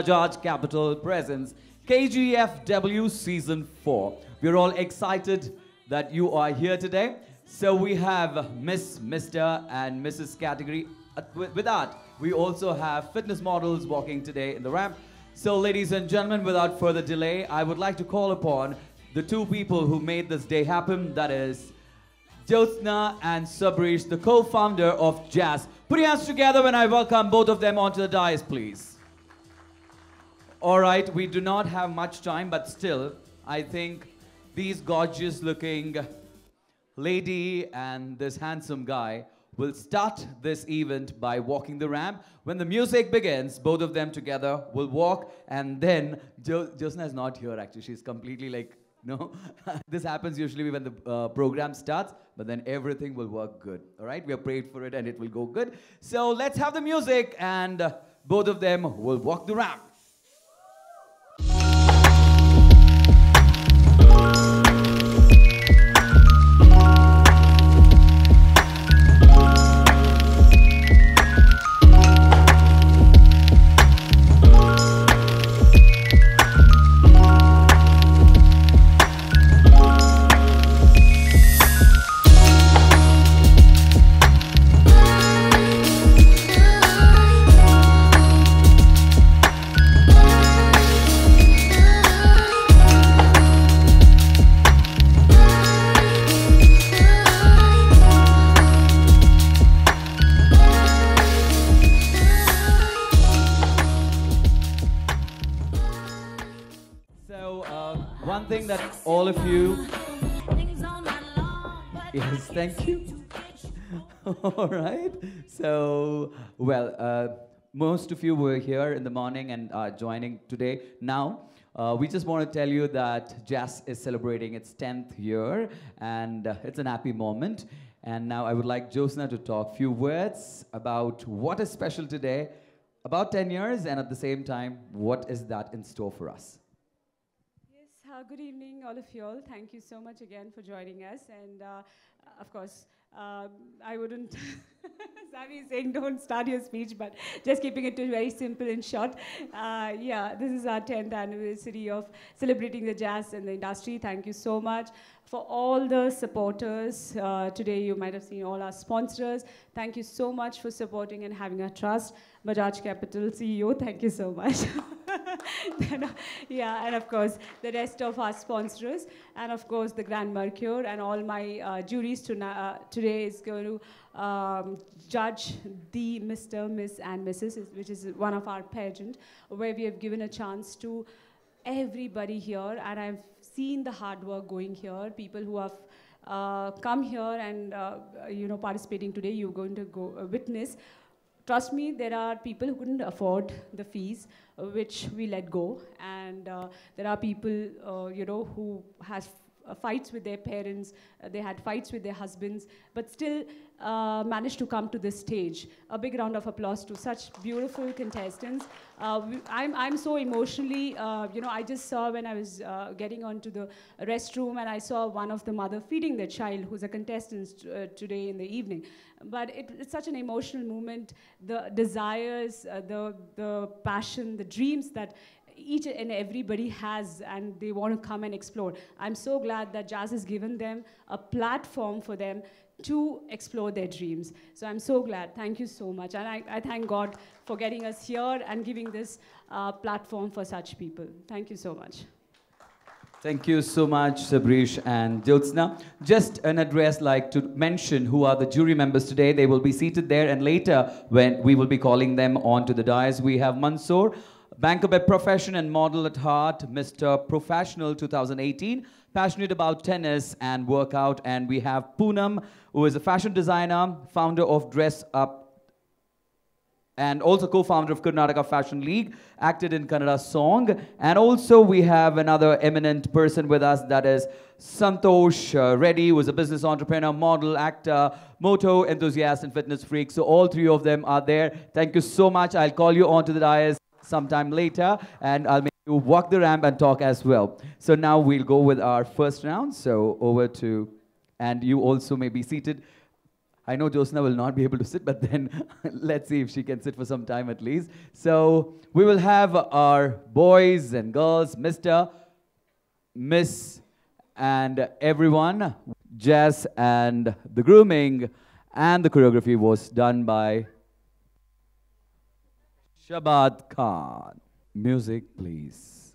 Bajaj Capital presents KGFW Season 4. We're all excited that you are here today. So we have Miss, Mr. and Mrs. category. With with that, we also have fitness models walking today in the ramp. So ladies and gentlemen, without further delay, I would like to call upon the two people who made this day happen. That is Jyotsna and Sabrish, the co-founder of JAS. Put your hands together when I welcome both of them onto the dais, please. All right, we do not have much time, but still, I think these gorgeous-looking lady and this handsome guy will start this event by walking the ramp. When the music begins, both of them together will walk, and then jo- Jyotsna is not here. Actually, she's completely like no. this happens usually when the uh, program starts, but then everything will work good. All right, we have prayed for it, and it will go good. So let's have the music, and uh, both of them will walk the ramp. all right. So, well, uh, most of you were here in the morning and are joining today. Now, uh, we just want to tell you that JAS is celebrating its 10th year, and uh, it's an happy moment. And now I would like Jyotsna to talk a few words about what is special today, about 10 years, and at the same time, what is that in store for us? Yes, uh, good evening, all of you all. Thank you so much again for joining us. And uh, of course, um I wouldn't, Sami is saying don't start your speech, but just keeping it to very simple and short. Uh, yeah, this is our 10th anniversary of celebrating the JAS and the industry. Thank you so much for all the supporters. Uh, today, you might have seen all our sponsors. Thank you so much for supporting and having our trust. Bajaj Capital CEO, thank you so much. Yeah, and of course, the rest of our sponsors, and of course, the Grand Mercure, and all my uh, juries tonight, uh, today is going to um, judge the Mr., Miss, and Mrs., which is one of our pageant, where we have given a chance to everybody here, and I've seen the hard work going here, people who have uh, come here and uh, you know participating today. You're going to go uh, witness. Trust me, there are people who couldn't afford the fees, uh, which we let go, and uh, there are people uh, you know who has fights with their parents, uh, they had fights with their husbands, but still uh, managed to come to this stage. A big round of applause to such beautiful contestants. Uh, I'm, I'm so emotionally, uh, you know, I just saw when I was uh, getting onto the restroom and I saw one of the mother feeding their child who's a contestant uh, today in the evening. But it, it's such an emotional moment. The desires, uh, the, the passion, the dreams that each and everybody has and they want to come and explore. I'm so glad that JAS has given them a platform for them to explore their dreams. So I'm so glad. Thank you so much. And I, I thank God for getting us here and giving this uh, platform for such people. Thank you so much. Thank you so much, Sabrish and Jyotsna. Just an address like to mention who are the jury members today. They will be seated there, and later, when we will be calling them onto the dais, we have Mansoor, banker by profession and model at heart, Mr. Professional 2018, passionate about tennis and workout, and we have Poonam, who is a fashion designer, founder of Dress Up and also co-founder of Karnataka Fashion League, acted in Kannada Song. And also we have another eminent person with us, that is Santosh uh, Reddy, who is a business entrepreneur, model, actor, moto enthusiast, and fitness freak. So all three of them are there. Thank you so much. I'll call you onto the dais sometime later, and I'll make you walk the ramp and talk as well. So now we'll go with our first round. So over to, and you also may be seated. I know Jyotsna will not be able to sit, but then let's see if she can sit for some time at least. So we will have our boys and girls, Mr., Miss, and everyone. Jess and the grooming and the choreography was done by Shabad Khan. Music, please.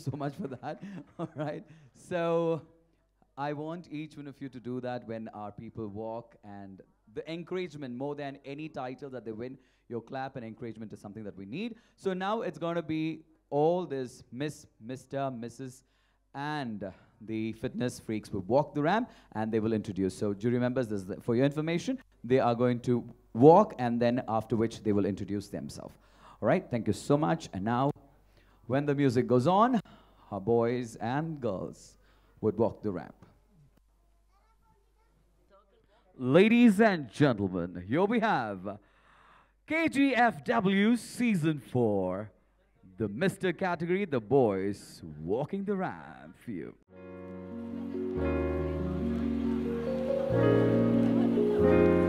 so much for that. All right. So I want each one of you to do that when our people walk and the encouragement more than any title that they win. Your clap and encouragement is something that we need. So now it's going to be all this Miss, Mr., Mrs., and the fitness freaks will walk the ramp and they will introduce. So jury members, this is for your information, they are going to walk and then after which they will introduce themselves. All right, thank you so much. And now, when the music goes on, our boys and girls would walk the ramp. Ladies and gentlemen, here we have KGFW Season 4, the Mr. category, the boys walking the ramp for you. Thank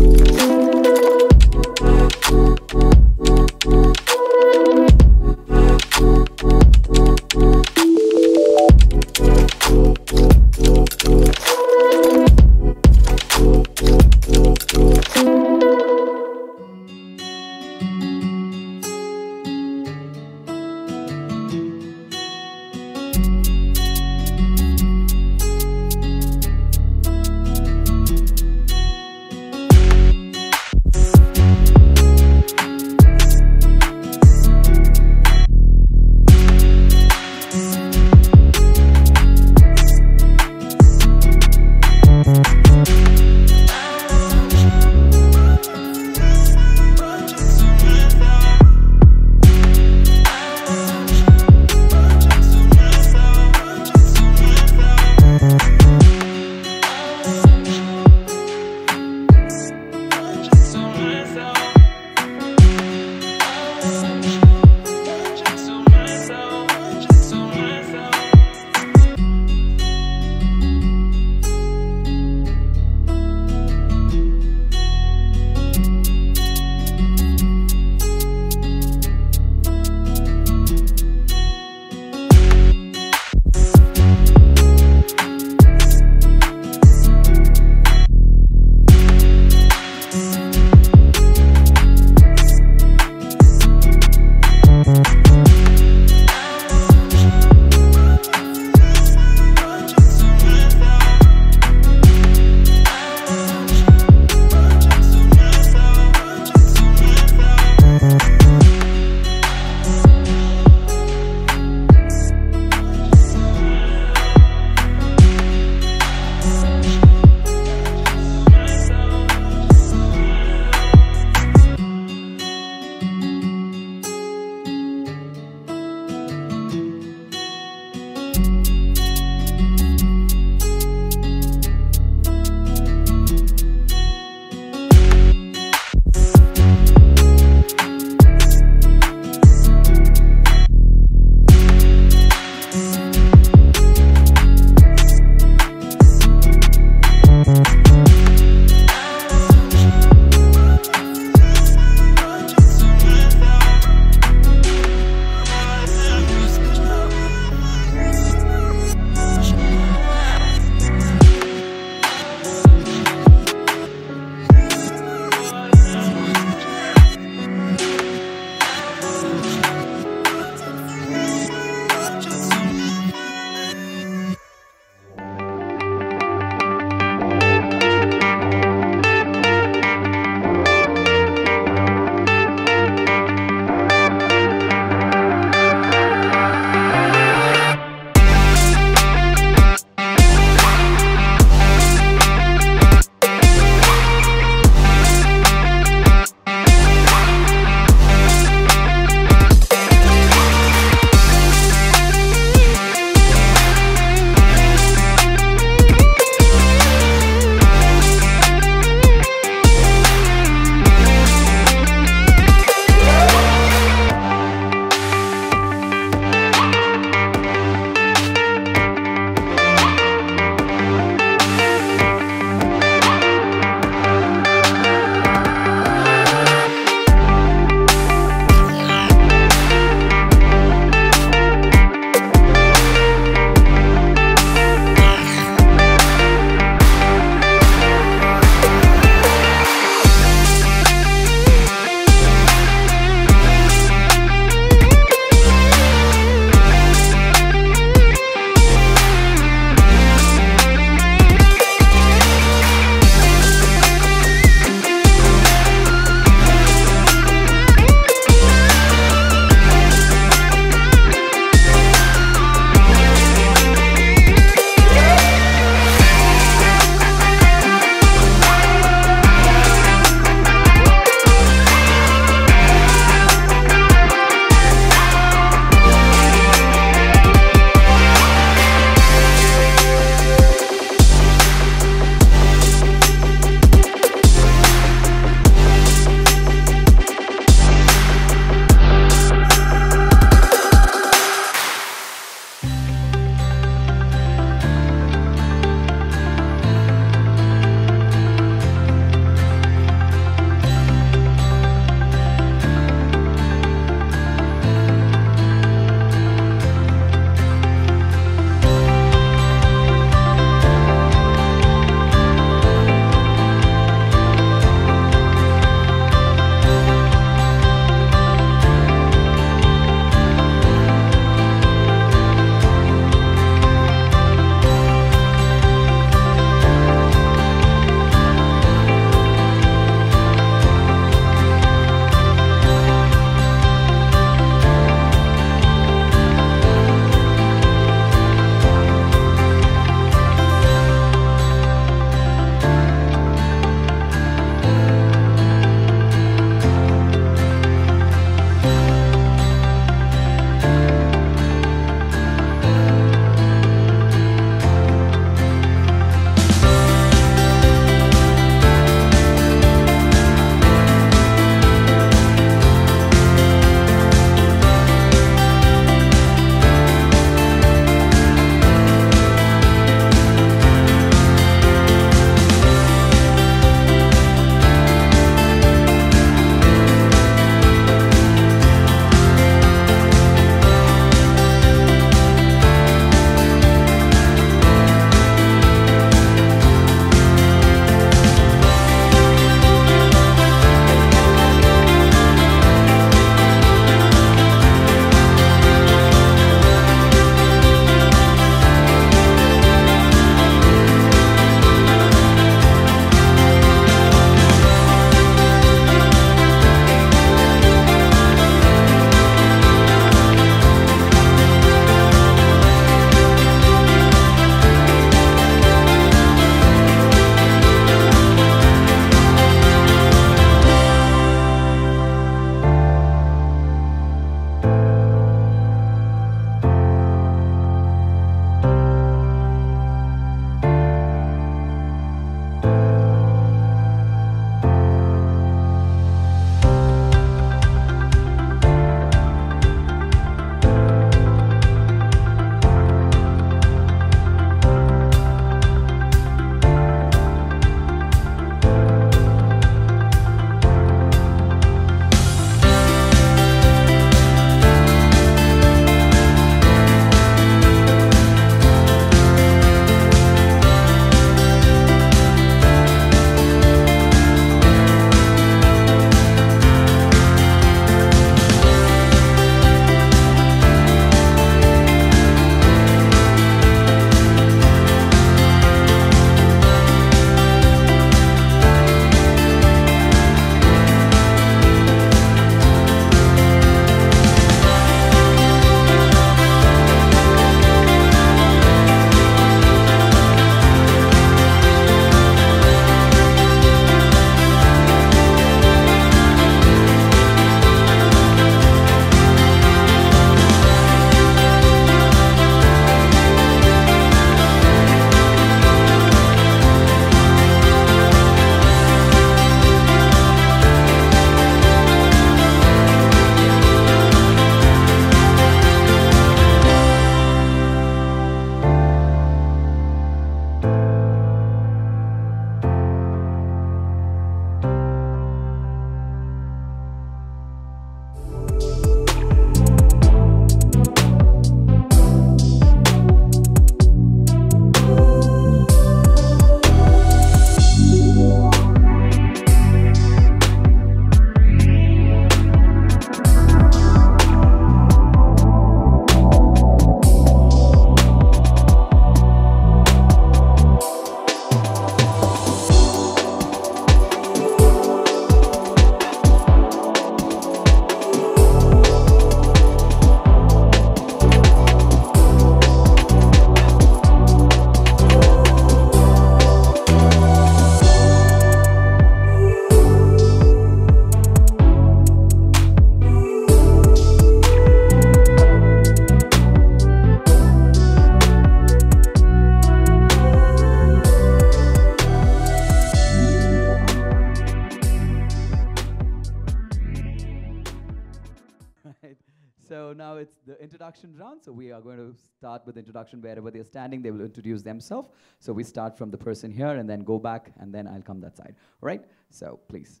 introduction round. So we are going to start with introduction wherever they're standing. They will introduce themselves. So we start from the person here and then go back and then I'll come that side. All right? So please.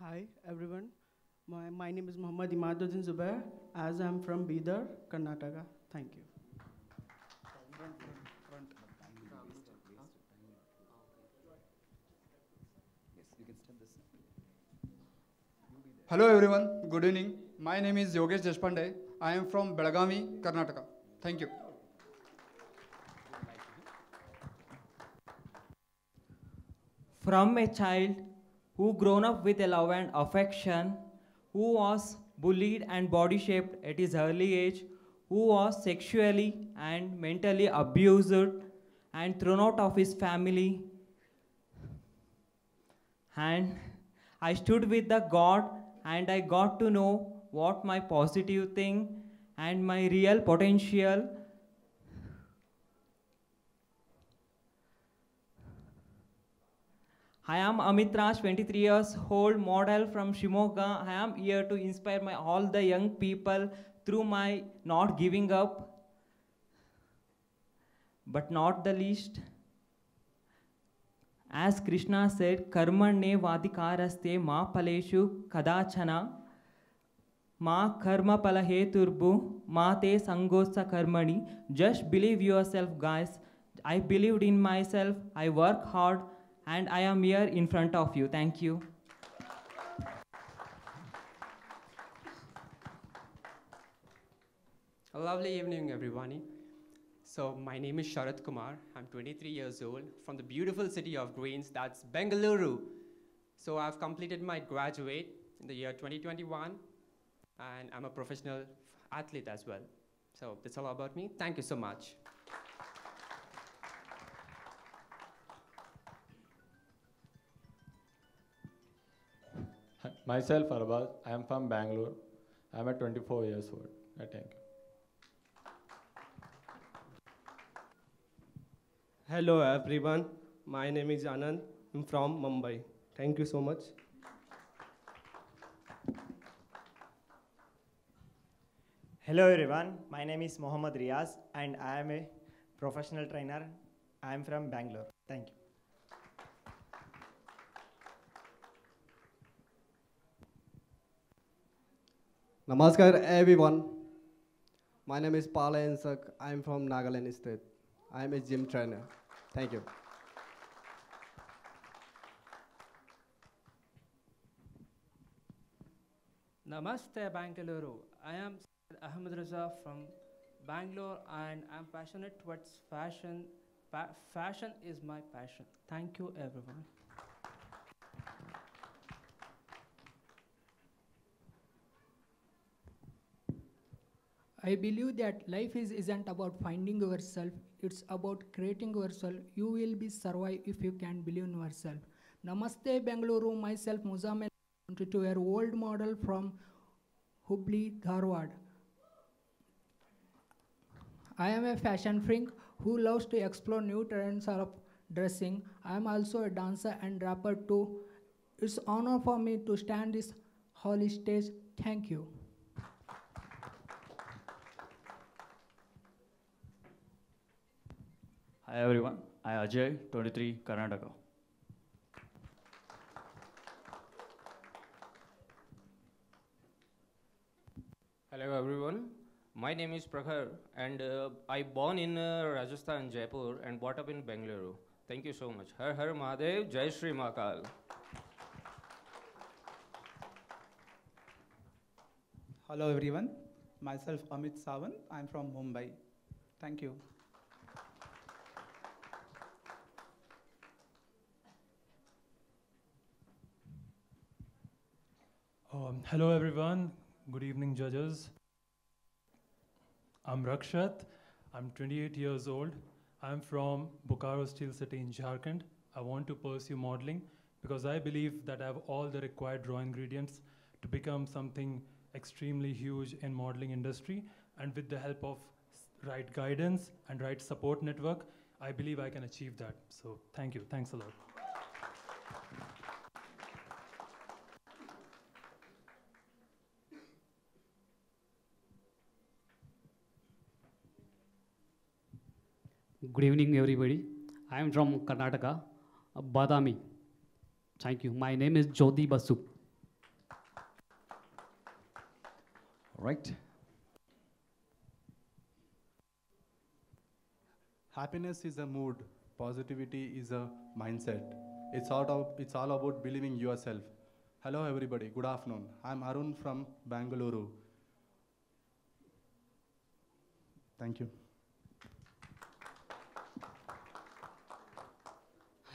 Hi everyone, my, my name is Muhammad Imaduddin Zubair as I'm from Bidar, Karnataka. Thank you. Hello everyone, good evening. My name is Yogesh Deshpande. I am from Belagavi, Karnataka. Thank you. From a child who grown up with a love and affection, who was bullied and body shaped at his early age, who was sexually and mentally abused and thrown out of his family. And I stood with the God and I got to know what my positive thing and my real potential I am Amit Raj, 23 years old, model from Shimoga. I am here to inspire my, all the young people through my not giving up. But not the least, as Krishna said, Karmane vadikaraste ma paleshu kadachana ma karma palaheturbu ma te sangosa karmani. Just believe yourself, guys. I believed in myself. I work hard and I am here in front of you. Thank you. A lovely evening, everyone. So, my name is Sharat Kumar. I'm 23 years old from the beautiful city of Greens, that's Bengaluru. So, I've completed my graduate in the year 2021, and I'm a professional athlete as well. So, that's all about me. Thank you so much. Hi, Myself, Arbaz. I am from Bangalore. I am at 24 years old. I thank you. Hello everyone, my name is Anand. I'm from Mumbai. Thank you so much. Hello everyone, my name is Mohammad Riaz and I am a professional trainer. I am from Bangalore. Thank you. Namaskar everyone. My name is Pala Ensak. I am from Nagaland state. I am a gym trainer. Thank you. Namaste Bangalore. I am Ahmed Raza from Bangalore and I'm passionate towards fashion. Pa- fashion is my passion. Thank you everyone. I believe that life is, isn't about finding yourself, it's about creating yourself. You will be survive if you can believe in yourself. Namaste Bengaluru, myself Muzammil, 22 year old model from Hubli, Dharwad. I am a fashion freak who loves to explore new trends of dressing. I am also a dancer and rapper too. It's honor for me to stand this holy stage. Thank you. Hi everyone, I Ajay, 23, Karnataka. Hello everyone, my name is Prakhar and uh, I born in uh, Rajasthan, Jaipur and brought up in Bengaluru. Thank you so much. Har Har Mahadev, Jai Shri Mahakal. Hello everyone, myself Amit Sawant. I'm from Mumbai. Thank you. Um, hello, everyone. Good evening, judges. I'm Rakshat. I'm 28 years old. I'm from Bokaro Steel City in Jharkhand. I want to pursue modeling because I believe that I have all the required raw ingredients to become something extremely huge in modeling industry. And with the help of right guidance and right support network, I believe I can achieve that. So thank you. Thanks a lot. Good evening, everybody. I am from Karnataka, Badami. Thank you. My name is Jyoti Basu. All right. Happiness is a mood. Positivity is a mindset. It's all, of, it's all about believing yourself. Hello, everybody. Good afternoon. I'm Arun from Bangalore. Thank you.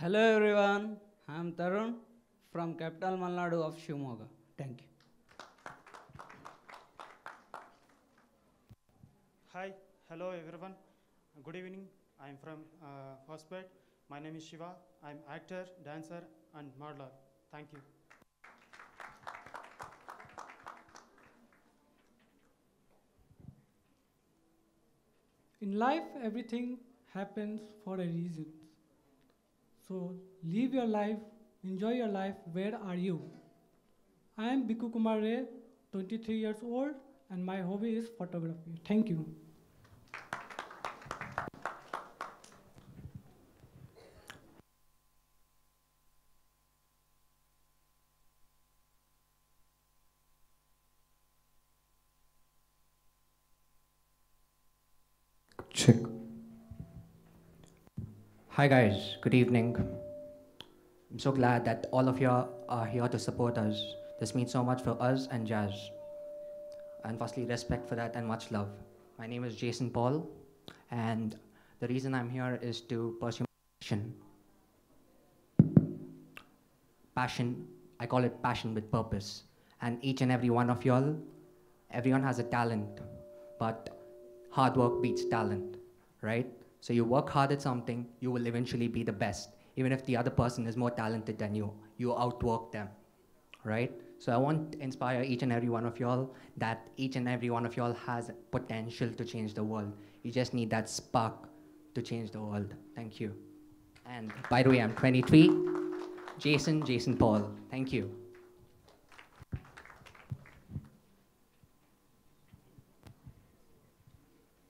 Hello everyone, I am Tarun from capital Malnadu of Shimoga. Thank you. Hi, hello everyone. Good evening. I am from uh, Hospet. My name is Shiva. I am actor, dancer, and modeler. Thank you. In life, everything happens for a reason. So live your life, enjoy your life. Where are you? I am Biku Kumar Ray, 23 years old, and my hobby is photography. Thank you. Check. Hi guys, good evening. I'm so glad that all of you are here to support us. This means so much for us and JAS. And firstly, respect for that and much love. My name is Jason Paul, and the reason I'm here is to pursue passion. Passion, I call it passion with purpose. And each and every one of y'all, everyone has a talent, but hard work beats talent, right? So you work hard at something, you will eventually be the best. Even if the other person is more talented than you, you outwork them, right? So I want to inspire each and every one of y'all that each and every one of y'all has potential to change the world. You just need that spark to change the world. Thank you. And by the way, I'm 23. Jason, Jason Paul. Thank you.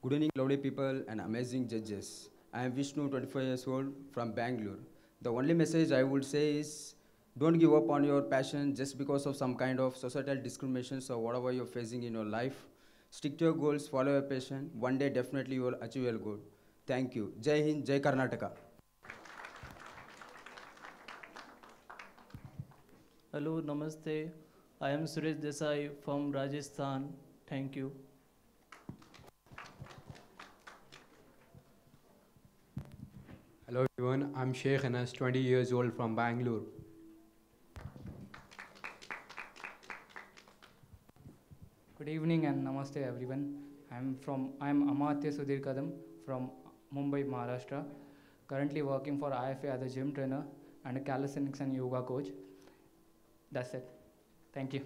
Good evening, lovely people and amazing judges. I am Vishnu, 24 years old, from Bangalore. The only message I would say is don't give up on your passion just because of some kind of societal discriminations or whatever you're facing in your life. Stick to your goals, follow your passion. One day, definitely, you will achieve your goal. Thank you. Jai Hind, Jai Karnataka. Hello, Namaste. I am Suresh Desai from Rajasthan. Thank you. Hello everyone, I'm Sheikh Anas, 20 years old from Bangalore. Good evening and namaste everyone. I'm from I'm Amartya Sudhir Kadam from Mumbai, Maharashtra. Currently working for IFA as a gym trainer and a calisthenics and yoga coach. That's it. Thank you.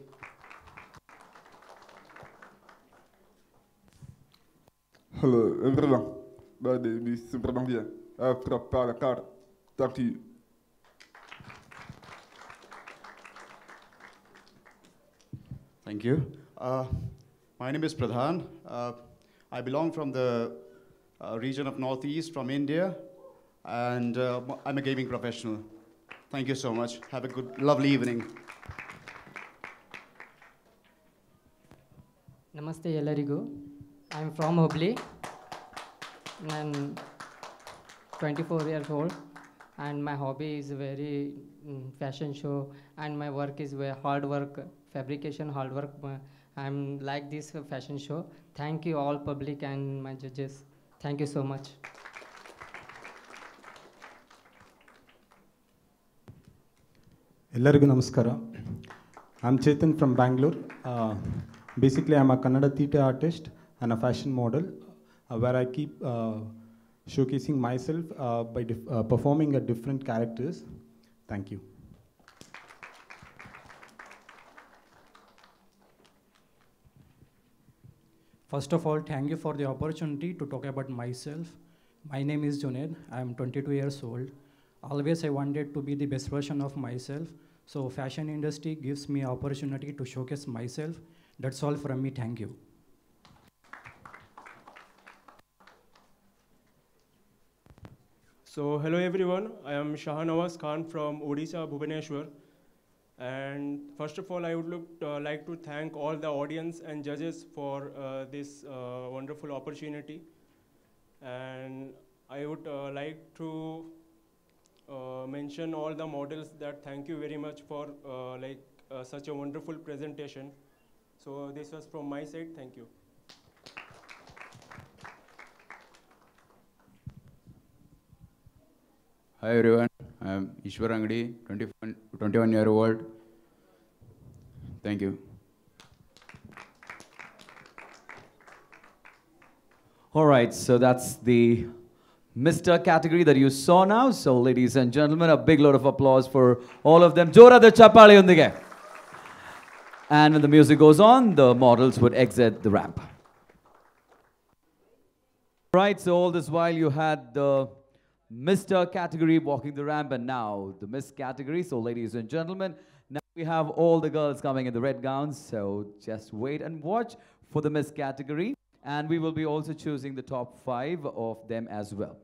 Hello everyone, my name is Subramania elkaar. Dank u. Thank you. Uh, my name is Pradhan. Uh, I belong from the uh, region of Northeast from India, and uh, I'm a gaming professional. Thank you so much. Have a good, lovely evening. Namaste, Yellarigu. I'm from Hubli, and 24 years old and my hobby is very um, fashion show and my work is hard work fabrication hard work i'm like this fashion show. Thank you all public and my judges. Thank you so much. ಎಲ್ಲರಿಗೂ ನಮಸ್ಕಾರ. I'm Chetan from Bangalore basically I am a Kannada theatre artist and a fashion where i keep keep showcasing myself uh, by uh, performing at different characters. Thank you. First of all, thank you for the opportunity to talk about myself. My name is Junaid. I am 22 years old. Always I wanted to be the best version of myself. So fashion industry gives me opportunity to showcase myself. That's all from me. Thank you. So, hello everyone. I am Shahanawaz Khan from Odisha, Bhubaneswar. And first of all, I would look, uh, like to thank all the audience and judges for uh, this uh, wonderful opportunity. And I would uh, like to uh, mention all the models that thank you very much for uh, like such a wonderful presentation. So this was from my side. Thank you. Hi everyone, I am Ishwar Angadi, 21, 21 year old. Thank you. All right, so that's the Mr. category that you saw now. So, ladies and gentlemen, a big load of applause for all of them. Jora the Chapali undige. And when the music goes on, the models would exit the ramp. Right, so all this while you had the Mr. category walking the ramp, and now the Miss category. So, ladies and gentlemen, now we have all the girls coming in the red gowns. So, just wait and watch for the Miss category. And we will be also choosing the top five of them as well.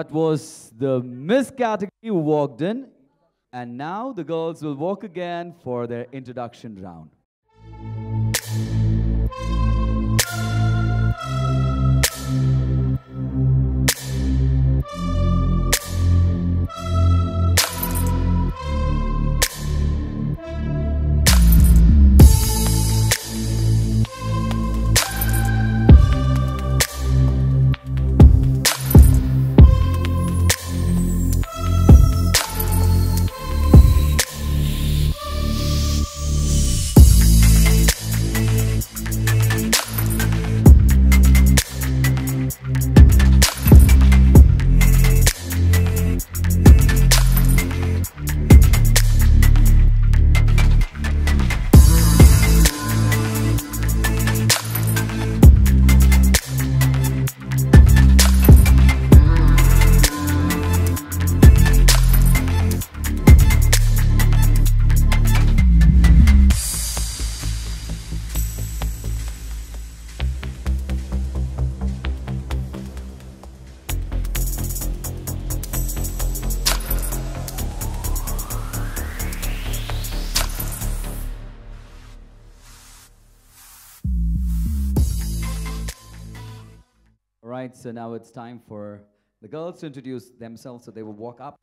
That was the Miss category who walked in. And now the girls will walk again for their introduction round. So now it's time for the girls to introduce themselves. So they will walk up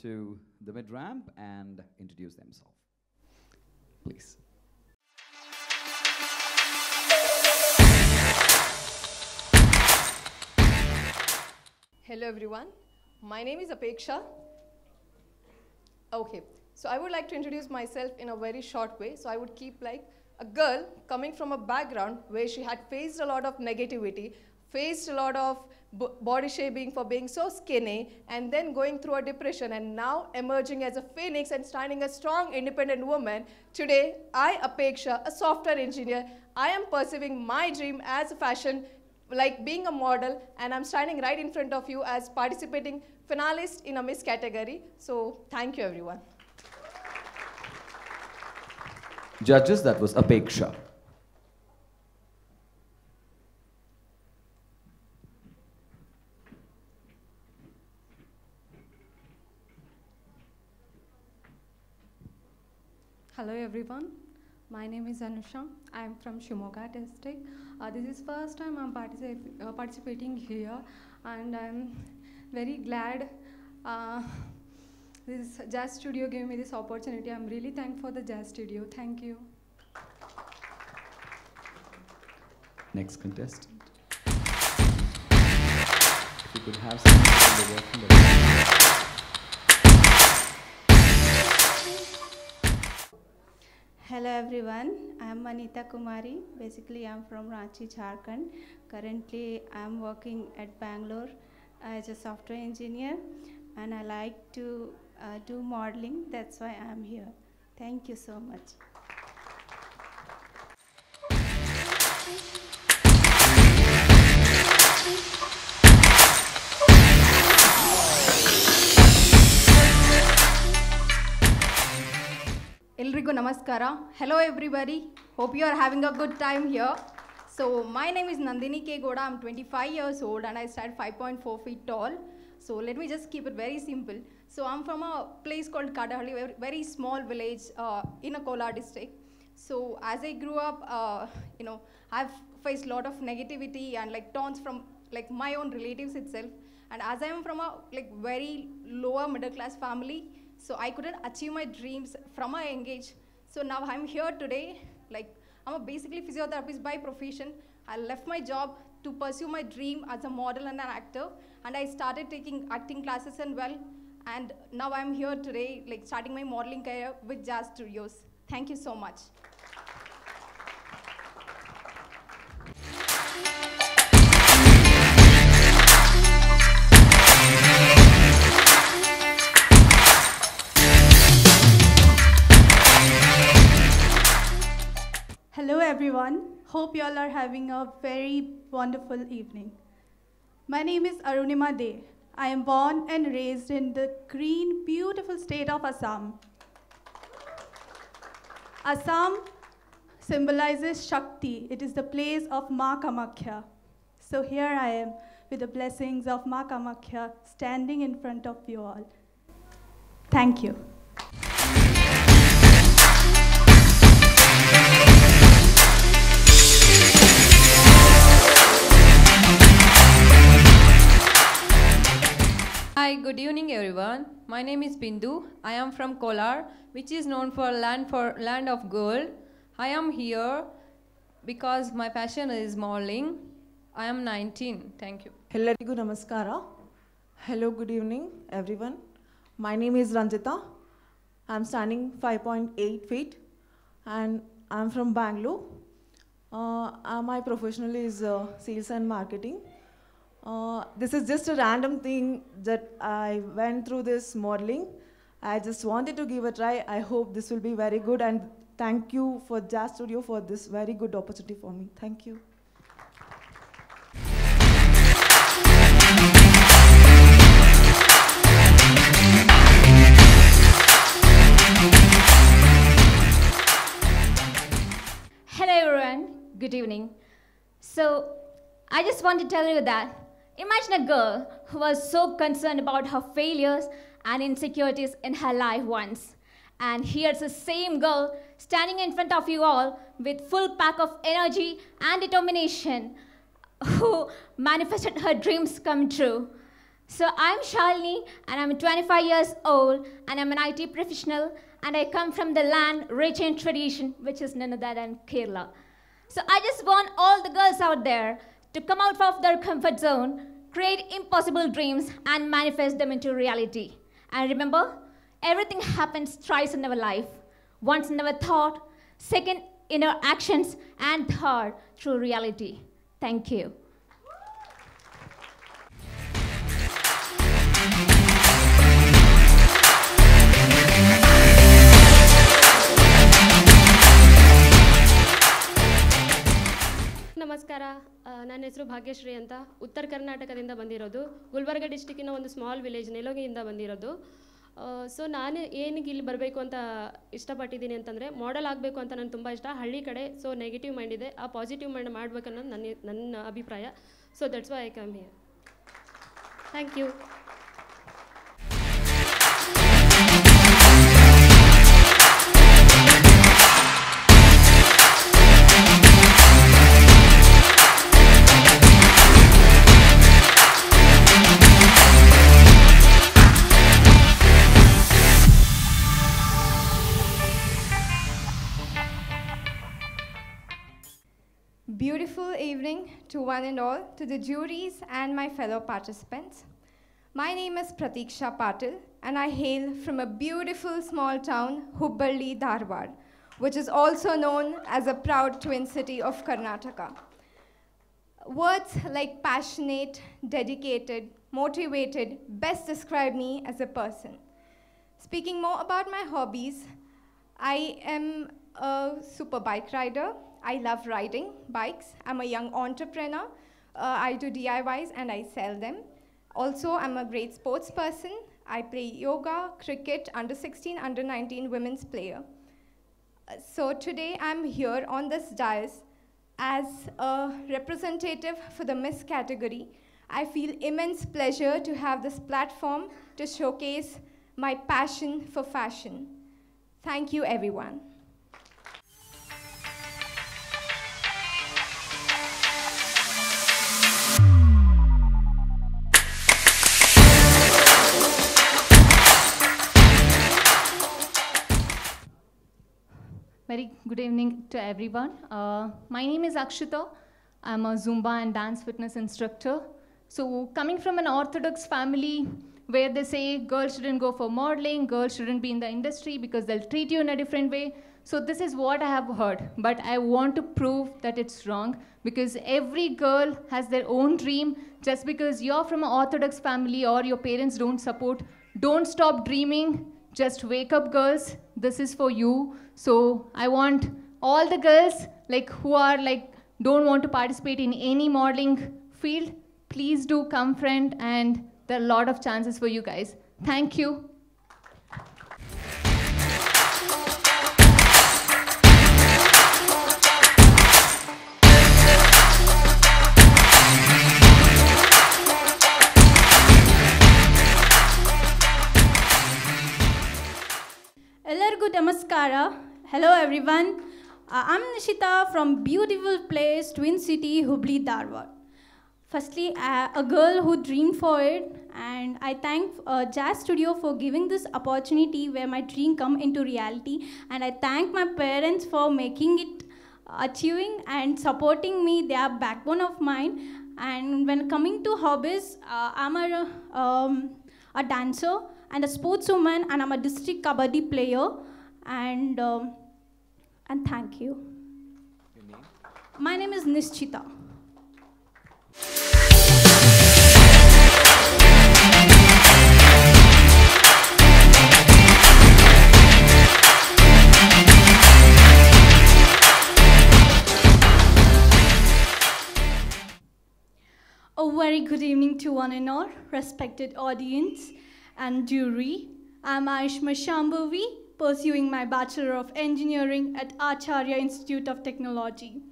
to the mid ramp and introduce themselves. Please. Hello everyone, my name is Apeksha. Okay, so I would like to introduce myself in a very short way. So I would keep like a girl coming from a background where she had faced a lot of negativity, faced a lot of body shaming for being so skinny, and then going through a depression, and now emerging as a phoenix and standing a strong, independent woman. Today, I, Apeksha, a software engineer, I am pursuing my dream as a fashion like being a model and I'm standing right in front of you as participating finalist in a Miss category. So thank you everyone. Judges, that was Apeksha. Hello everyone. My name is Anusha. I am from Shimoga district. Uh, this is first time I'm particip- uh, participating here and I'm very glad uh, this JAS studio gave me this opportunity. I'm really thankful for the JAS studio. Thank you. Next contestant. If you could have some Hello everyone, I am Manita Kumari. Basically, I am from Ranchi, Jharkhand. Currently, I am working at Bangalore as a software engineer and I like to uh, do modeling. That's why I am here. Thank you so much. Hello, everybody. Hope you are having a good time here. So, my name is Nandini is Nandini K Gowda I'm twenty five years old and I start five So let me just keep it very simple. So I'm from a place called Kadahalli, very small village uh, in a Kolar district. So as I grew up, uh, you know, I've faced a lot of negativity and like taunts from like my own relatives itself. And as I'm from a like very lower middle class family, so I couldn't achieve my dreams from a young age. So now I'm here today, like I'm a basically physiotherapist by profession. I left my job to pursue my dream as a model and an actor, and I started taking acting classes and well, and now I'm here today, like starting my modeling career with JAS Studios. Thank you so much. Hello, everyone. Hope you all are having a very wonderful evening. My name is Arunima De. I am born and raised in the green, beautiful state of Assam. Assam symbolizes Shakti. It is the place of Ma Kamakhya. So here I am with the blessings of Ma Kamakhya standing in front of you all. Thank you. Hi, good evening everyone. My name is Bindu. I am from Kolar, which is known for land for land of gold. I am here because my passion is modeling. I am 19. Thank you. ಎಲ್ಲರಿಗೂ ನಮಸ್ಕಾರ hello good evening every one my name is Ranjita I am standing five point eight feet and I am from Bangalore my professional is sales and marketing Uh, this is just a random thing that I went through this modeling. I just wanted to give a try. I hope this will be very good and thank you for JAS Studio for this very good opportunity for me. Thank you. Hello everyone, good evening. So, I just want to tell you that imagine a girl who was so concerned about her failures and insecurities in her life once. And here's the same girl standing in front of you all with full pack of energy and determination who manifested her dreams come true. So I'm Shalini and I'm 25 years old and I'm an IT professional and I come from the land rich in tradition, which is none other than Kerala. So I just want all the girls out there to come out of their comfort zone, create impossible dreams and manifest them into reality. And remember, everything happens thrice in our life. Once in our thought, second in our actions, and third through reality. Thank you. ನಮಸ್ಕಾರ. ನನ್ನ ಹೆಸರು ಭಾಗ್ಯಶ್ರೀ ಅಂತ. ಉತ್ತರ ಕರ್ನಾಟಕದಿಂದ ಬಂದಿರೋದು. ಗುಲ್ಬರ್ಗ ಡಿಸ್ಟಿಕ್ಕಿನ ಒಂದು small village ನೆಲೋಗಿಯಿಂದ ಬಂದಿರೋದು. So ನಾನು ಏನಿಗೆ ಇಲ್ಲಿ ಬರಬೇಕು ಅಂತ ಇಷ್ಟಪಟ್ಟಿದ್ದೀನಿ ಅಂತಂದರೆ ಮಾಡೆಲ್ ಆಗಬೇಕು ಅಂತ ನನಗೆ ತುಂಬ ಇಷ್ಟ. ಹಳ್ಳಿ ಕಡೆ ಸೊ ನೆಗೆಟಿವ್ ಮೈಂಡ್ ಇದೆ. ಆ ಪಾಸಿಟಿವ್ ಮೈಂಡ್ ಮಾಡಬೇಕನ್ನೋದು ನನ್ನ ನನ್ನ ಅಭಿಪ್ರಾಯ. So that's why I come here thank you Beautiful evening to one and all, to the juries and my fellow participants. My name is Pratiksha Patil, and I hail from a beautiful small town, Hubballi, Dharwad, which is also known as a proud twin city of Karnataka. Words like passionate, dedicated, motivated best describe me as a person. Speaking more about my hobbies, I am a super bike rider. I love riding bikes. I'm a young entrepreneur. Uh, I do DIYs and I sell them. Also, I'm a great sports person. I play yoga, cricket, under 16, under 19 women's player. Uh, So today I'm here on this dais as a representative for the Miss category. I feel immense pleasure to have this platform to showcase my passion for fashion. Thank you, everyone. Very good evening to everyone. Uh, my name is Akshita. I'm a Zumba and dance fitness instructor. So, coming from an orthodox family where they say girls shouldn't go for modeling, girls shouldn't be in the industry because they'll treat you in a different way. So, this is what I have heard. But I want to prove that it's wrong because every girl has their own dream. Just because you're from an orthodox family or your parents don't support, don't stop dreaming. Just wake up, girls. This is for you. So I want all the girls like who are like don't want to participate in any modeling field. Please do come, friend, and there are a lot of chances for you guys. Thank you. ಎಲ್ಲರಿಗೂ ನಮಸ್ಕಾರ Hello everyone. Uh, I'm Nishita from beautiful place Twin City, Hubli Darwar. Firstly, uh, a girl who dreamed for it and I thank uh, JAS Studio for giving this opportunity where my dream come into reality and I thank my parents for making it uh, achieving and supporting me. They are backbone of mine and when coming to hobbies, uh, I'm a, um, a dancer and a sportswoman and I'm a district kabaddi player and um, and thank you. My name is Nischita. A very good evening to one and all, respected audience and jury. I'm Aishma Shambhavi, pursuing my Bachelor of Engineering at Acharya Institute of Technology.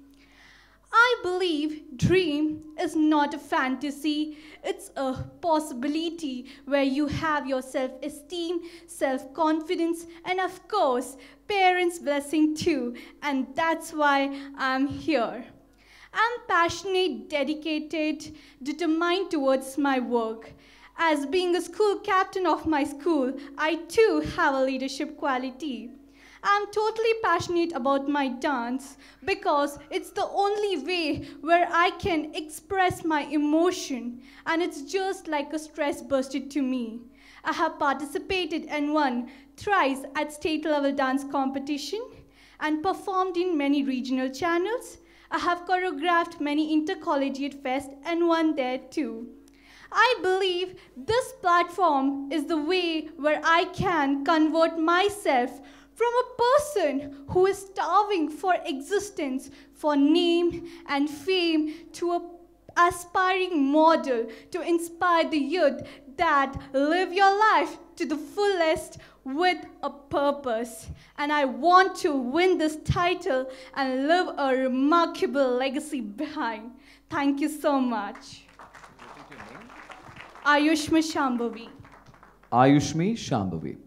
I believe dream is not a fantasy, it's a possibility where you have your self esteem, self confidence, and of course, parents' blessing too. And that's why I'm here. I'm passionate, dedicated, determined towards my work. As being a school captain of my school, I too have a leadership quality. I'm totally passionate about my dance because it's the only way where I can express my emotion and it's just like a stress bursted to me. I have participated and won thrice at state level dance competition and performed in many regional channels. I have choreographed many intercollegiate fests and won there too. I believe this platform is the way where I can convert myself from a person who is starving for existence, for name and fame, to a aspiring model to inspire the youth that live your life to the fullest with a purpose. And I want to win this title and leave a remarkable legacy behind. Thank you so much. Ayushma Shambhavi. Ayushmi Shambhavi.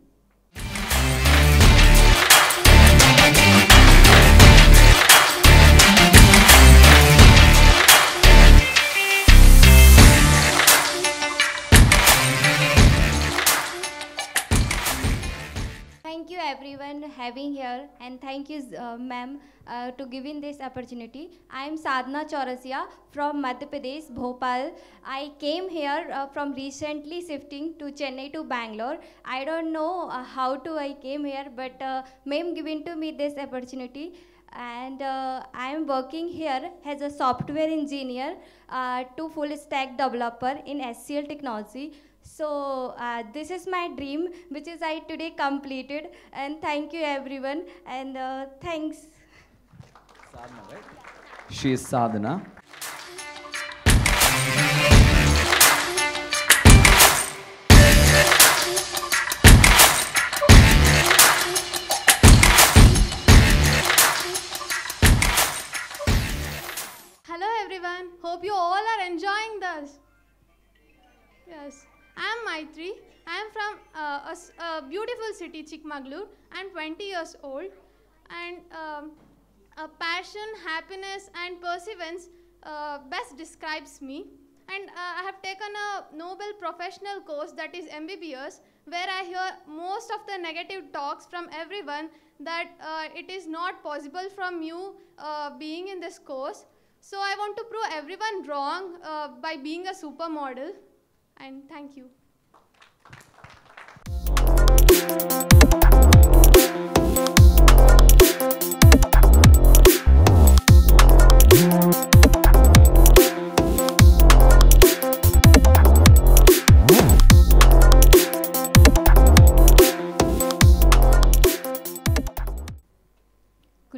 Everyone having here and thank you uh, ma'am uh, to giving this opportunity. I am Sadhna Chaurasia from Madhya Pradesh, Bhopal. I came here uh, from recently shifting to Chennai to Bangalore. I don't know uh, how to I came here but uh, ma'am giving to me this opportunity and uh, I am working here as a software engineer uh, to full stack developer in SCL technology. So uh, this is my dream, which is I today completed. And thank you everyone. And uh, thanks. She is Sadhana. Hello everyone. Hope you all are enjoying this. Yes. I am Maitri. I am from uh, a, a beautiful city, Chikmagalur. I am 20 years old. And um, uh, passion, happiness, and perseverance uh, best describes me. And uh, I have taken a Nobel professional course that is MBBS, where I hear most of the negative talks from everyone that uh, it is not possible from you uh, being in this course. So I want to prove everyone wrong uh, by being a supermodel. And thank you. Good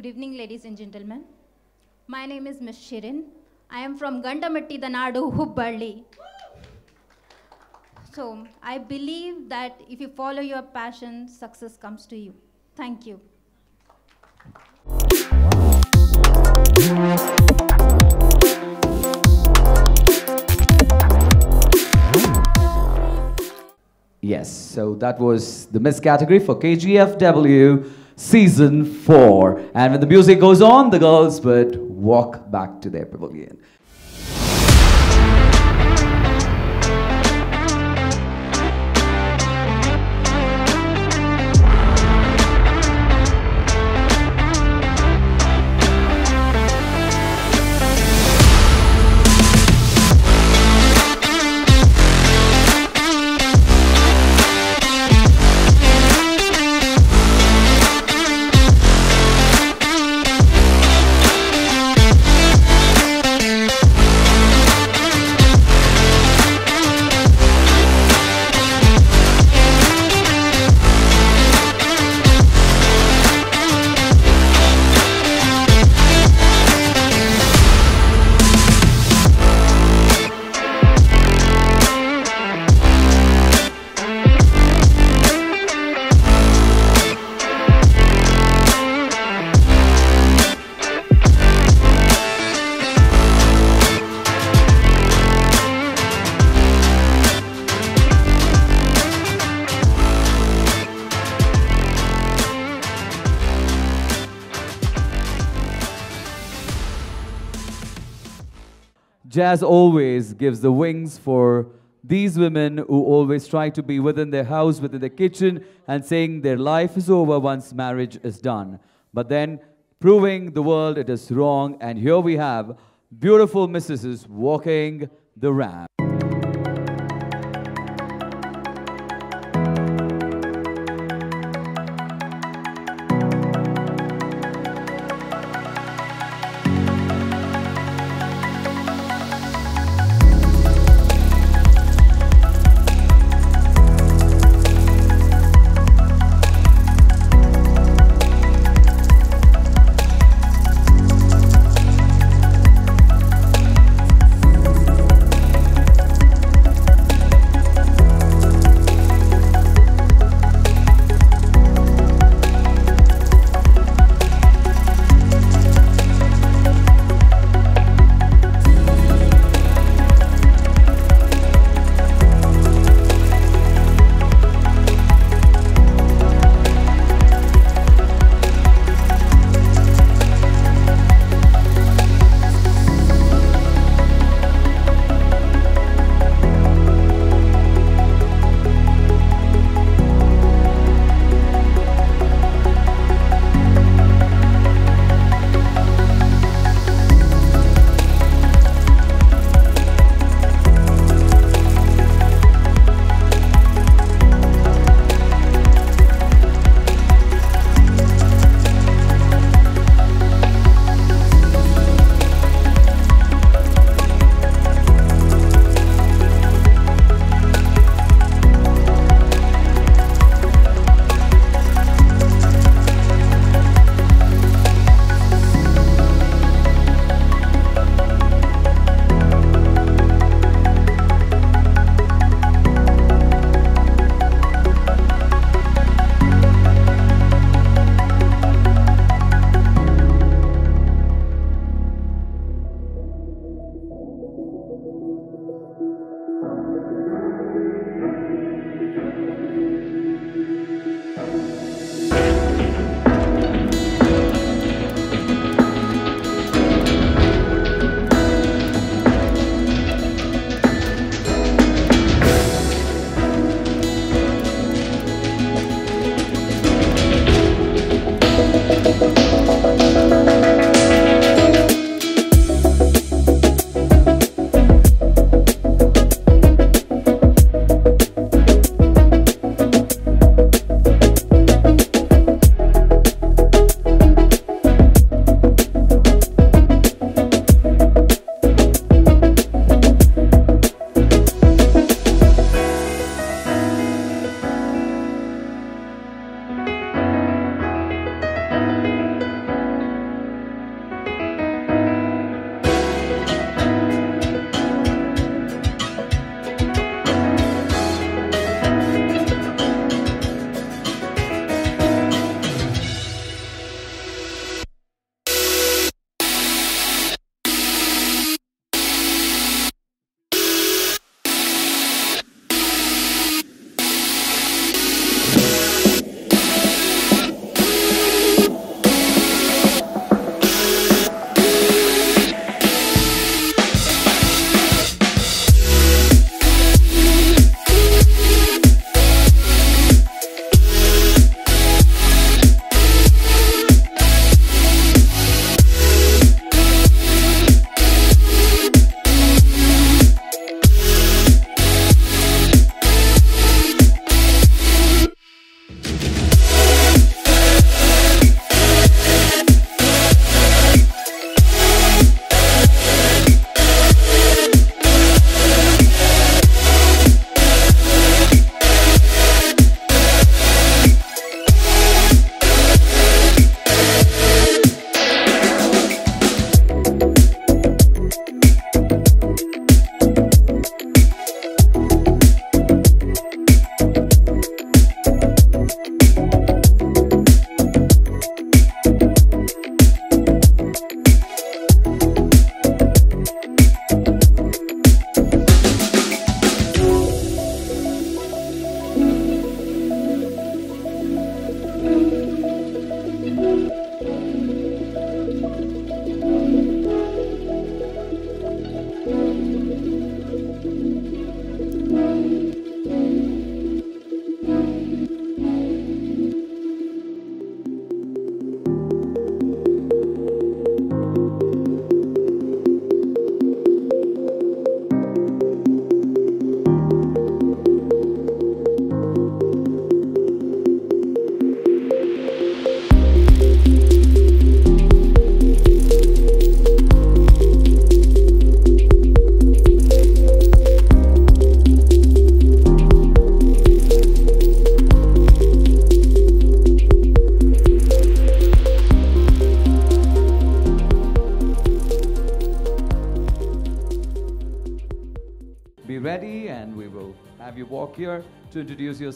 evening, ladies and gentlemen. My name is Miss Shirin. I am from Gandamatti, the Nadu, Hubballi. So I believe that if you follow your passion, success comes to you. Thank you. Yes, so that was the Miss category for KGFW season 4. And when the music goes on, the girls would walk back to their pavilion. JAS always gives the wings for these women who always try to be within their house, within their kitchen, and saying their life is over once marriage is done. But then proving the world it is wrong, and here we have beautiful mistresses walking the ramp.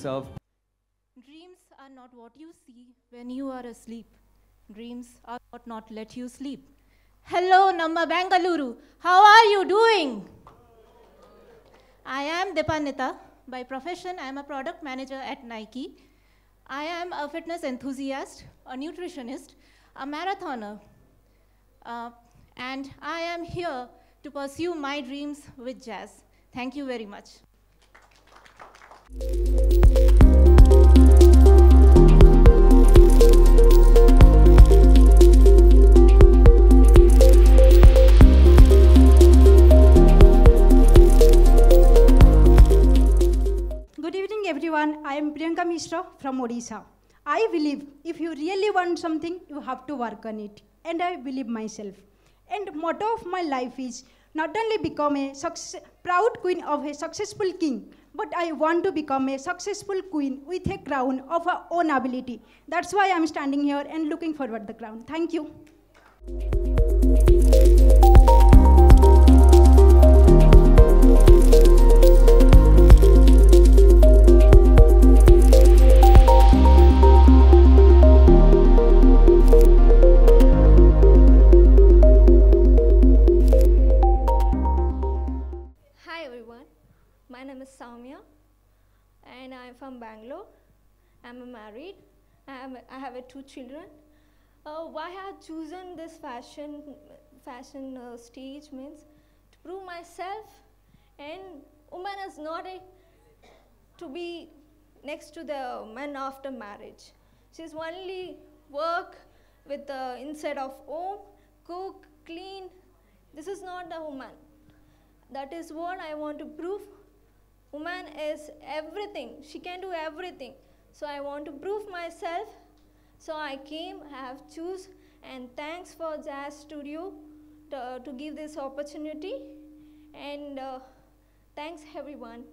Yourself. Dreams are not what you see when you are asleep. Dreams are what not let you sleep. Hello, Namma Bangalore. How are you doing? I am Depanita. By profession, I am a product manager at Nike. I am a fitness enthusiast, a nutritionist, a marathoner, uh, and I am here to pursue my dreams with JAS. Thank you very much. Good evening, everyone. I am Priyanka Mishra from Odisha. I believe if you really want something, you have to work on it. And I believe myself. And motto of my life is not only become a proud queen of a successful king, but I want to become a successful queen with a crown of her own ability. That's why I'm standing here and looking forward the crown. Thank you. My name is Soumya and I'm from Bangalore. I'm married. I have, I have uh, two children. Uh, why I have chosen this fashion fashion uh, stage means to prove myself and woman is not a, to be next to the man after marriage. She's only work with the inside of home, cook, clean. This is not the woman. That is what I want to prove. Woman is everything. She can do everything. So I want to prove myself. So I came, I have choose, and thanks for JAS Studio to, to give this opportunity. And uh, thanks everyone.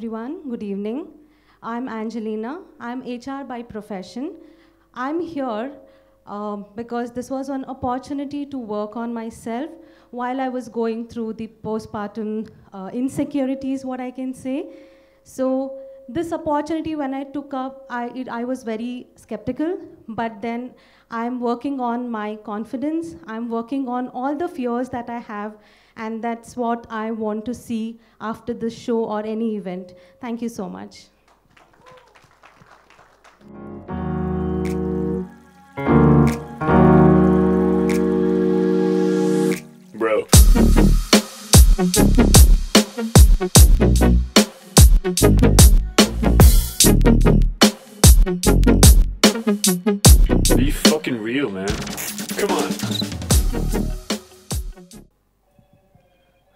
Everyone, good evening. I'm Angelina. I'm HR by profession. I'm here um, because this was an opportunity to work on myself while I was going through the postpartum uh, insecurities, what I can say. So this opportunity, when I took up, I, it, I was very skeptical, but then I'm working on my confidence. I'm working on all the fears that I have, and that's what I want to see after this show or any event. Thank you so much. Bro. Be fucking real, man. Come on.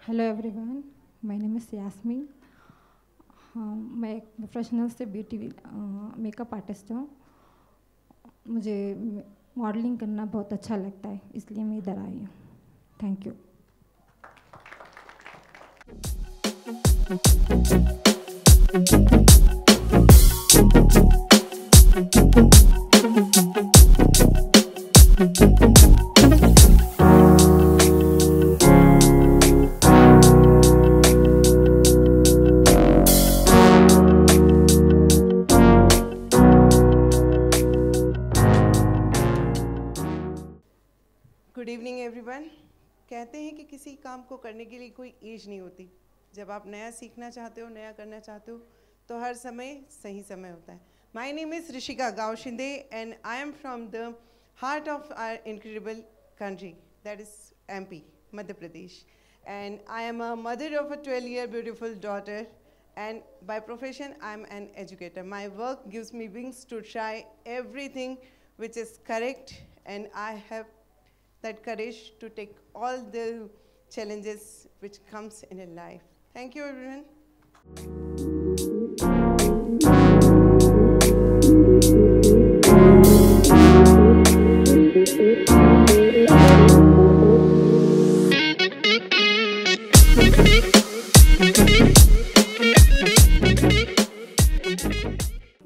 Hello everyone my name is हाँ मैं एक professional से beauty makeup artist हूँ। मुझे modelling करना बहुत अच्छा लगता है, इसलिए मैं इधर आई हूँ। थैंक यू कहते हैं कि किसी काम को करने के लिए कोई एज नहीं होती। जब आप नया सीखना चाहते हो, नया करना चाहते हो तो हर समय सही समय होता है। माय नेम इज़ ऋषिका गाँव Shinde and I am from the heart of our incredible country that is M P Madhya Pradesh and I am a mother of a twelve year beautiful daughter and and by profession i'm an educator. My work gives me wings to try everything which is correct and i have that courage to take all the challenges which comes in a life. Thank you, everyone.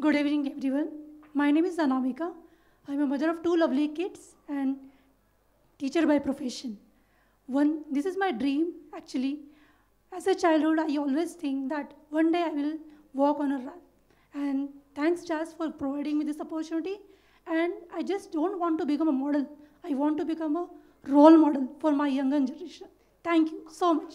Good evening, everyone. My name is Anamika. I'm a mother of two lovely kids, and teacher by profession. One, this is my dream actually. As a childhood, I always think that one day I will walk on a ramp. And thanks, JAS, for providing me this opportunity. And I just don't want to become a model. I want to become a role model for my younger generation. Thank you so much.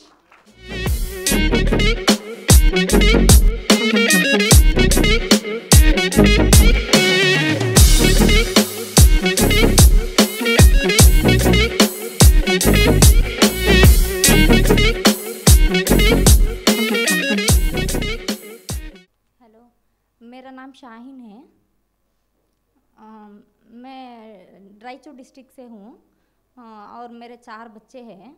मेरा नाम शाहीन है। अम, मैं Raichur district से हूँ और मेरे चार बच्चे हैं।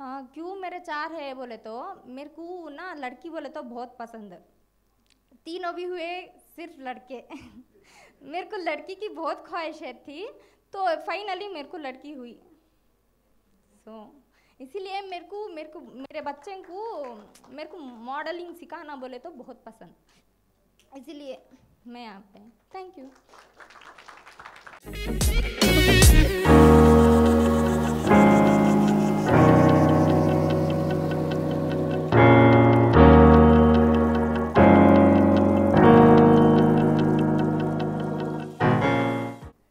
क्यों मेरे चार है बोले तो मेरे को ना लड़की बोले तो बहुत पसंद। तीन अभी हुए सिर्फ़ लड़के। मेरे को लड़की की बहुत ख्वाहिशें थी तो फाइनली मेरे को लड़की हुई। सो इसीलिए मेरे को मेरे को मेरे बच्चे को मेरे को मॉडलिंग सिखाना बोले तो बहुत पसंद। इसीलिए मैं यहाँ पे thank you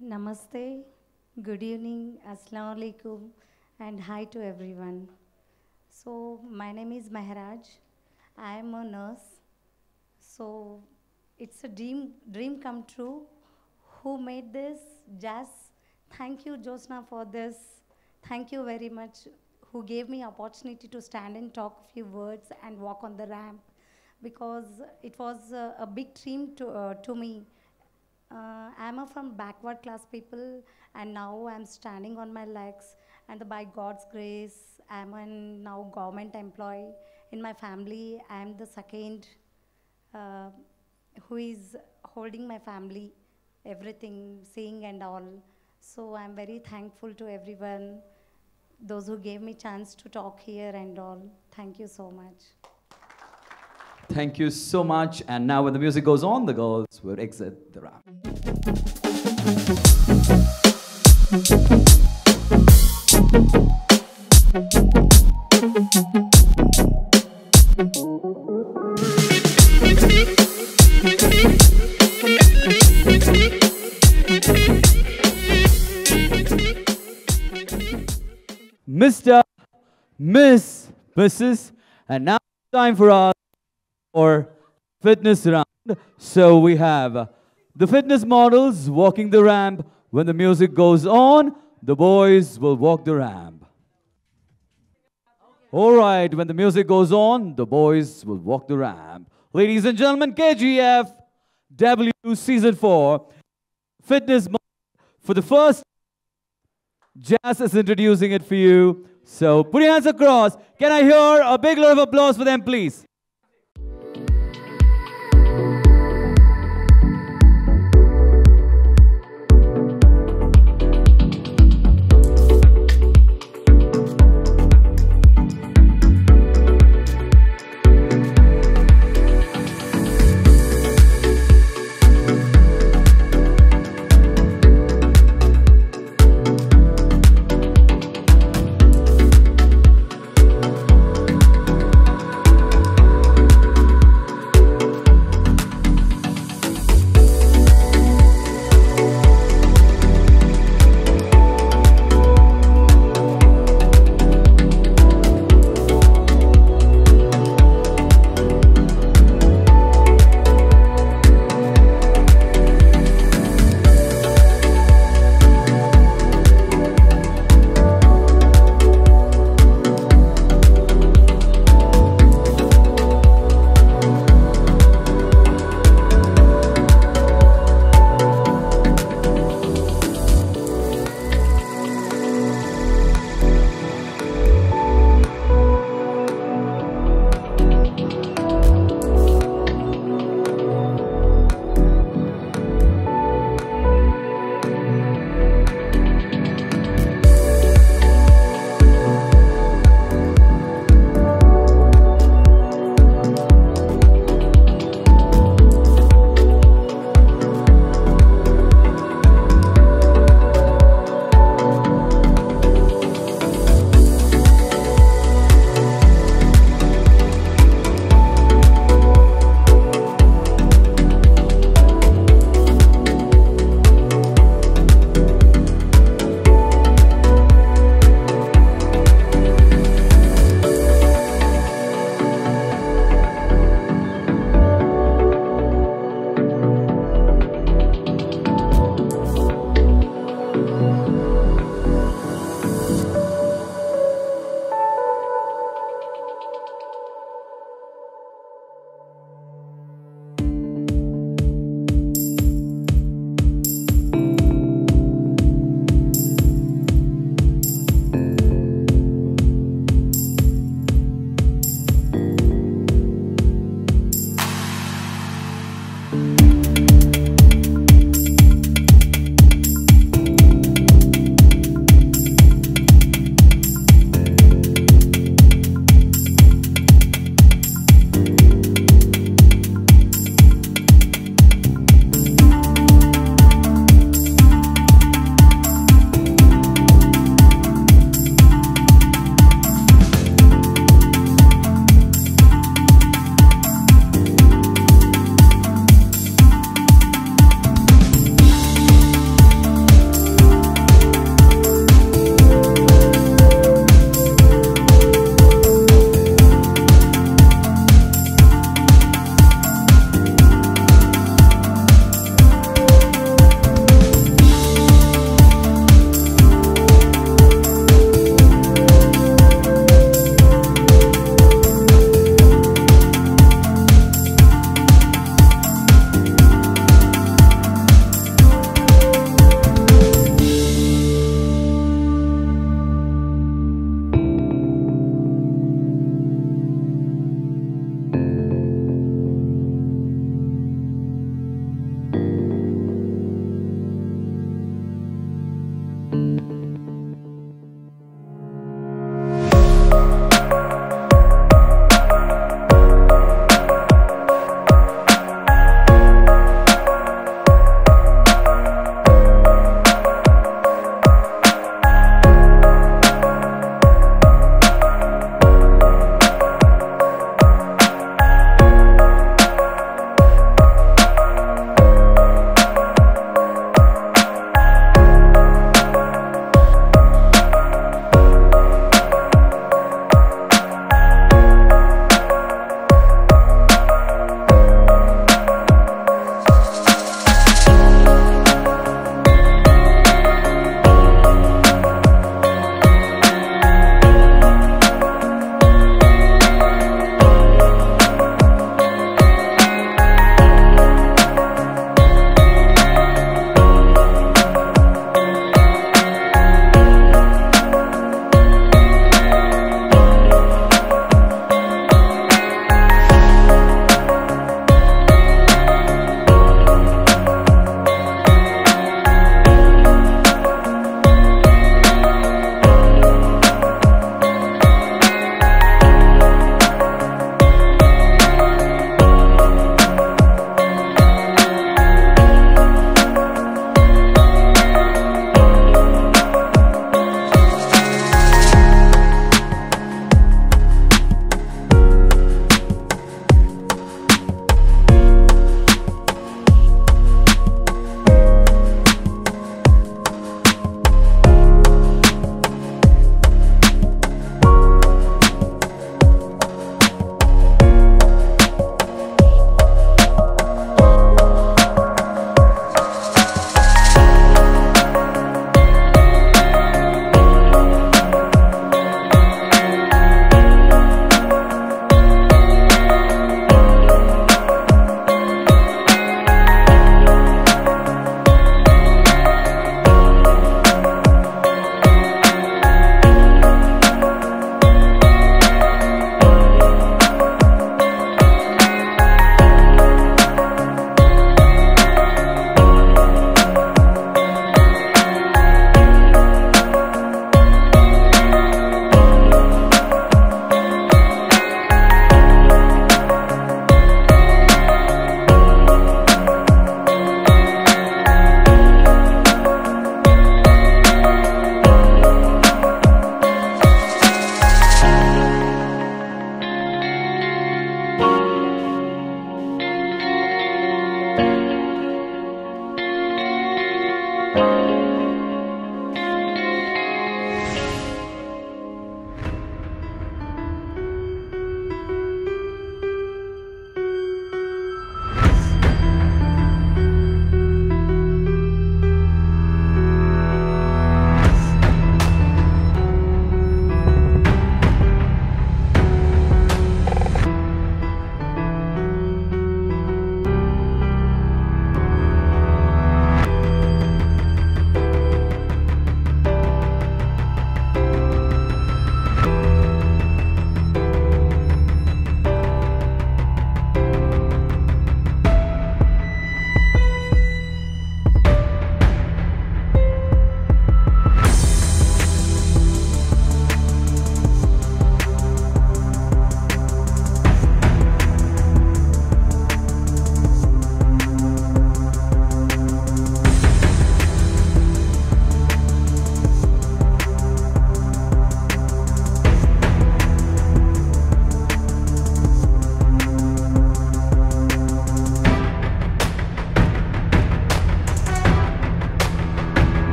Namaste, good evening, Assalamu alaikum, and hi to everyone. So, my name is Maharaj. I am a nurse. So, it's a dream, dream come true. Who made this? JAS. Thank you, Jyotsna, for this. Thank you very much. Who gave me opportunity to stand and talk a few words and walk on the ramp, because it was uh, a big dream to uh, to me. Uh, I'm from backward class people, and now I'm standing on my legs. And by God's grace, I'm a now government employee. In my family, I'm the second uh, who is holding my family, everything, seeing and all. So I'm very thankful to everyone, those who gave me chance to talk here and all. Thank you so much. Thank you so much. And now, when the music goes on, the girls will exit the ramp. Mr. Miss, Mrs. And now it's time for our for fitness round. So we have the fitness models walking the ramp. When the music goes on, the boys will walk the ramp. All right, when the music goes on, the boys will walk the ramp. Ladies and gentlemen, KGF W Season 4 fitness model for the first JAS is introducing it for you. So put your hands across. Can I hear a big round of applause for them, please?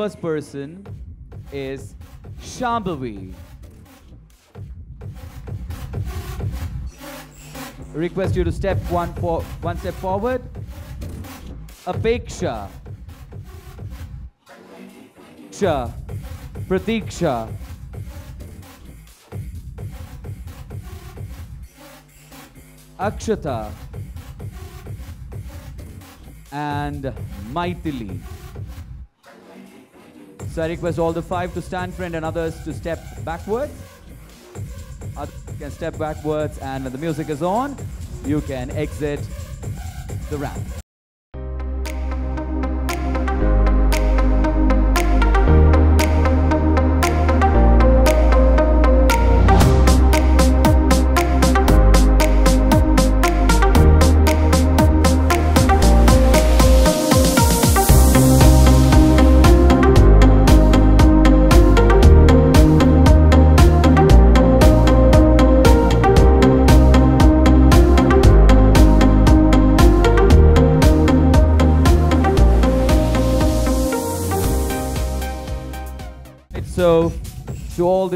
First person is Shambhavi. Request you to step one for one step forward. Apeksha. Cha. Pratiksha. Akshata. And Maithili. So I request all the five to stand friend and others to step backwards. Others can step backwards and when the music is on, you can exit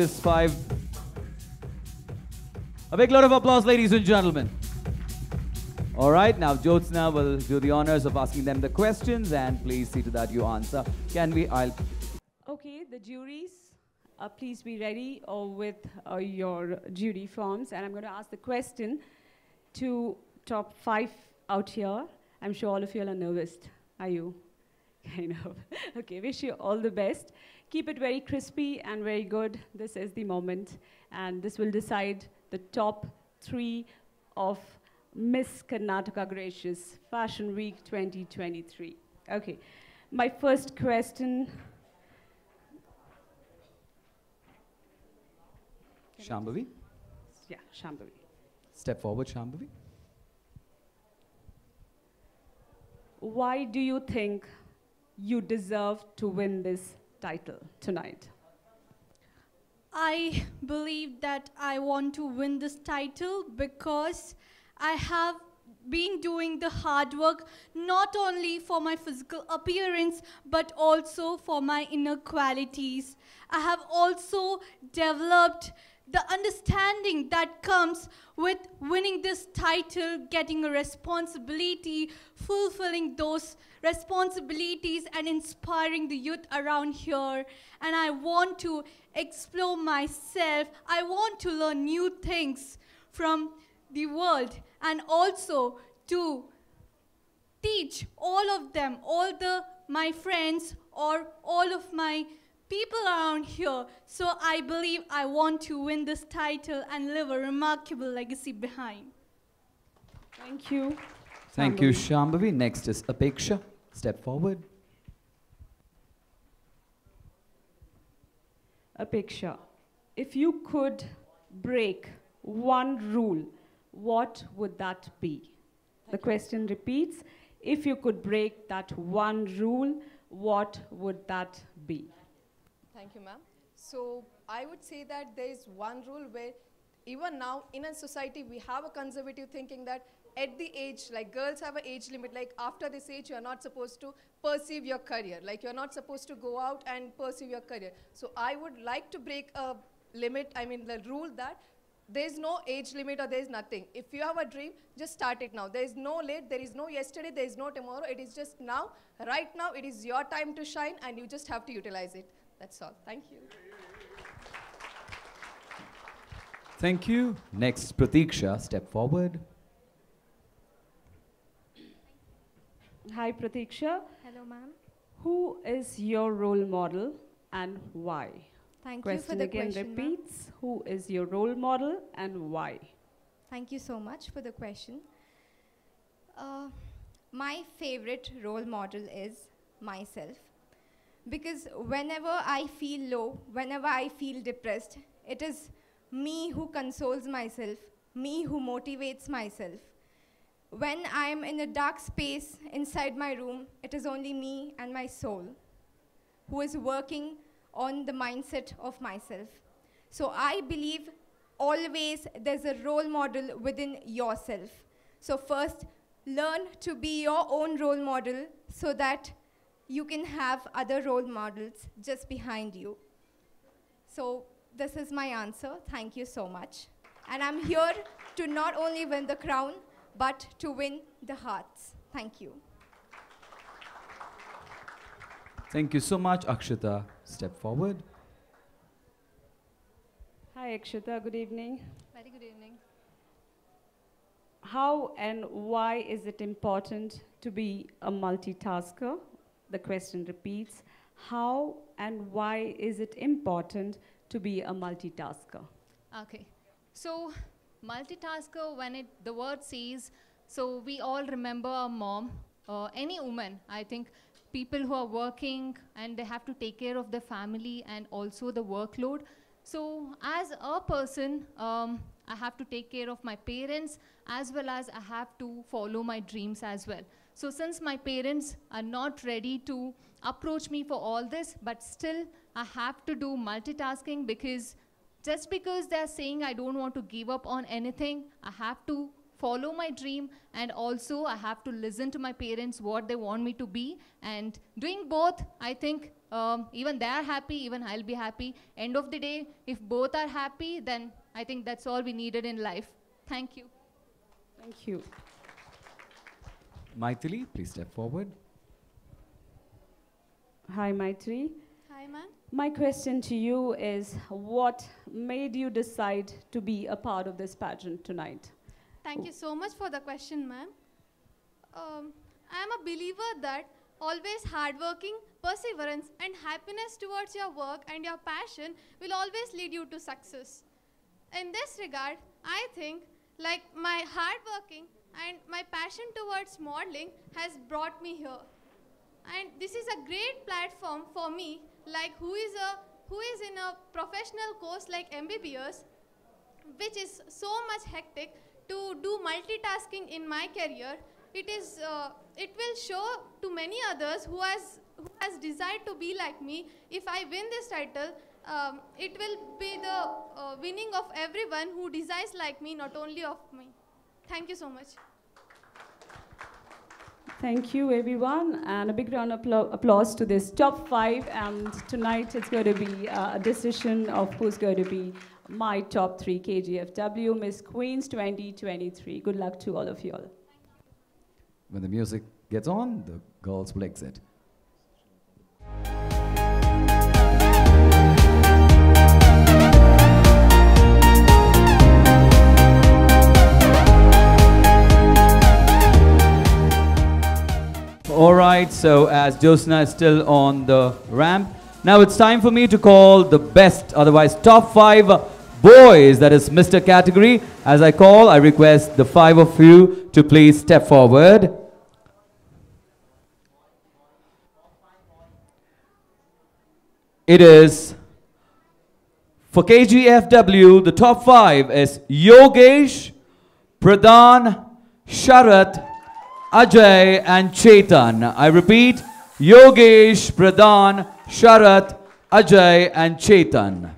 these five, a big lot of applause, ladies and gentlemen. All right, now Jyotsna will do the honors of asking them the questions, and please see to that you answer. Can we? I'll. Okay, the juries, uh, please be ready uh, with uh, your jury forms. And I'm going to ask the question to top five out here. I'm sure all of you are nervous. Are you? Kind of. okay, wish you all the best. Keep it very crispy and very good. This is the moment. And this will decide the top three of Miss Karnataka Gracious Fashion Week 2023. Okay, my first question Shambhavi, Yeah, Shambhavi. step forward, Shambhavi. Why do you think you deserve to win this title tonight? I believe that I want to win this title because I have been doing the hard work not only for my physical appearance but also for my inner qualities. I have also developed the understanding that comes with winning this title, getting a responsibility, fulfilling those responsibilities, and inspiring the youth around here. And I want to explore myself. I want to learn new things from the world and also to teach all of them, all the my friends or all of my people around here. So I believe I want to win this title and leave a remarkable legacy behind. Thank you. Thank you, Shambhavi. Next is Apeksha. Step forward. Apeksha, if you could break one rule, what would that be? The question repeats if you could break that one rule, what would that be? Thank you, ma'am. So I would say that there is one rule where even now in a society we have a conservative thinking that at the age, like girls have an age limit, like after this age you're not supposed to pursue your career, like you're not supposed to go out and pursue your career. So I would like to break a limit, I mean the rule that there's no age limit or there's nothing. If you have a dream, just start it now. There is no late, there is no yesterday, there is no tomorrow. It is just now. Right now, it is your time to shine and you just have to utilize it. That's all. Thank you. Thank you. Next, Pratiksha. Step forward. Hi, Pratiksha. Hello, ma'am. Who is your role model and why? Thank you for the again question, repeats. Who is your role model and why? Thank you so much for the question. Uh, my favorite role model is myself because whenever I feel low, whenever I feel depressed, it is me who consoles myself, me who motivates myself. When I am in a dark space inside my room, it is only me and my soul who is working on the mindset of myself. So I believe always there's a role model within yourself. So first, learn to be your own role model so that you can have other role models just behind you. So, this is my answer. Thank you so much. And I'm here to not only win the crown, but to win the hearts. Thank you. Thank you so much, Akshita. Step forward. Hi, Akshita. Good evening. Very good evening. How and why is it important to be a multitasker? The question repeats. How and why is it important to be a multitasker? Okay. So, multitasker, when it the word says, so we all remember a mom, uh, any woman, I think people who are working and they have to take care of their family and also the workload. So, as a person, um, I have to take care of my parents as well as I have to follow my dreams as well. So, since my parents are not ready to approach me for all this, but still I have to do multitasking because just because they're saying I don't want to give up on anything, I have to follow my dream and also I have to listen to my parents what they want me to be and doing both I think um, even they are happy even I'll be happy end of the day if both are happy then I think that's all we needed in life thank you Thank you. Maithili, please step forward. Hi, Maitri. Hi, ma'am. My question to you is what made you decide to be a part of this pageant tonight? Thank you so much for the question, ma'am. Um, I am a believer that always hardworking, perseverance, and happiness towards your work and your passion will always lead you to success. In this regard, I think like my hardworking and my passion towards modeling has brought me here. And this is a great platform for me, like who is a who is in a professional course like MBBS, which is so much hectic to do multitasking in my career. It is uh, it will show to many others who has who has desired to be like me. If I win this title, um, it will be the uh, winning of everyone who desires like me, not only of me. Thank you so much. Thank you, everyone, and a big round of applause to this top five. And tonight it's going to be uh, a decision of who's going to be my top three KGFW Miss Queens 2023. Good luck to all of you all. When the music gets on, the girls will exit. All right, so as Jyotsna is still on the ramp, now it's time for me to call the best, otherwise top five boys, that is Mr. Category. As I call, I request the five of you to please step forward. It is for KGFW, the top five is Yogesh, Pradhan, Sharat, Ajay, and Chetan. I repeat, Yogesh, Pradhan, Sharat, Ajay, and Chetan.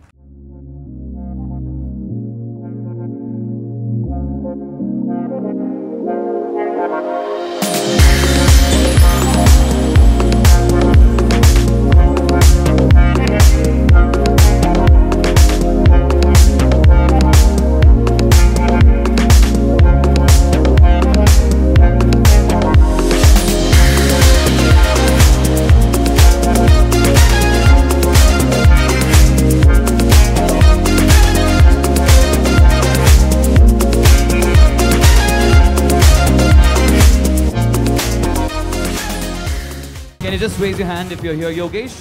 Raise your hand if you're here, Yogesh?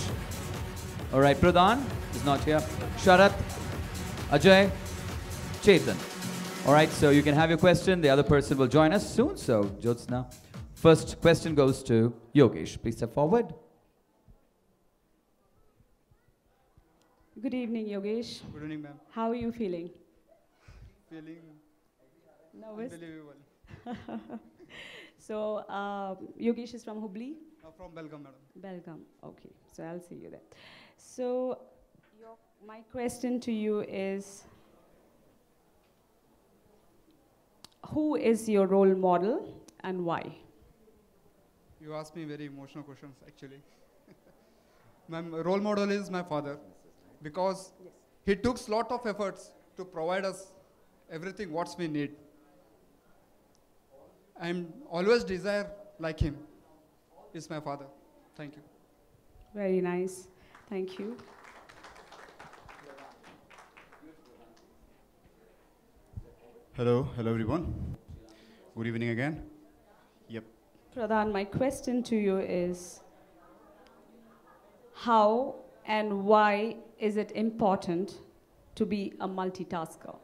All right, Pradhan is not here. Sharat, Ajay, Chetan. All right, so you can have your question. The other person will join us soon. So, Jyotsna, first question goes to Yogesh. Please step forward. Good evening, Yogesh. Good evening, ma'am. How are you feeling? Feeling Nervous? unbelievable. so, uh, Yogesh is from Hubli? Uh, from Belgaum, madam. Belgaum. Okay, so I'll see you there. So, your, my question to you is Who is your role model and why? You asked me very emotional questions actually. my role model is my father because he took lot of efforts to provide us everything what we need. I'm always desire like him. Is my father. Thank you. Very nice. Thank you. Hello, hello everyone. Good evening again. Yep. Pradhan, my question to you is how and why is it important to be a multitasker?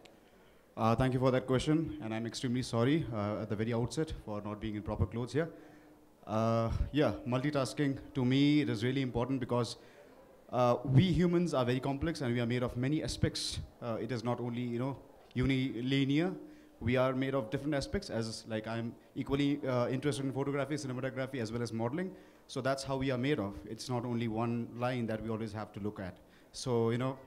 Uh, thank you for that question, and I'm extremely sorry uh, at the very outset for not being in proper clothes here. Uh, yeah, multitasking to me it is really important because uh, we humans are very complex and we are made of many aspects. Uh, it is not only you know unilinear. We are made of different aspects. As like I'm equally uh, interested in photography, cinematography, as well as modeling. So that's how we are made of. It's not only one line that we always have to look at. So you know,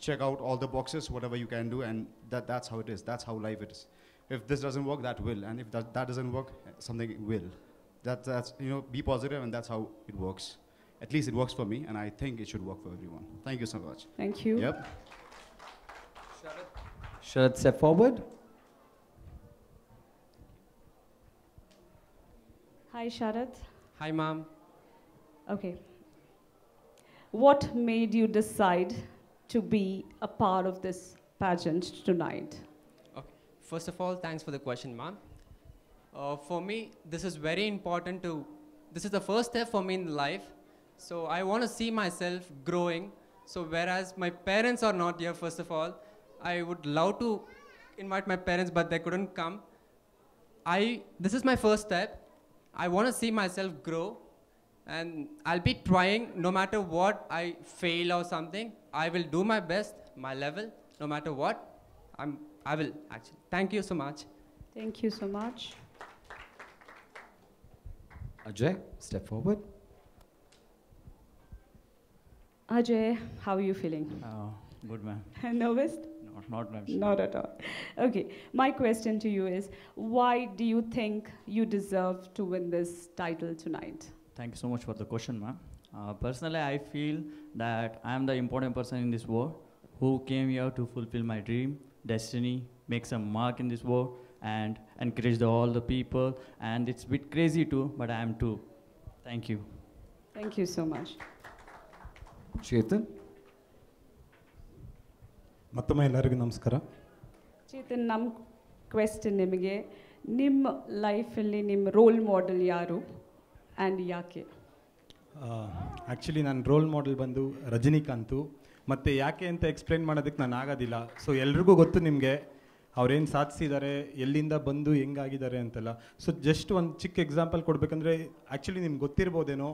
check out all the boxes, whatever you can do, and that, that's how it is. That's how life is. If this doesn't work, that will, and if that, that doesn't work, something will. That, that's you know, be positive, and that's how it works. At least it works for me, and I think it should work for everyone. Thank you so much. Thank you. Yep. Sharad, step forward. Hi, Sharad. Hi, ma'am. Okay. What made you decide to be a part of this pageant tonight? Okay. First of all, thanks for the question, ma'am. Uh, for me, this is very important to. This is the first step for me in life. So I want to see myself growing. So whereas my parents are not here, first of all, I would love to invite my parents, but they couldn't come. I. This is my first step. I want to see myself grow, and I'll be trying. No matter what I fail or something, I will do my best, my level, no matter what. I'm. I will actually. Thank you so much. Thank you so much. Ajay, step forward. Ajay, how are you feeling? Uh, good, ma'am. Nervous? Not, not, ma'am. Not at all. Okay, my question to you is why do you think you deserve to win this title tonight? Thank you so much for the question, ma'am. Uh, personally, I feel that I am the important person in this world who came here to fulfill my dream, destiny, make some mark in this world, and encourage the, all the people. And it's a bit crazy too, but I am too. Thank you. Thank you so much. Chetan. ಮತ್ತೊಮ್ಮೆ ಎಲ್ಲರಿಗೂ ನಮಸ್ಕಾರ ಚೇತನ್ ನಮ್ಮ question ನಿಮಗೆ ನಿಮ್ಮ ಲೈಫಲ್ಲಿ ನಿಮ್ಮ role model ಯಾರು and ಯಾಕೆ ಆ್ಯಕ್ಚುಲಿ ನನ್ನ ರೋಲ್ ಮಾಡೆಲ್ ಬಂದು ರಜನಿಕಾಂತು ಮತ್ತು ಯಾಕೆ ಅಂತ ಎಕ್ಸ್ಪ್ಲೇನ್ ಮಾಡೋದಕ್ಕೆ ನಾನು ಆಗೋದಿಲ್ಲ ಸೊ ಎಲ್ರಿಗೂ ಗೊತ್ತು ನಿಮಗೆ ಅವ್ರೇನು ಸಾಧಿಸಿದ್ದಾರೆ ಎಲ್ಲಿಂದ ಬಂದು ಹೆಂಗಾಗಿದ್ದಾರೆ ಅಂತೆಲ್ಲ. ಸೊ ಜಸ್ಟ್ ಒಂದು ಚಿಕ್ಕ ಎಕ್ಸಾಂಪಲ್ ಕೊಡಬೇಕಂದ್ರೆ ಆ್ಯಕ್ಚುಲಿ ನಿಮ್ಗೆ ಗೊತ್ತಿರ್ಬೋದೇನೋ?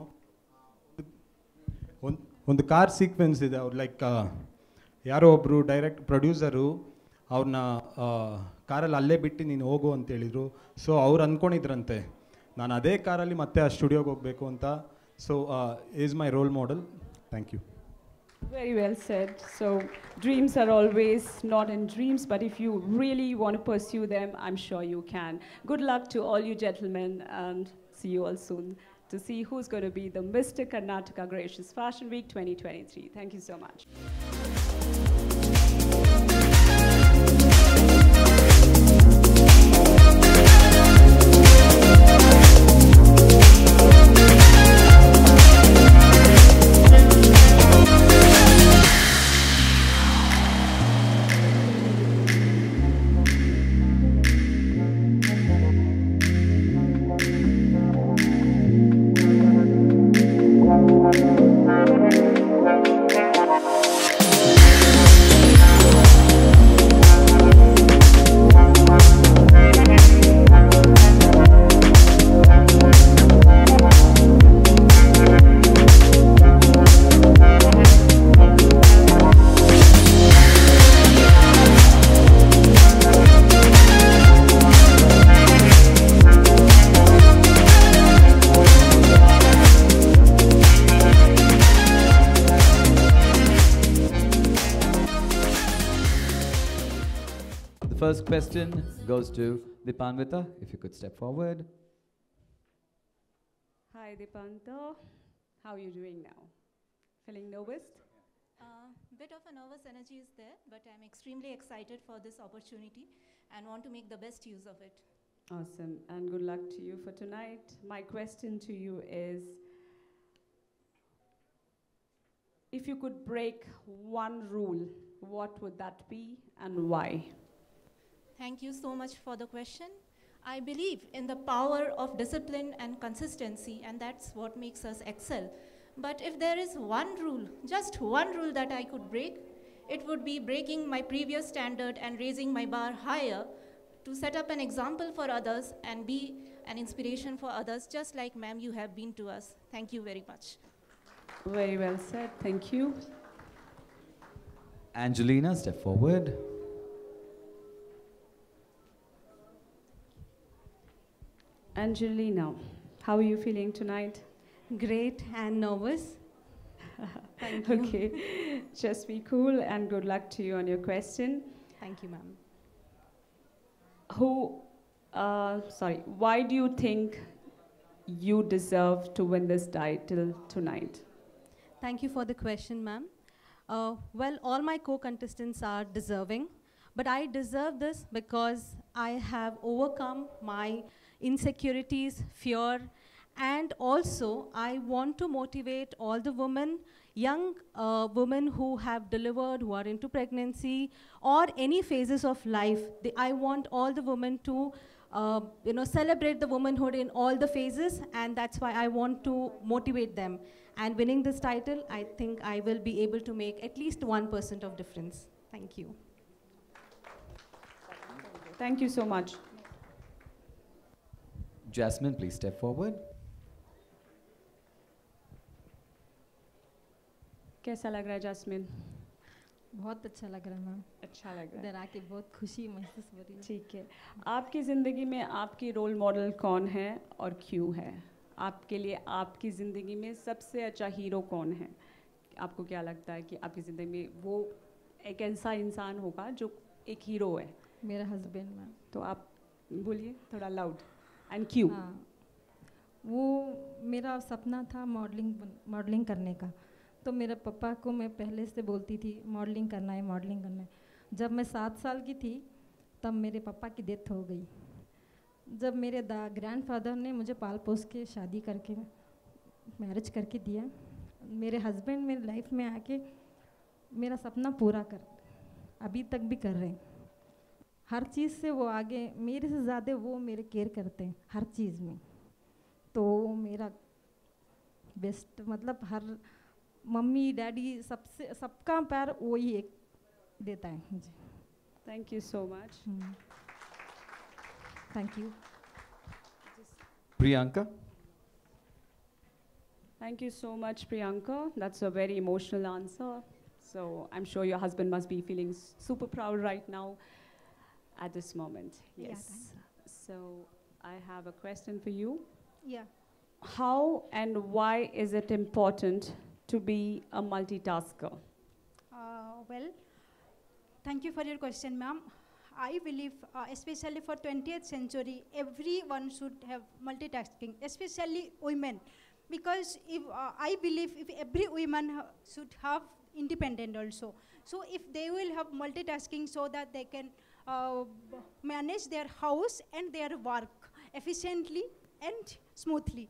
ಒಂದು ಒಂದು ಕಾರ್ ಸೀಕ್ವೆನ್ಸ್ ಇದೆ ಅವ್ರು ಲೈಕ್ ಯಾರೋ ಒಬ್ಬರು ಡೈರೆಕ್ಟ್ ಪ್ರೊಡ್ಯೂಸರು ಅವ್ರನ್ನ ಕಾರಲ್ಲಿ ಅಲ್ಲೇ ಬಿಟ್ಟು ನೀನು ಹೋಗು ಅಂತ ಹೇಳಿದರು. ಸೊ ಅವ್ರು ಅಂದ್ಕೊಂಡಿದ್ರಂತೆ ನಾನು ಅದೇ ಕಾರಲ್ಲಿ ಮತ್ತೆ ಆ ಸ್ಟುಡಿಯೋಗೆ ಹೋಗಬೇಕು ಅಂತ. So is my role model thank you Very well said. So, dreams are always not in dreams, but if you really want to pursue them, I'm sure you can. Good luck to all you gentlemen, and see you all soon to see who's going to be the Mr. Karnataka Gracious Fashion Week 2023. Thank you so much. Question goes to Dipanvita. If you could step forward. Hi, Dipanta. How are you doing now? Feeling nervous? Uh, bit of a nervous energy is there, but I'm extremely excited for this opportunity and want to make the best use of it. Awesome, and good luck to you for tonight. My question to you is if you could break one rule, what would that be and why? Thank you so much for the question. I believe in the power of discipline and consistency, and that's what makes us excel. But if there is one rule, just one rule that I could break, it would be breaking my previous standard and raising my bar higher to set up an example for others and be an inspiration for others, just like, ma'am, you have been to us. Thank you very much. Very well said. Thank you. Angelina, step forward. Angelina, how are you feeling tonight? Great and nervous. Thank you. okay, just be cool and good luck to you on your question. Thank you, ma'am. Who, uh, sorry, why do you think you deserve to win this title tonight? Thank you for the question, ma'am. Uh, well, all my co-contestants are deserving, but I deserve this because I have overcome my insecurities, fear, and also I want to motivate all the women, young uh, women who have delivered, who are into pregnancy, or any phases of life. The, I want all the women to uh, you know, celebrate the womanhood in all the phases, and that's why I want to motivate them. And winning this title, I think I will be able to make at least 1% of difference. Thank you. Thank you so much. Jasmine, please step forward. कैसा लग रहा है jasmine? बहुत अच्छा लग रहा है ma'am. अच्छा लग रहा है। इधर आके बहुत खुशी महसूस हो रही है। ठीक है। आपकी ज़िंदगी में आपकी रोल मॉडल कौन है और क्यों है? आपके लिए आपकी ज़िंदगी में सबसे अच्छा हीरो कौन है? आपको क्या लगता है कि आपकी ज़िंदगी में वो एक ऐसा इंसान होगा जो एक हीरो है? मेरा हस्बैंड मैम। तो आप बोलिए थोड़ा लाउड एंड क्यों हाँ। वो मेरा सपना था मॉडलिंग मॉडलिंग करने का। तो मेरे पापा को मैं पहले से बोलती थी मॉडलिंग करना है मॉडलिंग करना है। जब मैं सात साल की थी, तब मेरे पापा की डेथ हो गई। जब मेरे दा ग्रैंडफादर ने मुझे पाल पोस के शादी करके मैरिज करके दिया, मेरे हस्बैंड मेरी लाइफ में आके मेरा सपना पूरा कर, अभी तक भी कर रहे हैं। हर चीज़ से वो आगे मेरे से ज़्यादा वो मेरे केयर करते हैं हर चीज़ में। तो मेरा बेस्ट मतलब हर मम्मी डैडी सबसे सबका पैर ही एक देता है मुझे। Thank you so much thank you Priyanka? Thank you so much Priyanka. That's a very emotional answer so I am sure your husband must be feeling super proud right now at this moment. Yeah, Yes. so I have a question for you. Yeah. How and why is it important to be a multitasker? Uh, well, thank you for your question, ma'am. I believe, uh, especially for 20th century, everyone should have multitasking, especially women, because if uh, I believe if every woman ha- should have independent also. So if they will have multitasking, so that they can manage their house and their work efficiently and smoothly.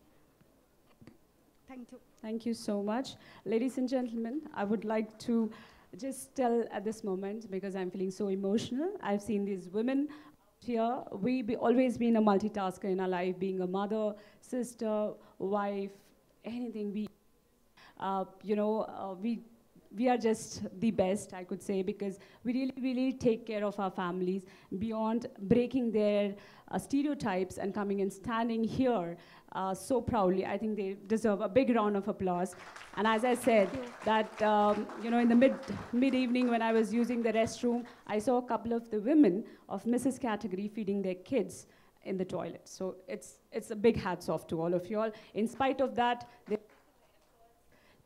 Thank you. Thank you so much. Ladies and gentlemen, I would like to just tell at this moment, because I'm feeling so emotional, I've seen these women here. We be always been a multitasker in our life, being a mother, sister, wife, anything. We, uh, you know, uh, we we are just the best, I could say, because we really, really take care of our families beyond breaking their uh, stereotypes and coming and standing here uh, so proudly. I think they deserve a big round of applause. And as I said, that um, you know, in the mid mid evening when I was using the restroom, I saw a couple of the women of Mrs. category feeding their kids in the toilet. So it's it's a big hats off to all of you all. In spite of that, they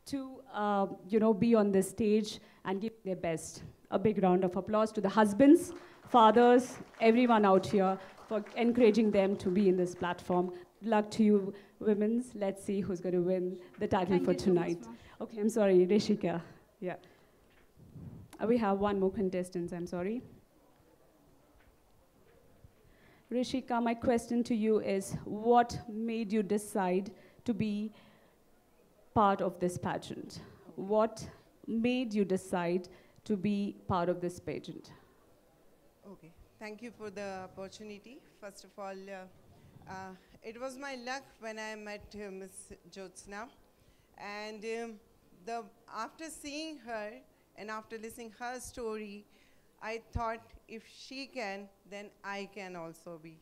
to uh, you know be on this stage and give their best. A big round of applause to the husbands, fathers, everyone out here for encouraging them to be in this platform. luck to you, women's. Let's see who's going to win the title Thank for you so much, tonight. okay, I'm sorry, Rishika. Yeah. Uh, we have one more contestant, I'm sorry. Rishika, my question to you is what made you decide to be part of this pageant? What made you decide to be part of this pageant? Okay, thank you for the opportunity. First of all, uh, uh, it was my luck when I met uh, Miss Jyotsna, and um, the after seeing her and after listening her story, I thought if she can, then I can also be.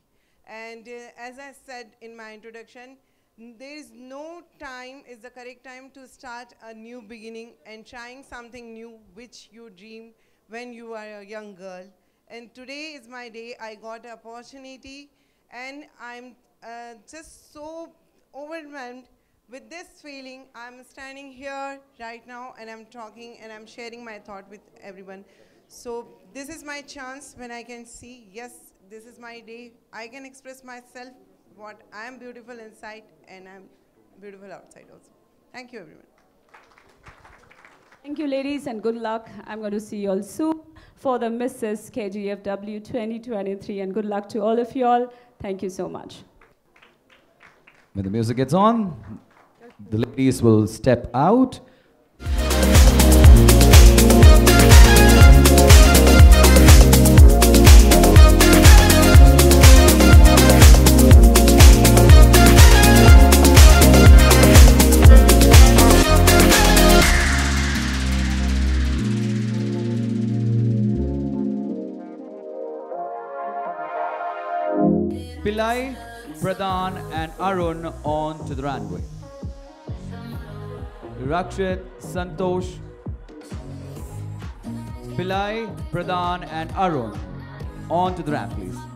And uh, as I said in my introduction, there is no time is the correct time to start a new beginning and trying something new which you dream when you are a young girl. And today is my day. I got an opportunity, and I'm uh, just so overwhelmed with this feeling. I'm standing here right now, and I'm talking and I'm sharing my thought with everyone. So this is my chance when I can see, yes, this is my day. I can express myself what I'm beautiful inside, and I'm beautiful outside also. Thank you, everyone. Thank you, ladies, and good luck. I'm going to see you all soon for the Mrs. KGFW 2023, and good luck to all of you all. Thank you so much. When the music gets on, the ladies will step out. Pillai, Pradhan, and Arun on to the runway. Rakshit, Santosh, Pillai, Pradhan, and Arun on to the ramp, please.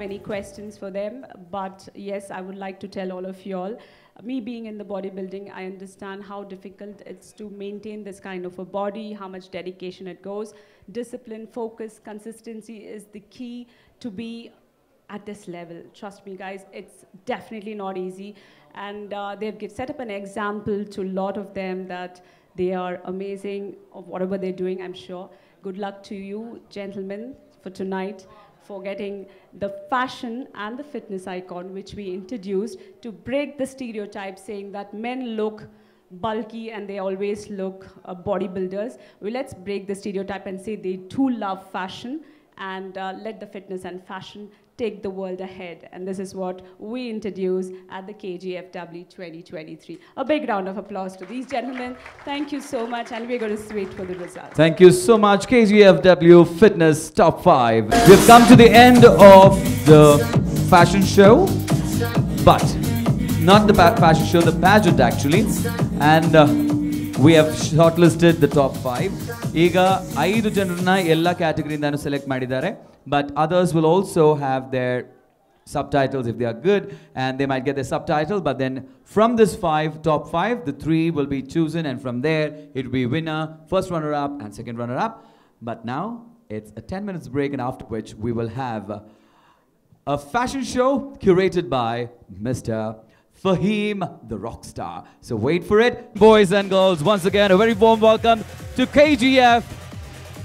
Have any questions for them, but yes, I would like to tell all of you all. Me being in the bodybuilding, I understand how difficult it's to maintain this kind of a body, how much dedication it goes. Discipline, focus, consistency is the key to be at this level. Trust me, guys, it's definitely not easy. And uh, they've set up an example to a lot of them that they are amazing of whatever they're doing, I'm sure. Good luck to you, gentlemen, for tonight, for getting the fashion and the fitness icon which we introduced to break the stereotype saying that men look bulky and they always look uh, bodybuilders. Well, let's break the stereotype and say they too love fashion and uh, let the fitness and fashion take the world ahead. And this is what we introduce at the KGFW 2023. A big round of applause to these gentlemen. Thank you so much, and we're going to wait for the results. Thank you so much, KGFW Fitness Top 5. We've come to the end of the fashion show, but not the fashion show, the pageant actually. And uh, we have shortlisted the top 5. ಈಗ ಐದು ಜನರನ್ನ ಎಲ್ಲ ಕ್ಯಾಟಗರಿಯಿಂದಾನು select ಮಾಡಿದ್ದಾರೆ but others will also have their subtitles if they are good and they might get their subtitle but then from this five top five the three will be chosen and from there it will be winner first runner up and second runner up but now it's a 10 minutes break and after which we will have a fashion show curated by mr Fahim the rock star. So wait for it. Boys and girls, once again, a very warm welcome to KGF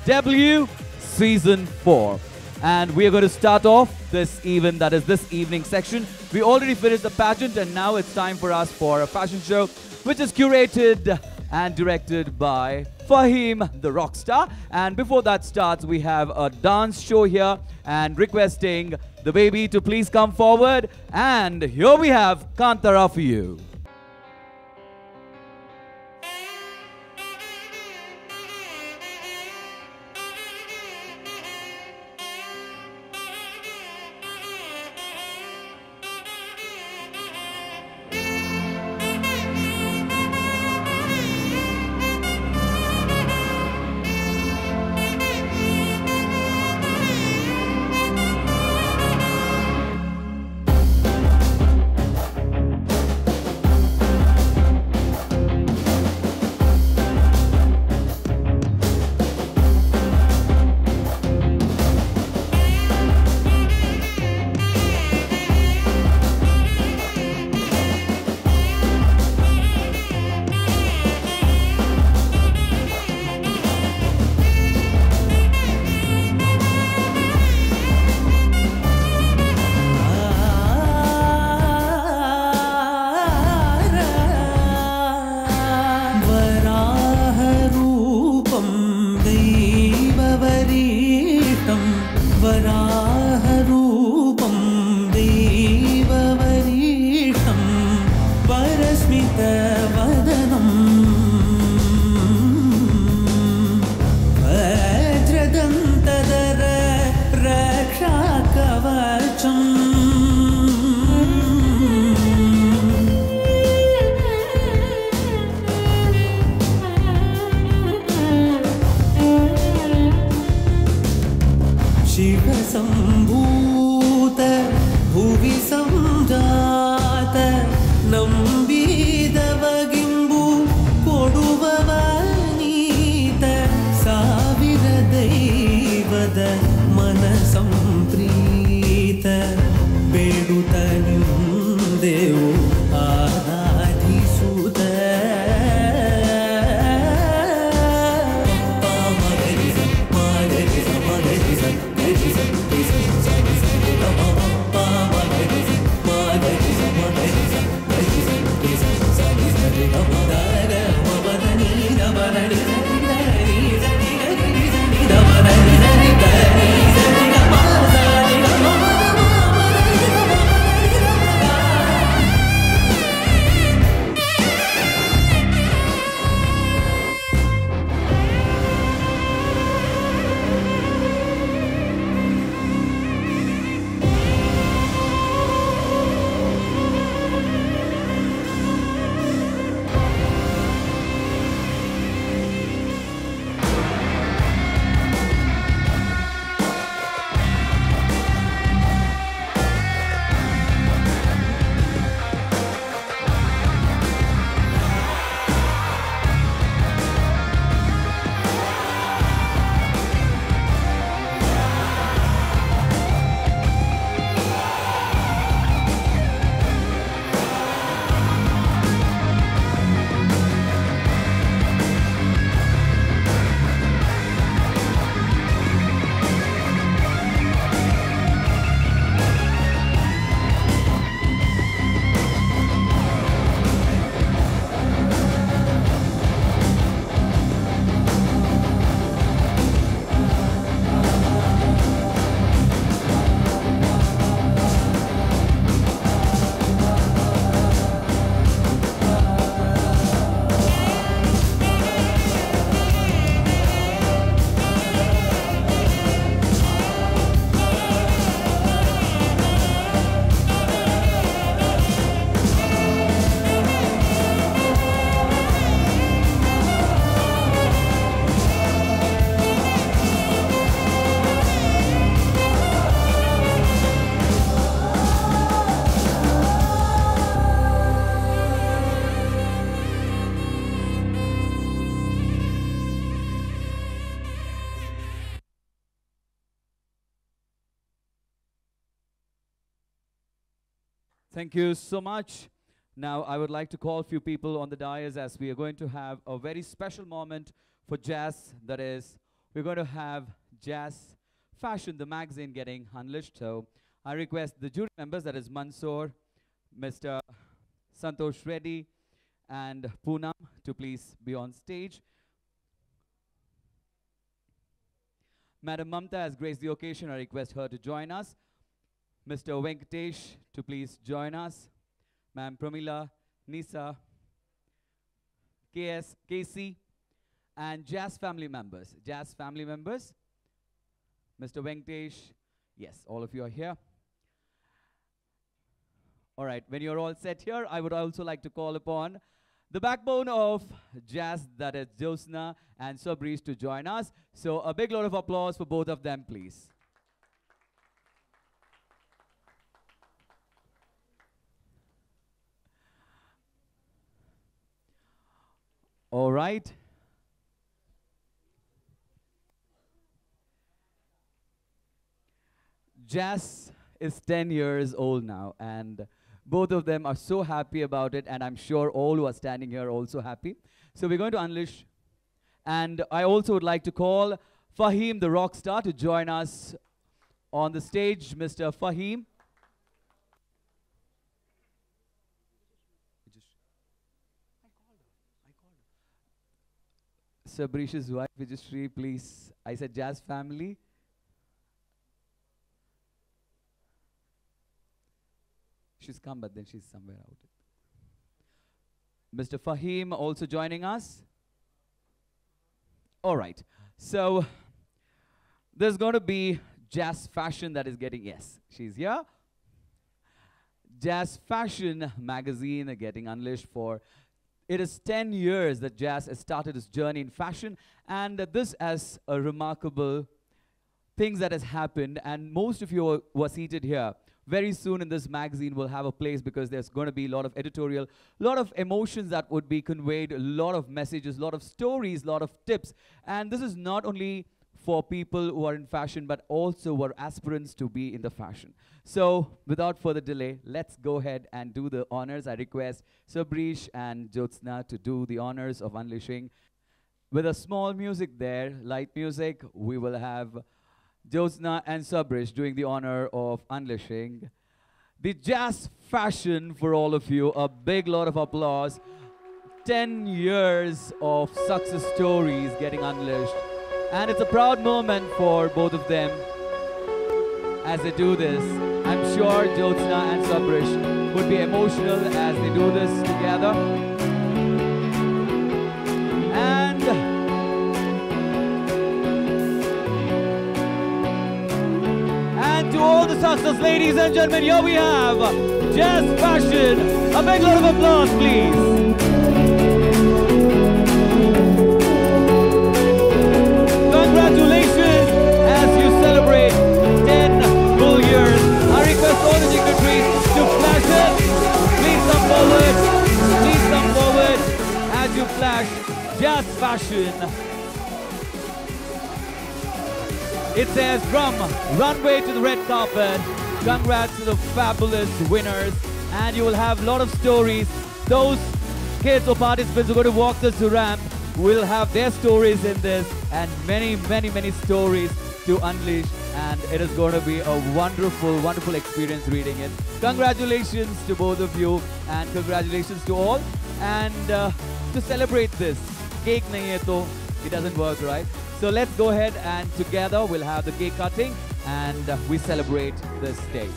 W Season 4. And we are going to start off this even, that is this evening section. We already finished the pageant and now it's time for us for a fashion show which is curated and directed by Fahim the rock star. And before that starts, we have a dance show here and requesting the baby to please come forward. And here we have Kantara for you. You so much. Now, I would like to call a few people on the dais as we are going to have a very special moment for JAS. That is, we're going to have JAS Fashion, the magazine, getting unleashed. So, I request the jury members, that is Mansoor, Mr. Santosh Reddy, and Poonam, to please be on stage. Madam Mamta has graced the occasion. I request her to join us. Mr. Venkatesh to please join us. Ma'am Pramila, Nisa, KS, KC, and JAS family members. JAS family members. Mr. Venkatesh, yes, all of you are here. All right, when you're all set here, I would also like to call upon the backbone of JAS, that is Jyotsna and Sabrish, to join us. So a big lot of applause for both of them, please. All right. JAS is 10 years old now, and both of them are so happy about it, and I'm sure all who are standing here are also happy. So we're going to unleash, and I also would like to call Fahim, the rock star, to join us on the stage. Mr. Fahim. Sabrish's wife, Vijayashree, please. I said JAS family. She's come, but then she's somewhere out. Mr. Fahim also joining us. All right. So there's going to be JAS Fashion that is getting, yes, she's here. JAS Fashion magazine getting unleashed for it is 10 years that JAS has started its journey in fashion, and uh, this as a remarkable things that has happened. And most of you were seated here, very soon in this magazine will have a place because there's going to be a lot of editorial, a lot of emotions that would be conveyed, a lot of messages, a lot of stories, a lot of tips. And this is not only for people who are in fashion, but also who are aspirants to be in the fashion. So, without further delay, let's go ahead and do the honors. I request Sabrish and Jyotsna to do the honors of unleashing. With a small music there, light music, we will have Jyotsna and Sabrish doing the honor of unleashing the JAS fashion for all of you. A big lot of applause. 10 years of success stories getting unleashed. And it's a proud moment for both of them as they do this. I'm sure Jyotsna and Sabrish would be emotional as they do this together. And and to all the success, ladies and gentlemen, here we have JAS Fashion. A big lot of applause, please. Please come forward. Please come forward as you flash JAS Fashion. It says from runway to the red carpet. Congrats to the fabulous winners. And you will have a lot of stories. Those kids or participants who are going to walk this ramp will have their stories in this and many, many, many stories to unleash. And it is going to be a wonderful, wonderful experience reading it. Congratulations to both of you and congratulations to all. And uh, to celebrate this, cake nahi hai to it doesn't work, right? So let's go ahead and together we'll have the cake cutting and uh, we celebrate this day.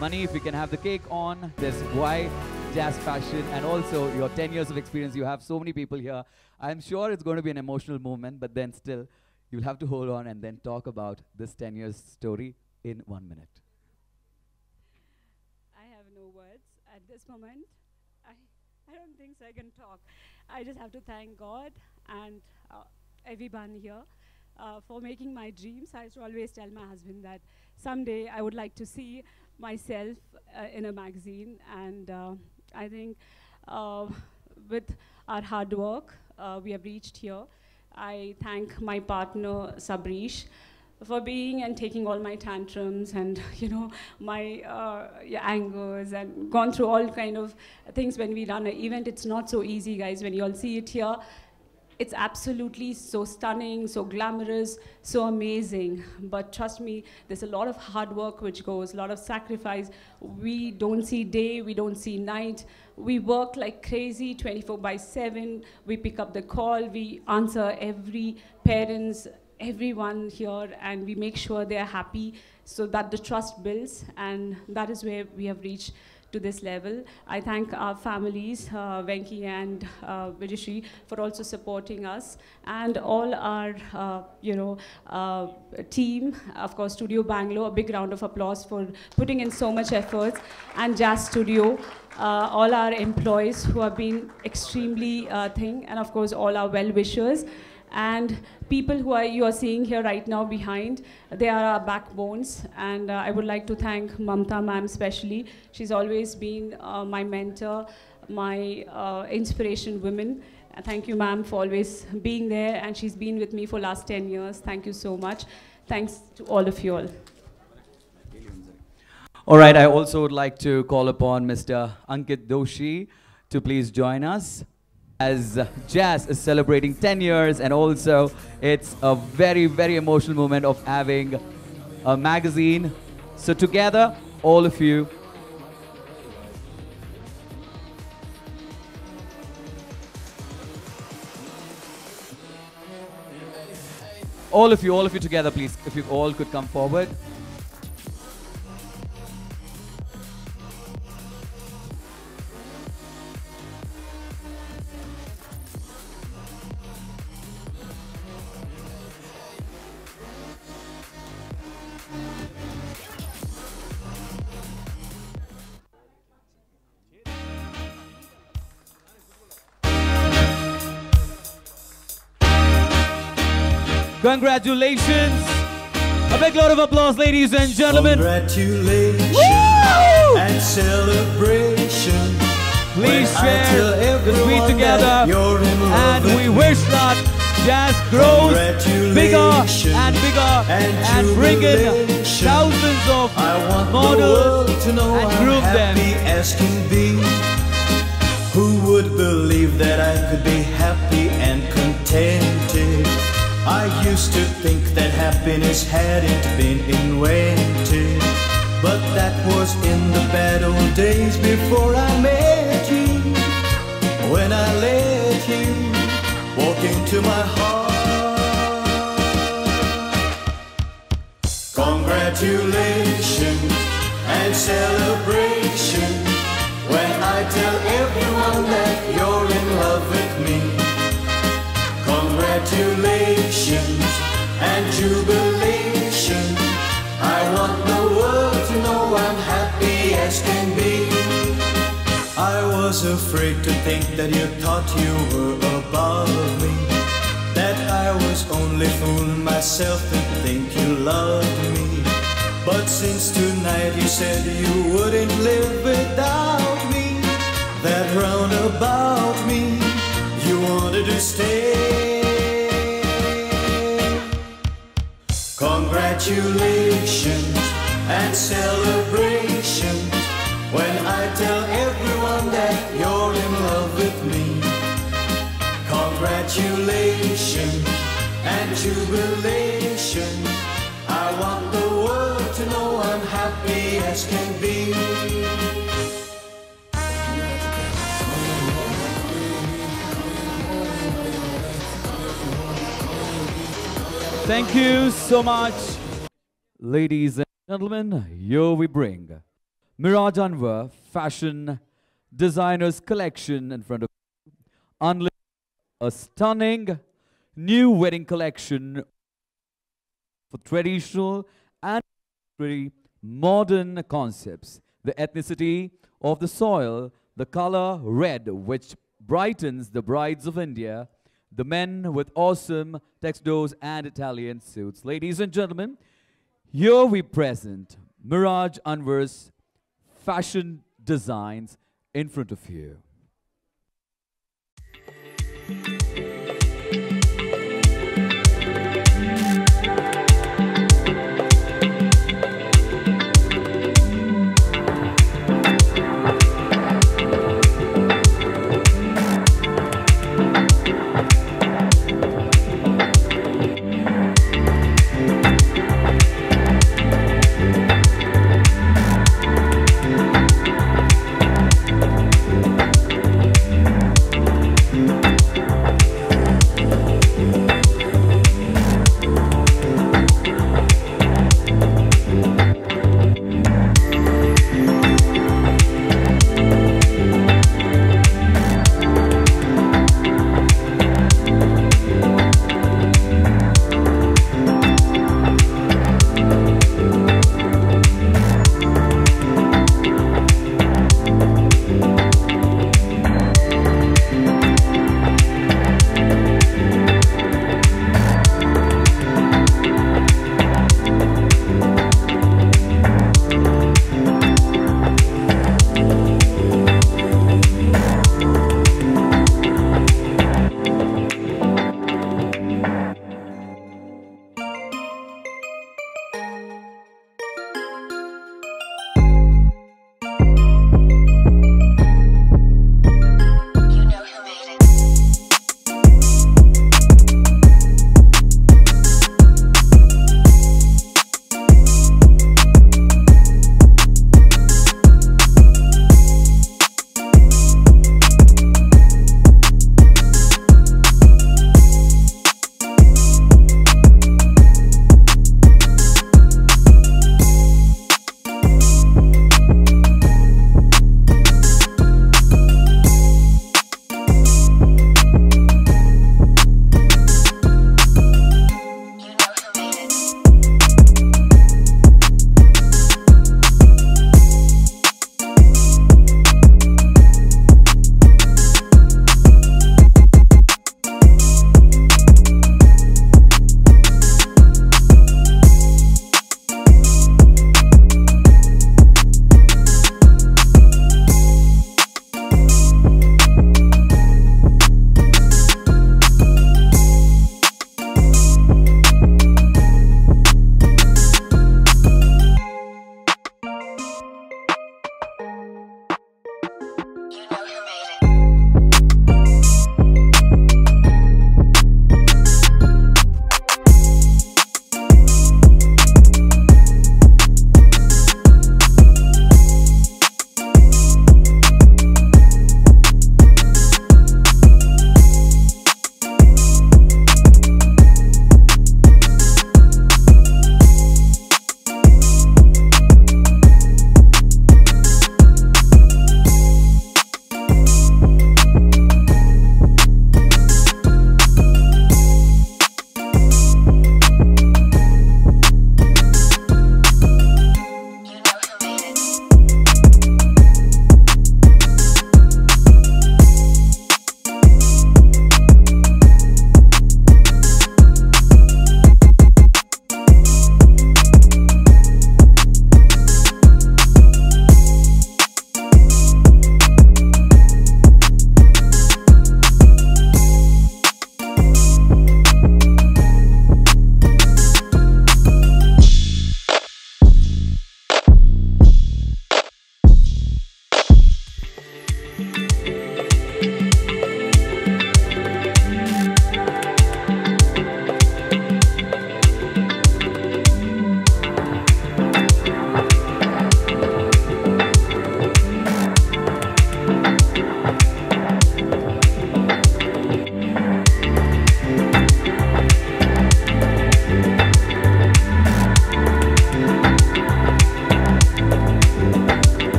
Money, if we can have the cake on, this why JAS fashion and also your 10 years of experience. You have so many people here. I'm sure it's going to be an emotional moment, but then still, you'll have to hold on and then talk about this 10 years story in one minute. I have no words at this moment. I, I don't think so I can talk. I just have to thank God and uh, everyone here uh, for making my dreams. I used to always tell my husband that someday I would like to see myself uh, in a magazine, and uh, I think uh, with our hard work, uh, we have reached here. I thank my partner Sabrish for being and taking all my tantrums and you know my uh, yeah, angers and gone through all kind of things when we run an event. It's not so easy, guys. When you all see it here, it's absolutely so stunning, so glamorous, so amazing. But trust me, there's a lot of hard work which goes, a lot of sacrifice. We don't see day, we don't see night. We work like crazy 24 by 7. We pick up the call, we answer every parent's everyone here and we make sure they're happy so that the trust builds and that is where we have reached to this level. I thank our families, uh, Venki and uh, for also supporting us, and all our, uh, you know, uh, team. Of course, Studio Bangalore. A big round of applause for putting in so much efforts, and JAS Studio. Uh, all our employees who have been extremely uh, thing, and of course all our well-wishers and people who are, you are seeing here right now behind, they are our backbones. And uh, I would like to thank Mamta ma'am especially. She's always been uh, my mentor, my uh, inspiration women. Uh, Thank you, ma'am, for always being there. And she's been with me for last 10 years. Thank you so much. Thanks to all of you all. All right, I also would like to call upon Mr. Ankit Doshi to please join us as JAS is celebrating 10 years and also it's a very, very emotional moment of having a magazine. So together, all of you, all of you, all of you together, please, if you all could come forward. Congratulations. A big lot of applause, ladies and gentlemen. Congratulations Woo! and celebration. Please share tweet together. you're in love And we wish that JAS grows bigger and bigger and and bring in thousands of I want the models to know and I'm them. as can be. Who would believe that I could be happy and contented? I used to think that happiness hadn't been invented. But that was in the bad old days before I met you. When I let you walk into my heart. Congratulations and celebration when I tell everyone that you're in love with me. Congratulations and jubilation. I want the world to know I'm happy as can be. I was afraid to think that you thought you were above me. That I was only fooling myself and think you loved me. But since tonight you said you wouldn't live without me, that round about me you wanted to stay. Congratulations and celebrations when I tell everyone that you're in love with me. Congratulations and jubilation. Thank you so much. Ladies and gentlemen, here we bring Miraj Anwar Fashion Designers Collection in front of you. A stunning new wedding collection for traditional and very modern concepts. The ethnicity of the soil, the color red, which brightens the brides of India, the men with awesome textos and Italian suits. Ladies and gentlemen, here we present Miraj Anwar's fashion designs in front of you.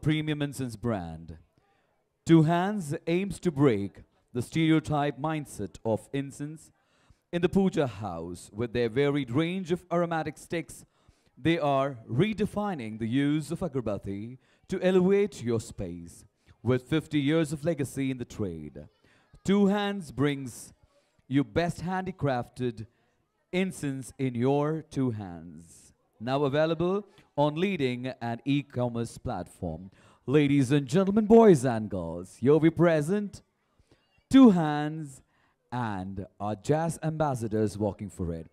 Premium incense brand. Two Hands aims to break the stereotype mindset of incense in the puja house with their varied range of aromatic sticks. They are redefining the use of agarbatti to elevate your space. With 50 years of legacy in the trade, Two Hands brings you best handicrafted incense in your two hands. Now available on leading an e-commerce platform. Ladies and gentlemen, boys and girls, here we present Two Hands and our JAS ambassadors walking for it.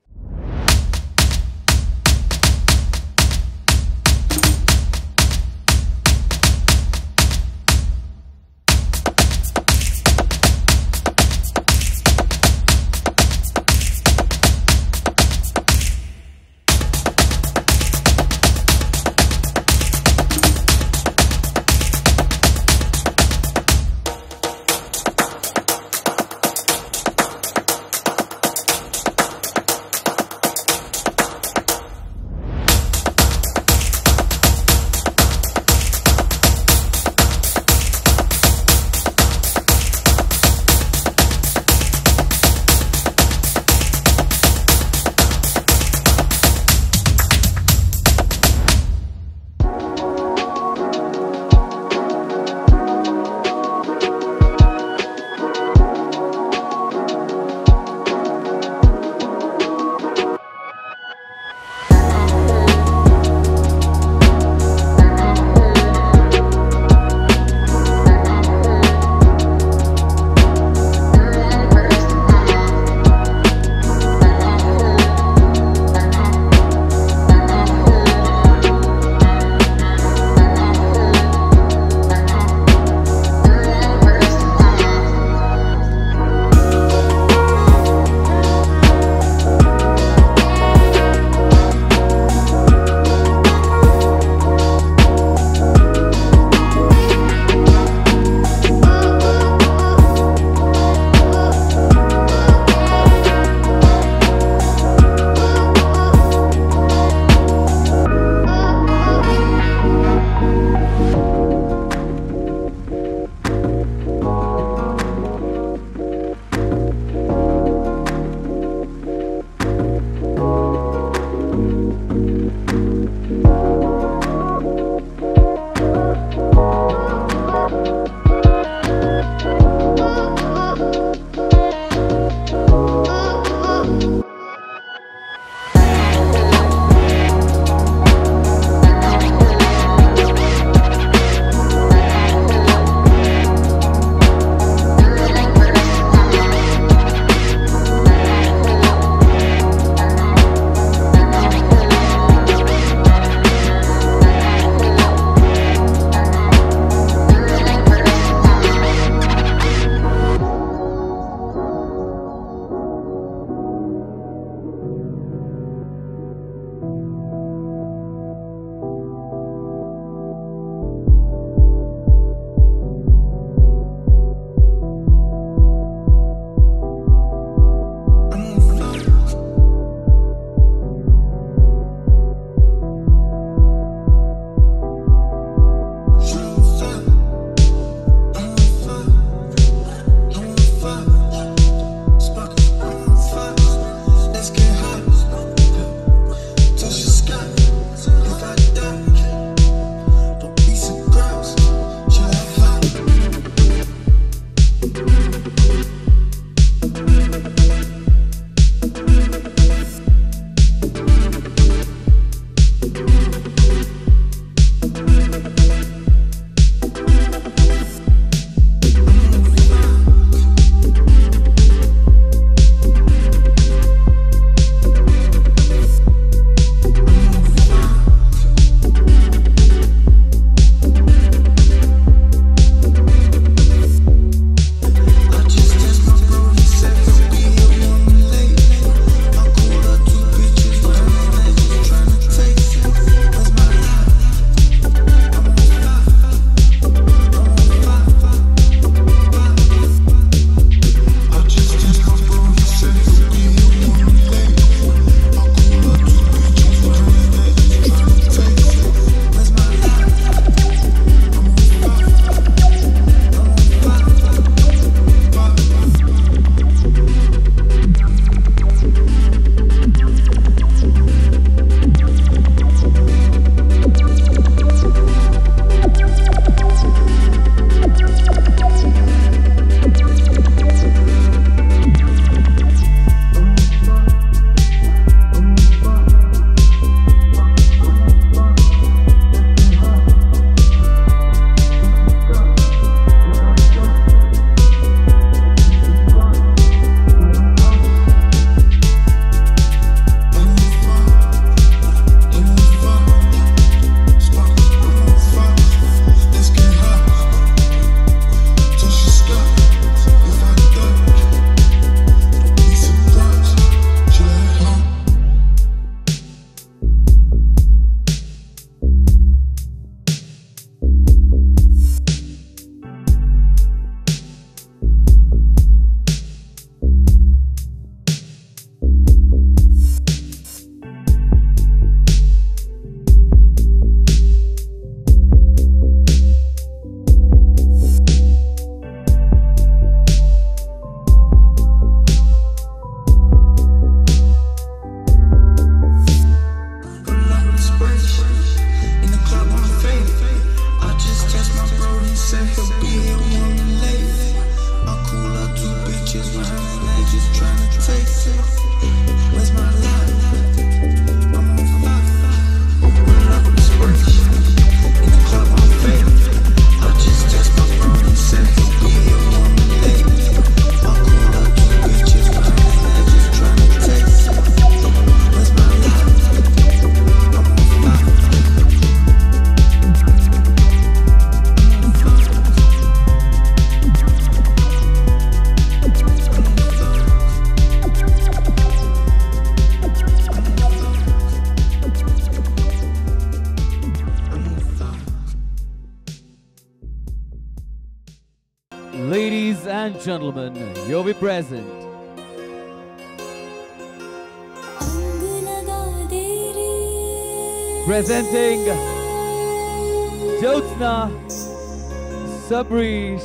Sabrish, and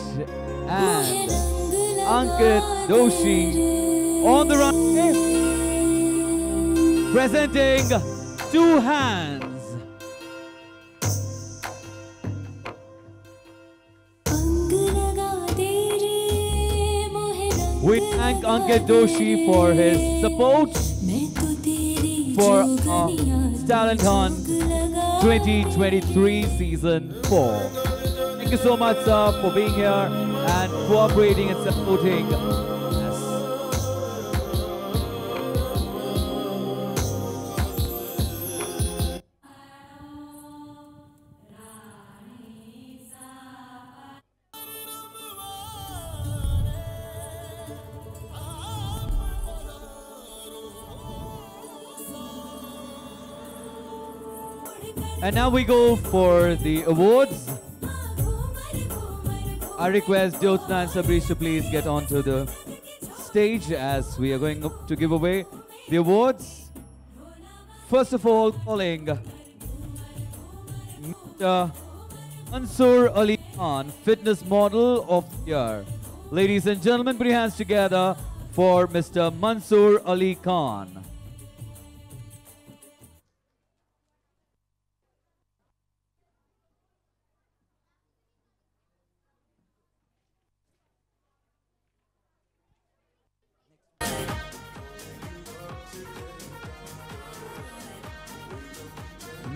much, sir, for being here and cooperating and supporting And now we go for the awards. Request Jyotsna and Sabrish to please get onto the stage as we are going to give away the awards. First of all, calling Mr. Mansoor Ali Khan, Fitness Model of the Year. Ladies and gentlemen, put your hands together for Mr. Mansoor Ali Khan.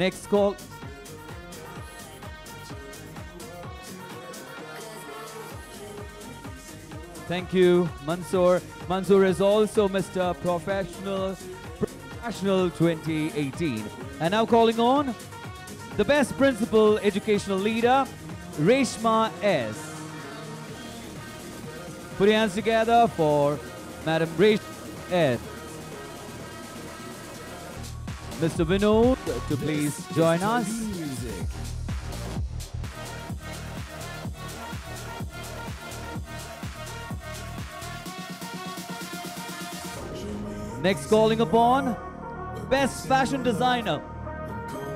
Next call. Thank you, Mansoor. Mansoor is also Mr. Professional Professional 2018. And now calling on the best principal educational leader, Reshma S. Put your hands together for Madam Reshma S. Mr. Vinod to please join us. Next calling upon Best Fashion Designer,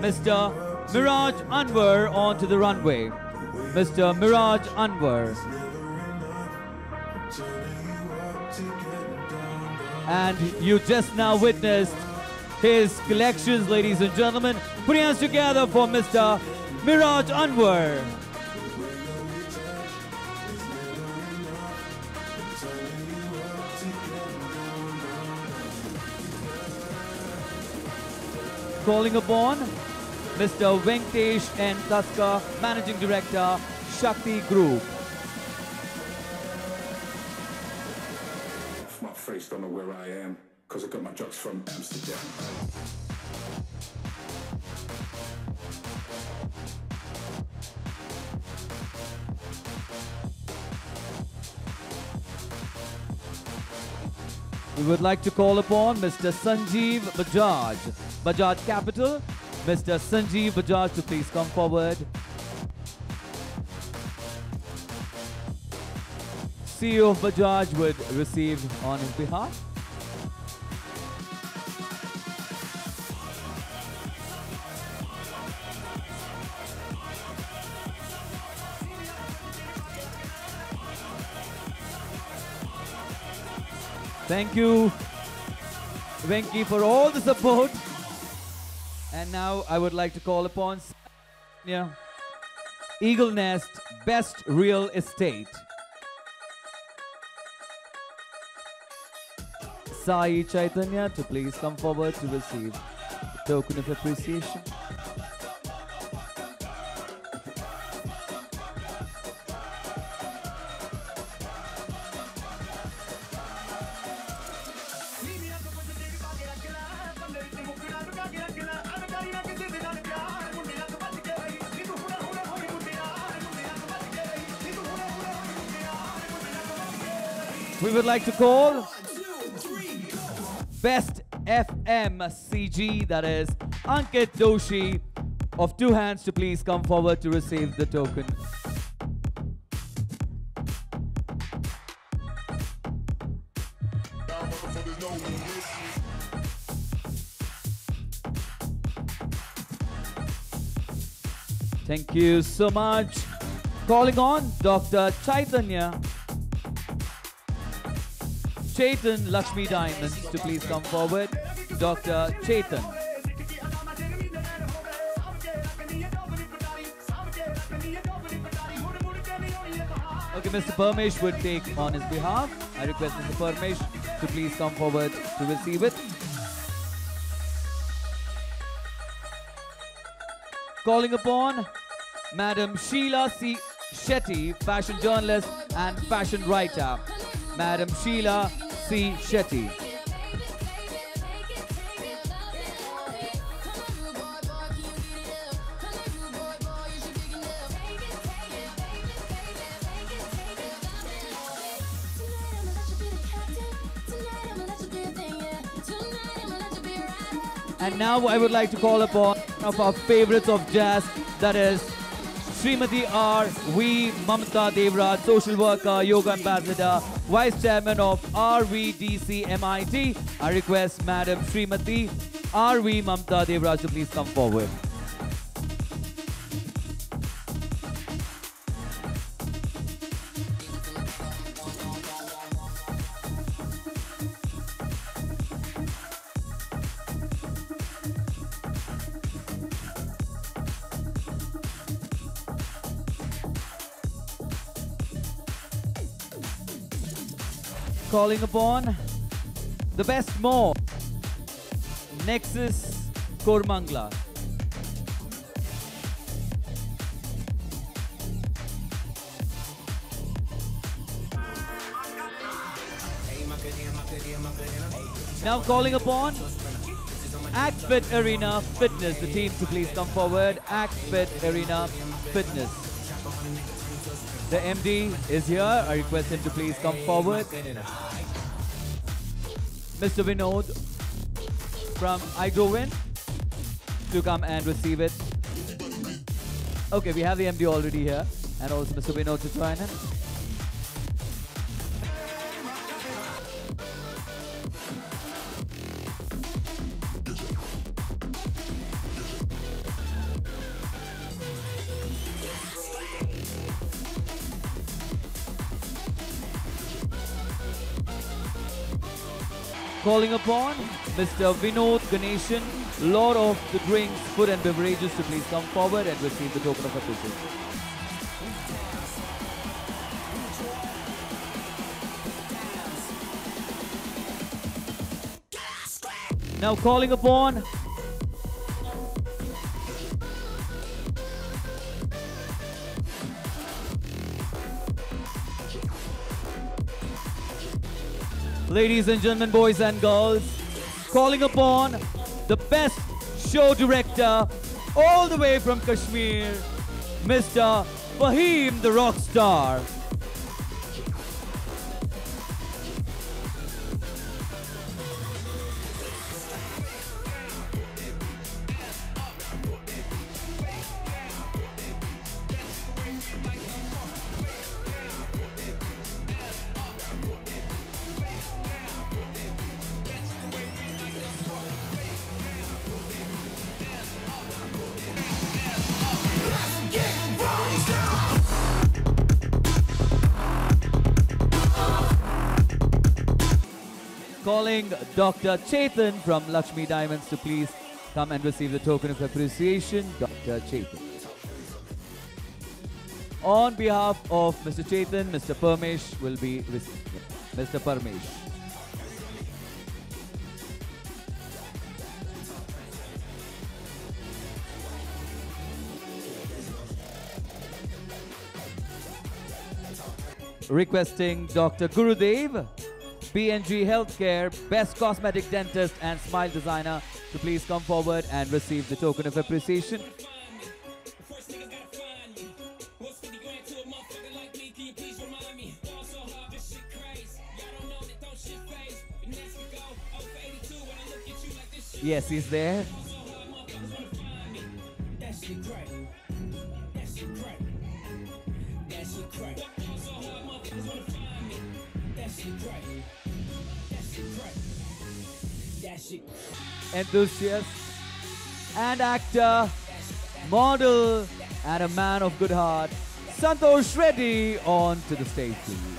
Mr. Miraj Anwar onto the runway. Mr. Miraj Anwar. And you just now witnessed his collections, ladies and gentlemen. Put your hands together for Mr. Miraj Anwar. Calling upon Mr. Venkatesh N. Taska, Managing Director, Shakti Group. My face don't know where I am, cause I got my drugs from Amsterdam. We would like to call upon Mr. Sanjeev Bajaj, Bajaj Capital. Mr. Sanjeev Bajaj to please come forward. CEO of Bajaj would receive on his behalf. Thank you, Venki, for all the support. And now I would like to call upon yeah, Eagle Nest Best Real Estate. Sai Chaitanya to please come forward to receive token of appreciation. we would like to call One, two, three, Best FMCG, that is Ankit Doshi of Two Hands to please come forward to receive the token. Thank you so much. Calling on Dr. Chaitanya Chetan Lakshmi Diamonds to please come forward. Dr. Chetan. Okay, Mr. Parmesh would take on his behalf. I request Mr. Parmesh to please come forward to receive it. Calling upon Madam Sheila C. Shetty, fashion journalist and fashion writer. Madam Sheila C. Shetty. And now I would like to call upon one of our favorites of JAS, that is Srimati R. V. Mamta Devraj, social worker, yoga ambassador, vice chairman of RVDC MIT. I request Madam Srimati R. V. Mamta Devraj to please come forward. Calling upon the best more, Nexus Koramangala. Now calling upon ActFit Arena Fitness, the team to please come forward. ActFit Arena Fitness. The MD is here. I request him to please come forward. Mr. Vinod from iGrowin to come and receive it. Okay, we have the MD already here and also Mr. Vinod to join in. Calling upon Mr. Vinod Ganeshan, Lord of the Drinks, Food and Beverages to please come forward and receive the token of appreciation. Now calling upon ladies and gentlemen, boys and girls, calling upon the best show director all the way from Kashmir, Mr. Fahim the rock Calling Dr. Chetan from Lakshmi Diamonds to please come and receive the token of appreciation. Dr. Chetan. On behalf of Mr. Chetan, Mr. Parmesh will be receiving. Mr. Parmesh. Requesting Dr. Gurudev, BNG Healthcare, Best Cosmetic Dentist and Smile Designer to please come forward and receive the token of appreciation. Yes, he's there. Enthusiast, and actor, model, and a man of good heart, Santosh Reddy, on to the stage, please.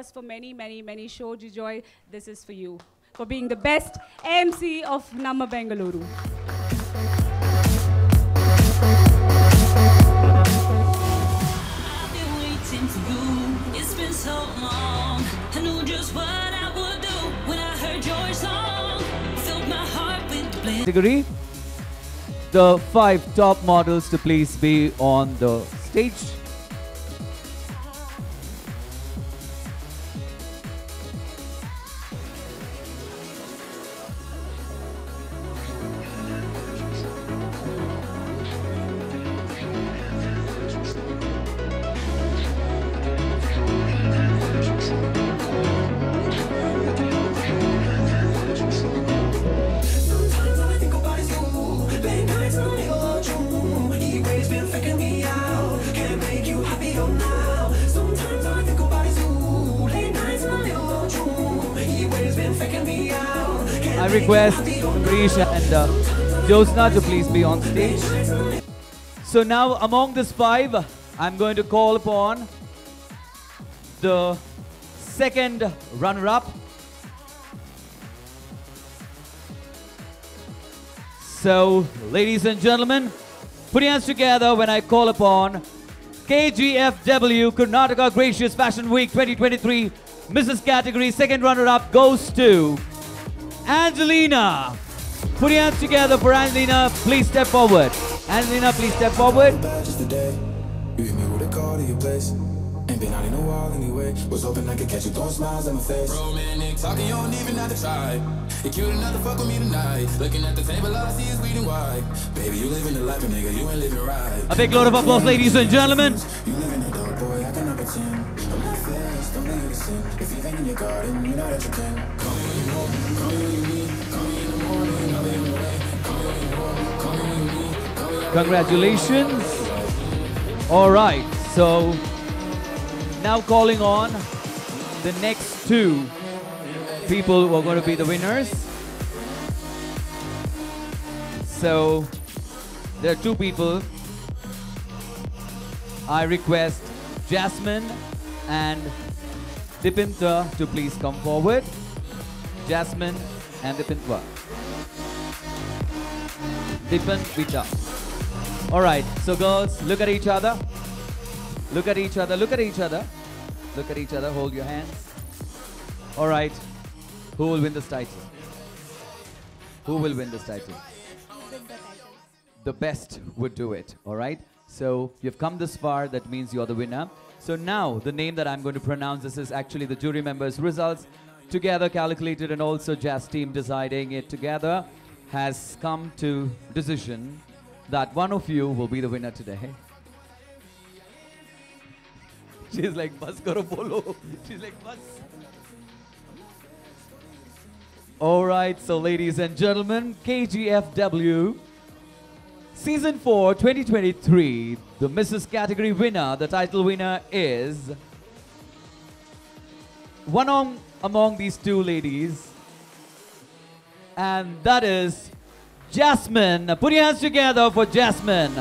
Us for many, many, many shows. Joy, this is for you for being the best MC of Namma Bengaluru. I've been waiting for you. It's been so long. I knew just what I would do when I heard your song. Filled my heart with bliss. Category. The five top models to please be on the stage. Jyotsna to please be on stage. So now among this five, I'm going to call upon the second runner-up. So, ladies and gentlemen, put your hands together when I call upon KGFW Karnataka Gracious Fashion Week 2023 Mrs. Category second runner-up goes to Angelina. Put your hands together for Angelina. Please step forward. Angelina, please step forward. You hit me with a call to your place. Ain't been out in a while anyway. Was hoping I could catch you throwing smiles my face. Romantic talking, you don't even have to try. You're cute enough to fuck with me tonight. Looking at the table, all I see is weed and white. Baby, you living the life, nigga, you ain't living right. A big load of applause, ladies and gentlemen. You living the dark, boy, I cannot pretend. I'm not fast, don't you sin. If you've in your garden, you know that you can. Call me when you want, call me when you need. Congratulations. All right, so now calling on the next two people who are going to be the winners. So there are two people. I request Jasmine and Dipinta to please come forward. Jasmine and Dipinta. Dipan. All right, so girls, look at each other. Look at each other. Look at each other. Look at each other. Hold your hands. All right, who will win this title? Who will win this title? The best would do it. All right. So you've come this far. That means you're the winner. So now the name that I'm going to pronounce. This is actually the jury members' results together calculated and also JAS team deciding it together has come to decision that one of you will be the winner today. She's like, bus karo bolo. She's like, bus. All right, so ladies and gentlemen, KGFW Season 4 2023, the Mrs. Category winner, the title winner is one on, among these two ladies, and that is Jasmine. Put your hands together for Jasmine.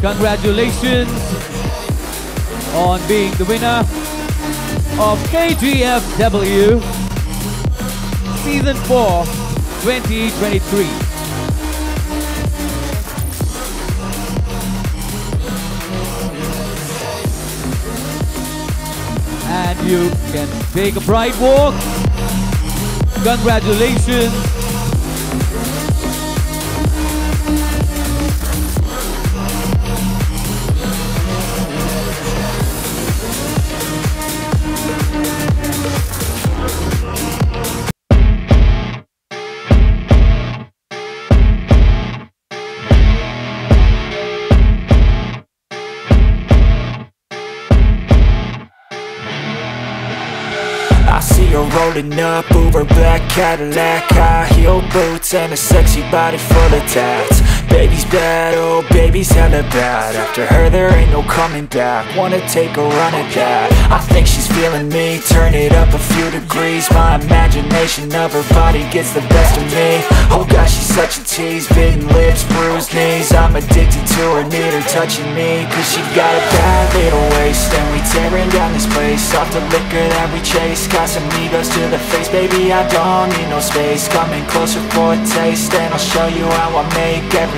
Congratulations on being the winner of KGFW Season 4 2023. And you can take a bright walk. Congratulations. Rolling up Uber black Cadillac High heel boots and a sexy body full of tats Baby's bad, oh baby's hella bad. After her there ain't no coming back. Wanna take a run at that. I think she's feeling me. Turn it up a few degrees. My imagination of her body gets the best of me. Oh gosh, she's such a tease. Bitten lips, bruised knees. I'm addicted to her, need her touching me. Cause she got a bad little waist. And we tearing down this place. Off the liquor that we chase. Got some egos to the face. Baby, I don't need no space. Coming closer for a taste. And I'll show you how I make everything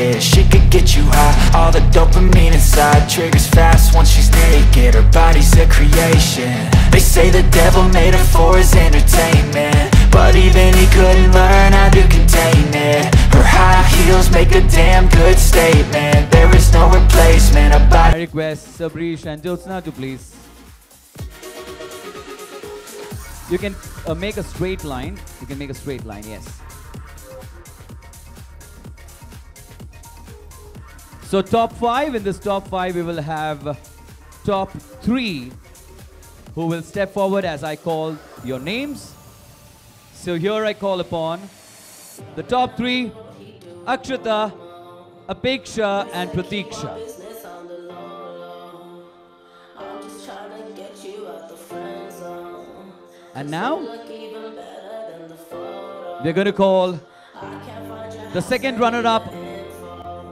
it She could get you high, all the dopamine inside Triggers fast once she's naked, her body's a creation. They say the devil made her for his entertainment. But even he couldn't learn how to contain it. Her high heels make a damn good statement. There is no replacement, a body I request Sabrish and Jyotsna to please. You can uh, make a straight line. You can make a straight line, yes. So top five, in this top five, we will have top three who will step forward as I call your names. So here I call upon the top three, Akshata, Apeksha and Pratiksha. And now, we're going to call the second runner-up,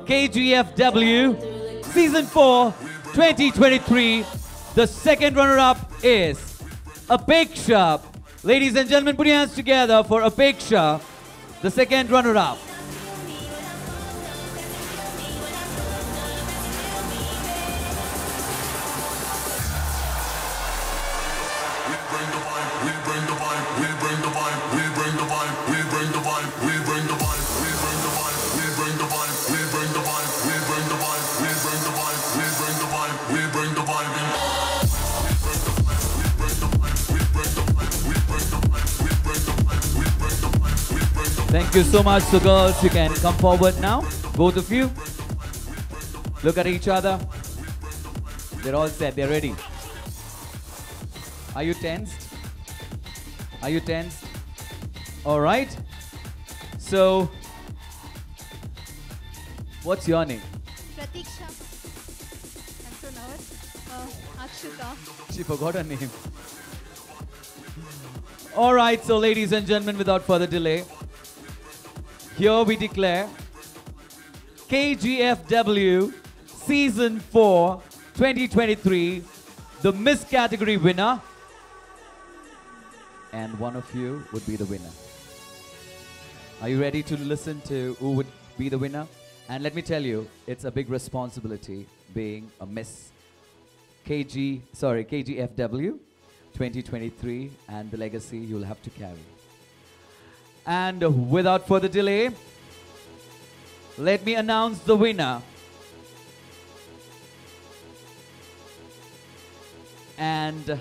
KGFW, Season 4, 2023. The second runner-up is Apeksha. Ladies and gentlemen, put your hands together for Apeksha, the second runner-up. Thank you so much. So girls, you can come forward now. Both of you. Look at each other. They're all set. They're ready. Are you tensed? Are you tensed? All right. So, what's your name? Pratiksha. I'm so nervous. Uh, Akshita. She forgot her name. All right, so ladies and gentlemen, without further delay, here we declare KGFW Season 4 2023 the Miss Category winner. And one of you would be the winner. Are you ready to listen to who would be the winner? And let me tell you, it's a big responsibility being a Miss KG, sorry, KGFW 2023 and the legacy you'll have to carry. And without further delay, let me announce the winner. And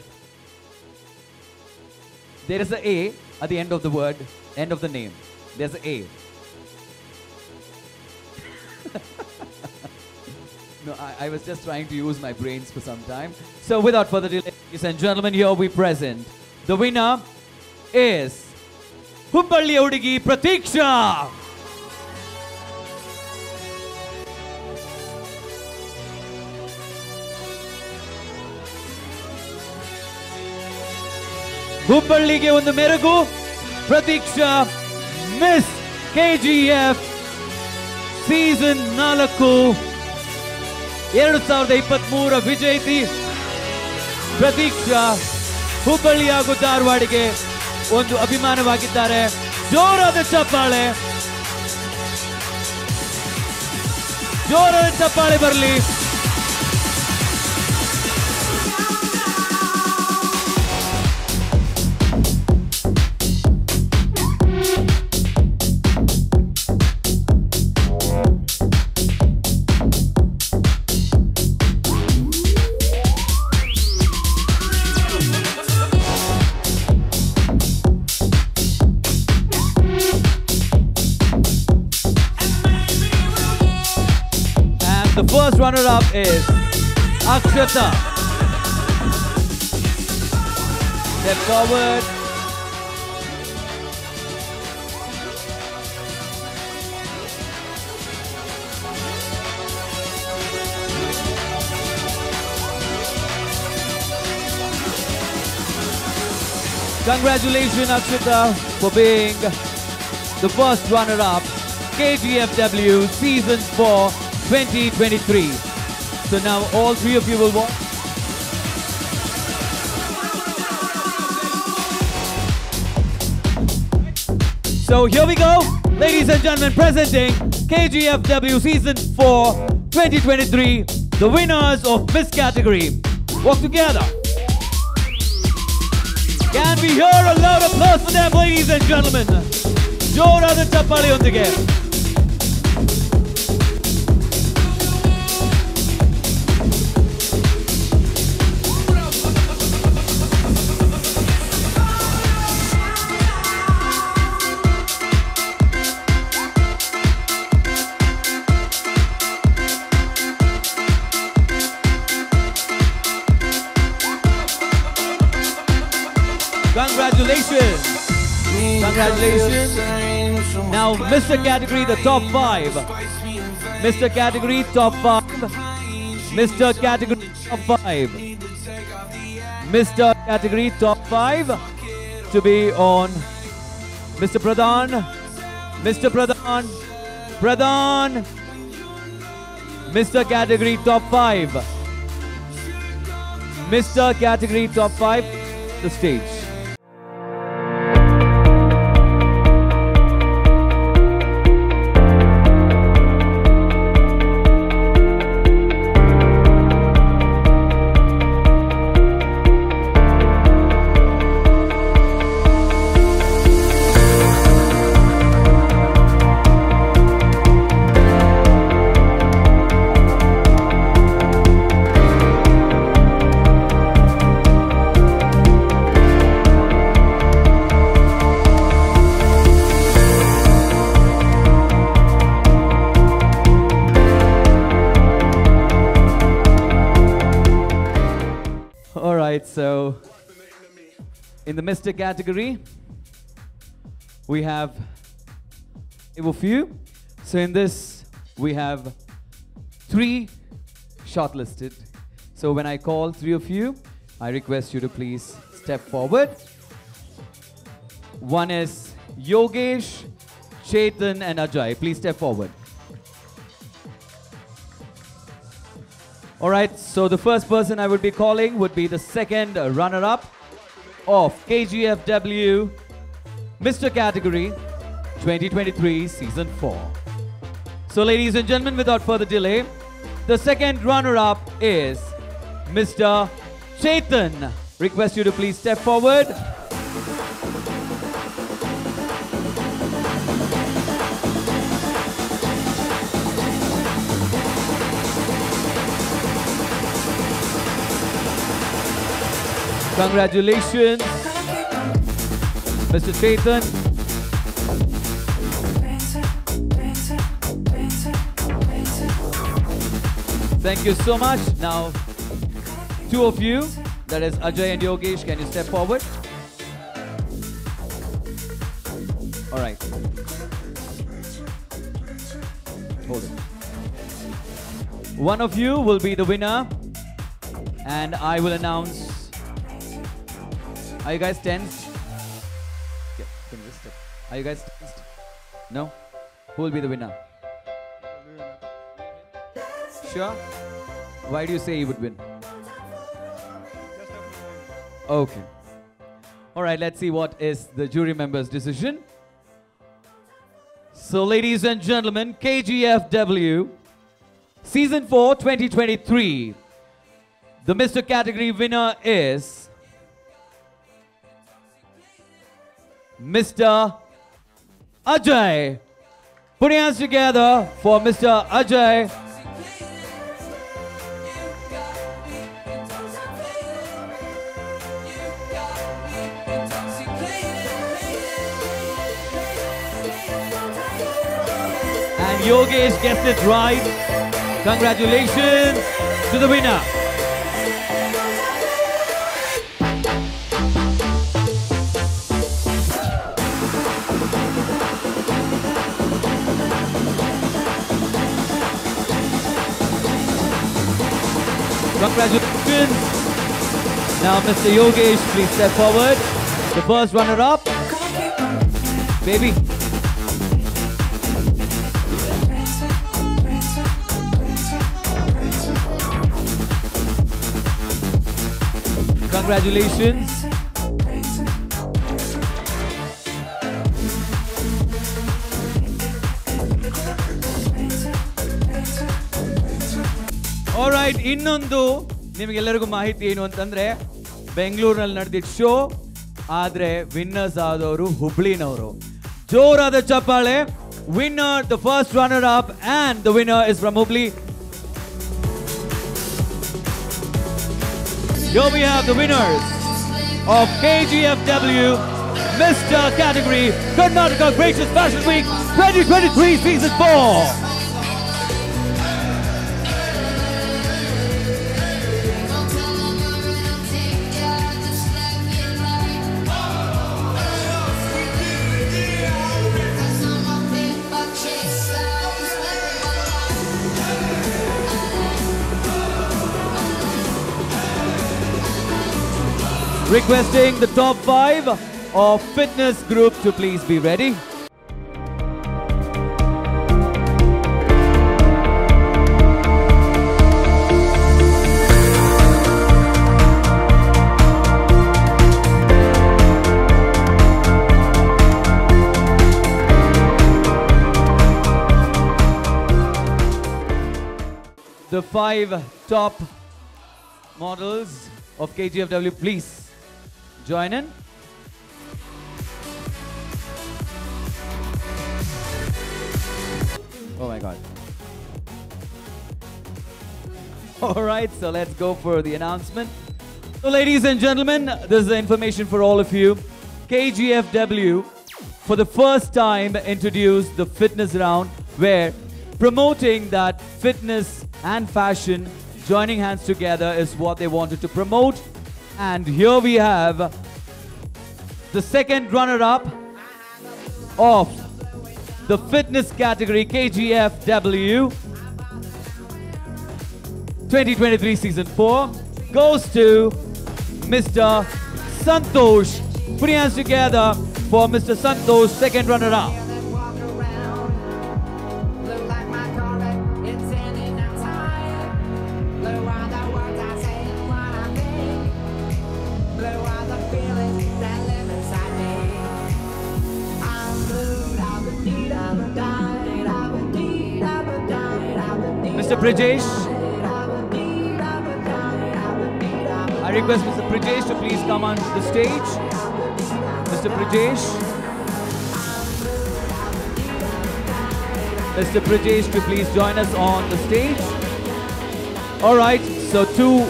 there is a A at the end of the word, end of the name. There's a A. no, I, I was just trying to use my brains for some time. So without further delay, ladies and gentlemen, here we present. The winner is Hubballi ಹುಡುಗಿ ಪ್ರತೀಕ್ಷಾ. ಹುಬ್ಬಳ್ಳಿಗೆ ಒಂದು ಮೆರುಗು. Pratiksha miss KGF season ನಾಲ್ಕು, ಎರಡು ಸಾವಿರದ ಇಪ್ಪತ್ತ್ ಮೂರ ವಿಜೇತಿ. ಪ್ರತೀಕ್ಷಾ, ಹುಬ್ಬಳ್ಳಿ ಹಾಗೂ ಧಾರವಾಡಿಗೆ ಒಂದು ಅಭಿಮಾನವಾಗಿದ್ದಾರೆ ಜೋರಾದ ಚಪ್ಪಾಳೆ ಜೋರಾದ ಚಪ್ಪಾಳೆ ಬರಲಿ first runner-up is Akshata. Step forward. Congratulations, Akshita, for being the first runner-up KGFW Season 4 2023. So now all three of you will walk. So here we go, ladies and gentlemen, presenting KGFW Season 4 2023, the winners of this Category. Walk together. Can we hear a loud applause for them, ladies and gentlemen? Jordan Tapale on the game. Congratulations. Congratulations. Now, Mr. Category, the top five. Mr. Category, top five. Mr. Category, top five. Mr. Category, top five. To be on Mr. Pradhan. Mr. Pradhan. Pradhan. Mr. Category, top five. Mr. Category, top five. The stage. Mr. category, we have a few. So in this, we have three shortlisted. So when I call three of you, I request you to please step forward. One is Yogesh, Chetan, and Ajay. Please step forward. All right, so the first person I would be calling would be the second runner-up of KGFW Mr. Category 2023 Season 4. So ladies and gentlemen, without further delay, the second runner-up is Mr. Chetan. Request you to please step forward. Congratulations, Mr. Chetan. Thank you so much. Now, two of you, that is Ajay and Yogesh, can you step forward? All right. Hold it. One of you will be the winner, and I will announce. Are you guys tensed? Okay, can you step? Are you guys tensed? No? Who will be the winner? Sure? Why do you say he would win? Okay. All right, let's see what is the jury member's decision. So, ladies and gentlemen, KGFW Season 4 2023. The Mr. Category winner is Mr. Ajay. Put your hands together for Mr. Ajay. And Yogesh gets it right. Congratulations to the winner. Congratulations. Now, Mr. Yogesh, please step forward. The first runner-up. Baby. Congratulations. Alright ಇನ್ನೊಂದು ನಿಮಗೆಲ್ಲರಿಗೂ ಮಾಹಿತಿ ಏನು ಅಂತಂದ್ರೆ, ಬೆಂಗಳೂರಿನಲ್ಲಿ ನಡೆದಿದ್ದ show ಆದ್ರೆ winners ಆದವರು ಹುಬ್ಳಿನವರು ಜೋರಾದ ಚಪ್ಪಾಳೆ winner the first runner up and the winner is from Hubli Here we have the winners of KGFW Mr. Category, Karnataka Gracious Fashion Week 2023 Season 4. Requesting the top five of fitness group to please be ready. The five top models of KGFW, please join in. Oh my god. All right, so let's go for the announcement. So, ladies and gentlemen, this is the information for all of you. KGFW, for the first time, introduced the fitness round where promoting that fitness and fashion joining hands together is what they wanted to promote. And here we have the second runner up of the fitness category KGFW 2023 season 4 goes to Mr. Santosh. Put your hands together for Mr. Santosh, second runner Mr. Prajesh. I request Mr. Prajesh to please come on the stage. Mr. Prajesh. Mr. Prajesh to please join us on the stage. All right, so two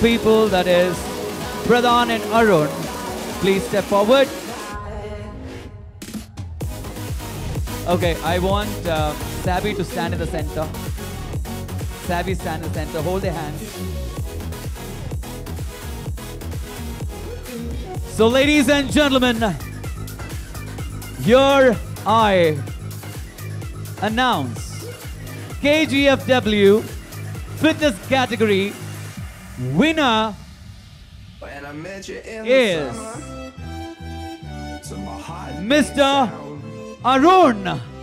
people, that is Pradhan and Arun, please step forward. Okay, I want uh, Sabby to stand in the center. In the center. Hold their hands. So, ladies and gentlemen, here I announce KGFW fitness category winner When I met you in the is summer, to my heart Mr. Arun.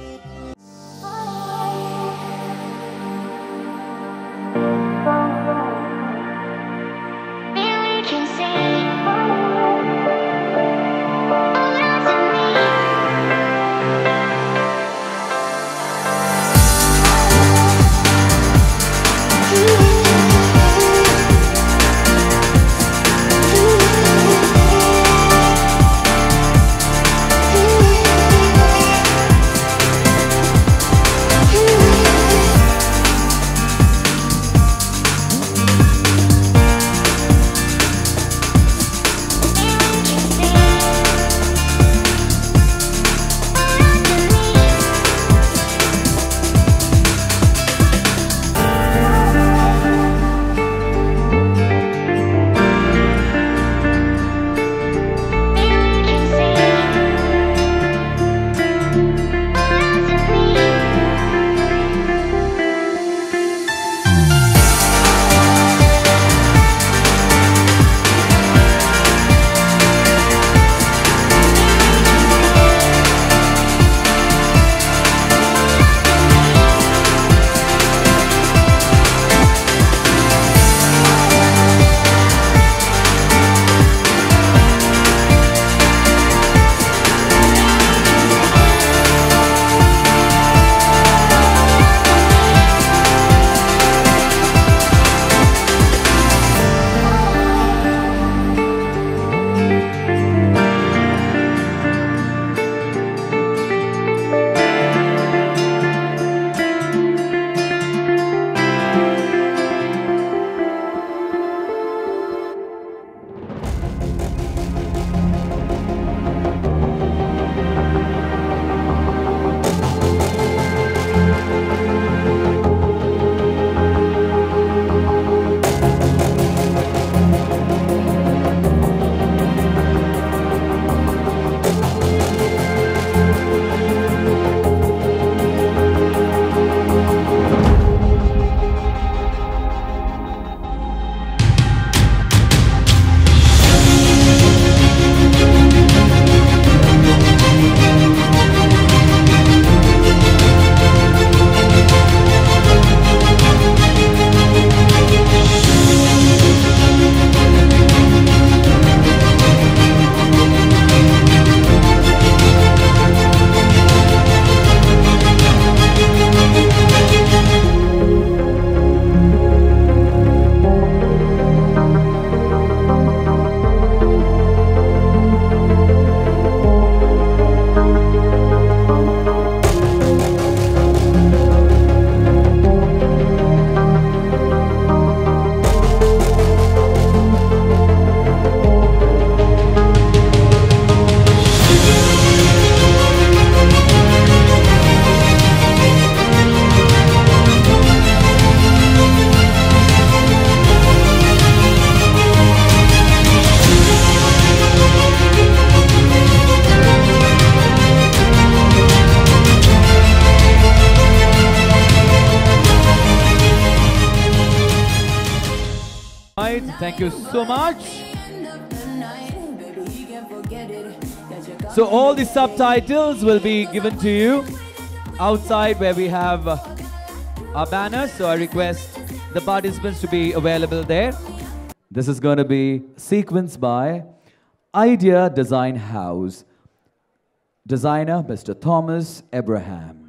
Subtitles will be given to you outside where we have our banners. So I request the participants to be available there. This is going to be sequenced by Idea Design House. Designer Mr. Thomas Abraham.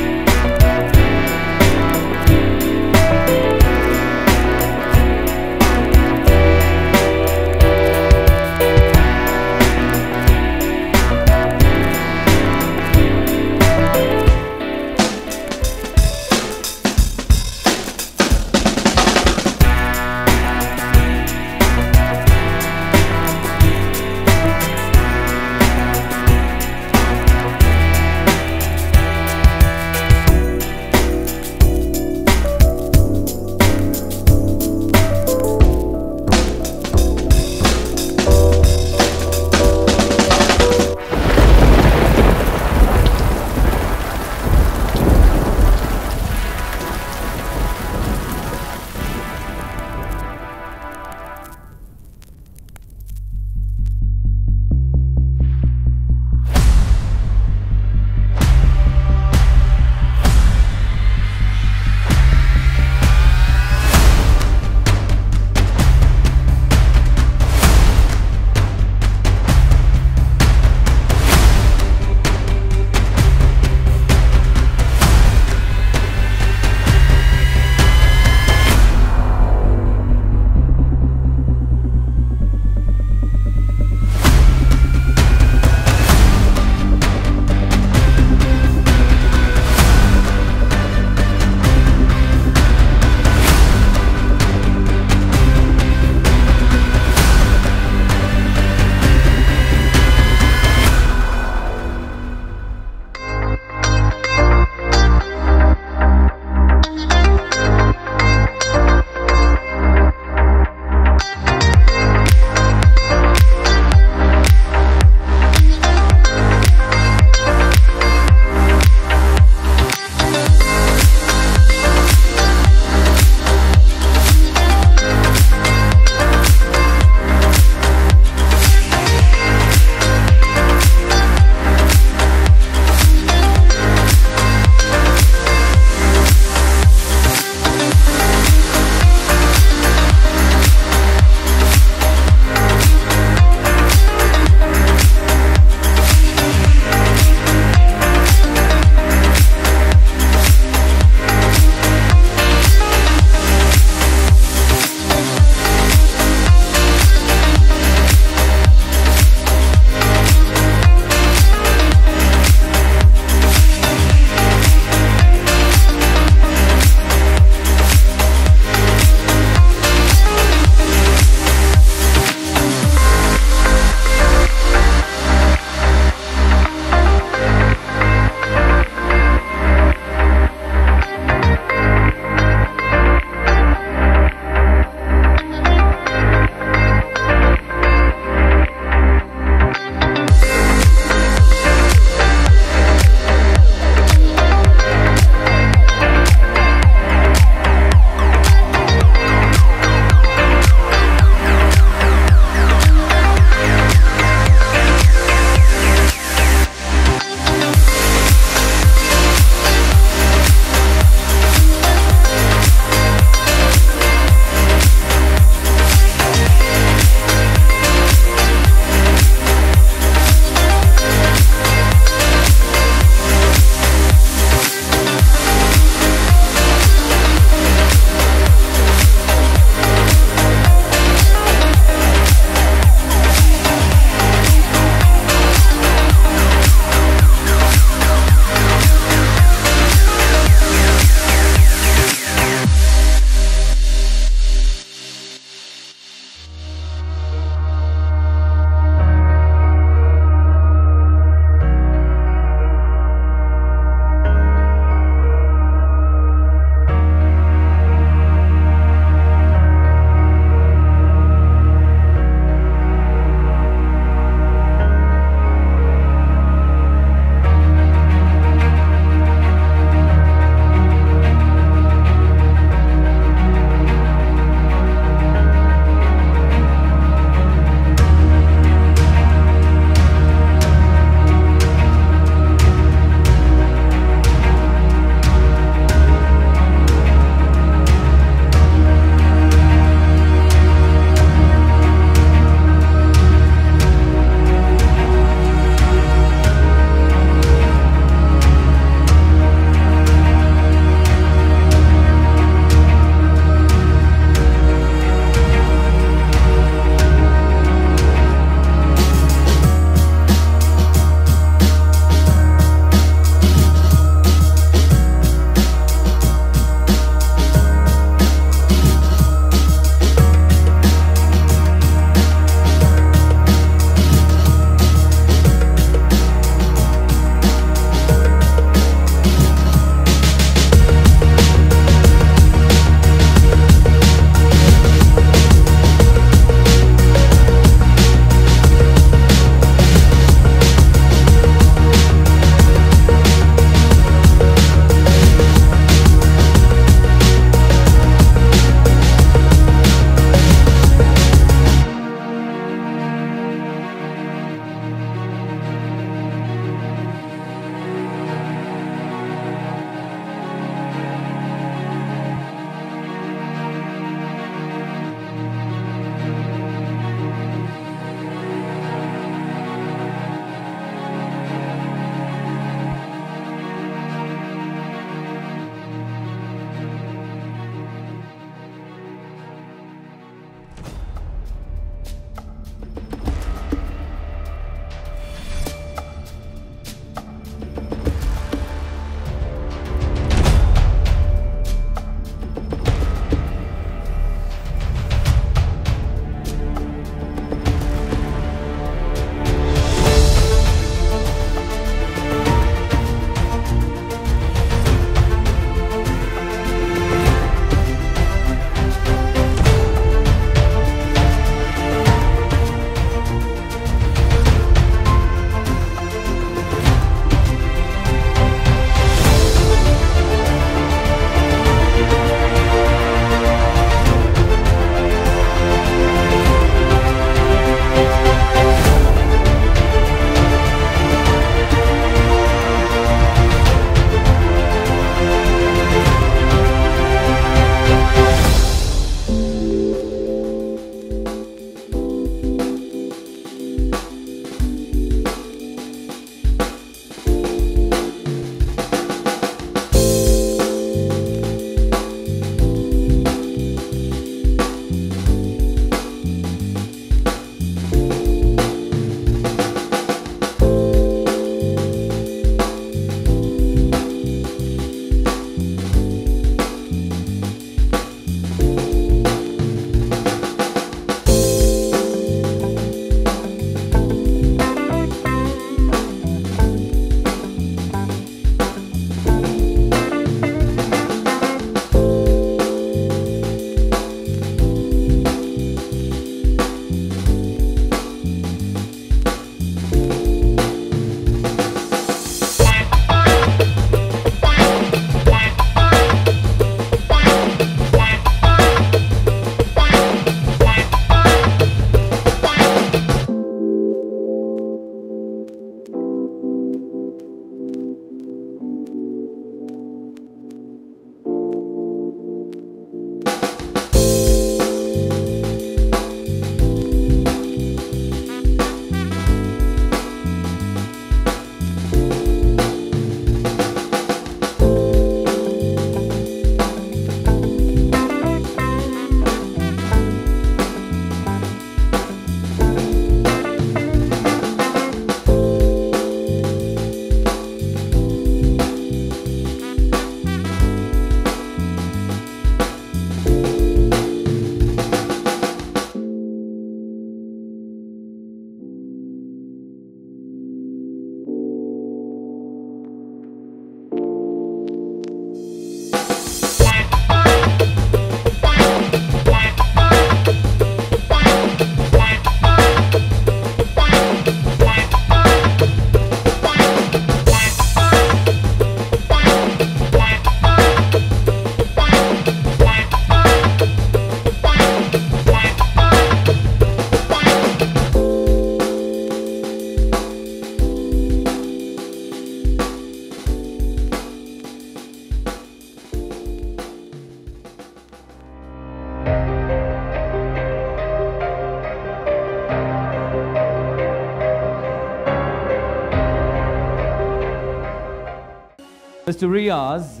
Mr. Riaz,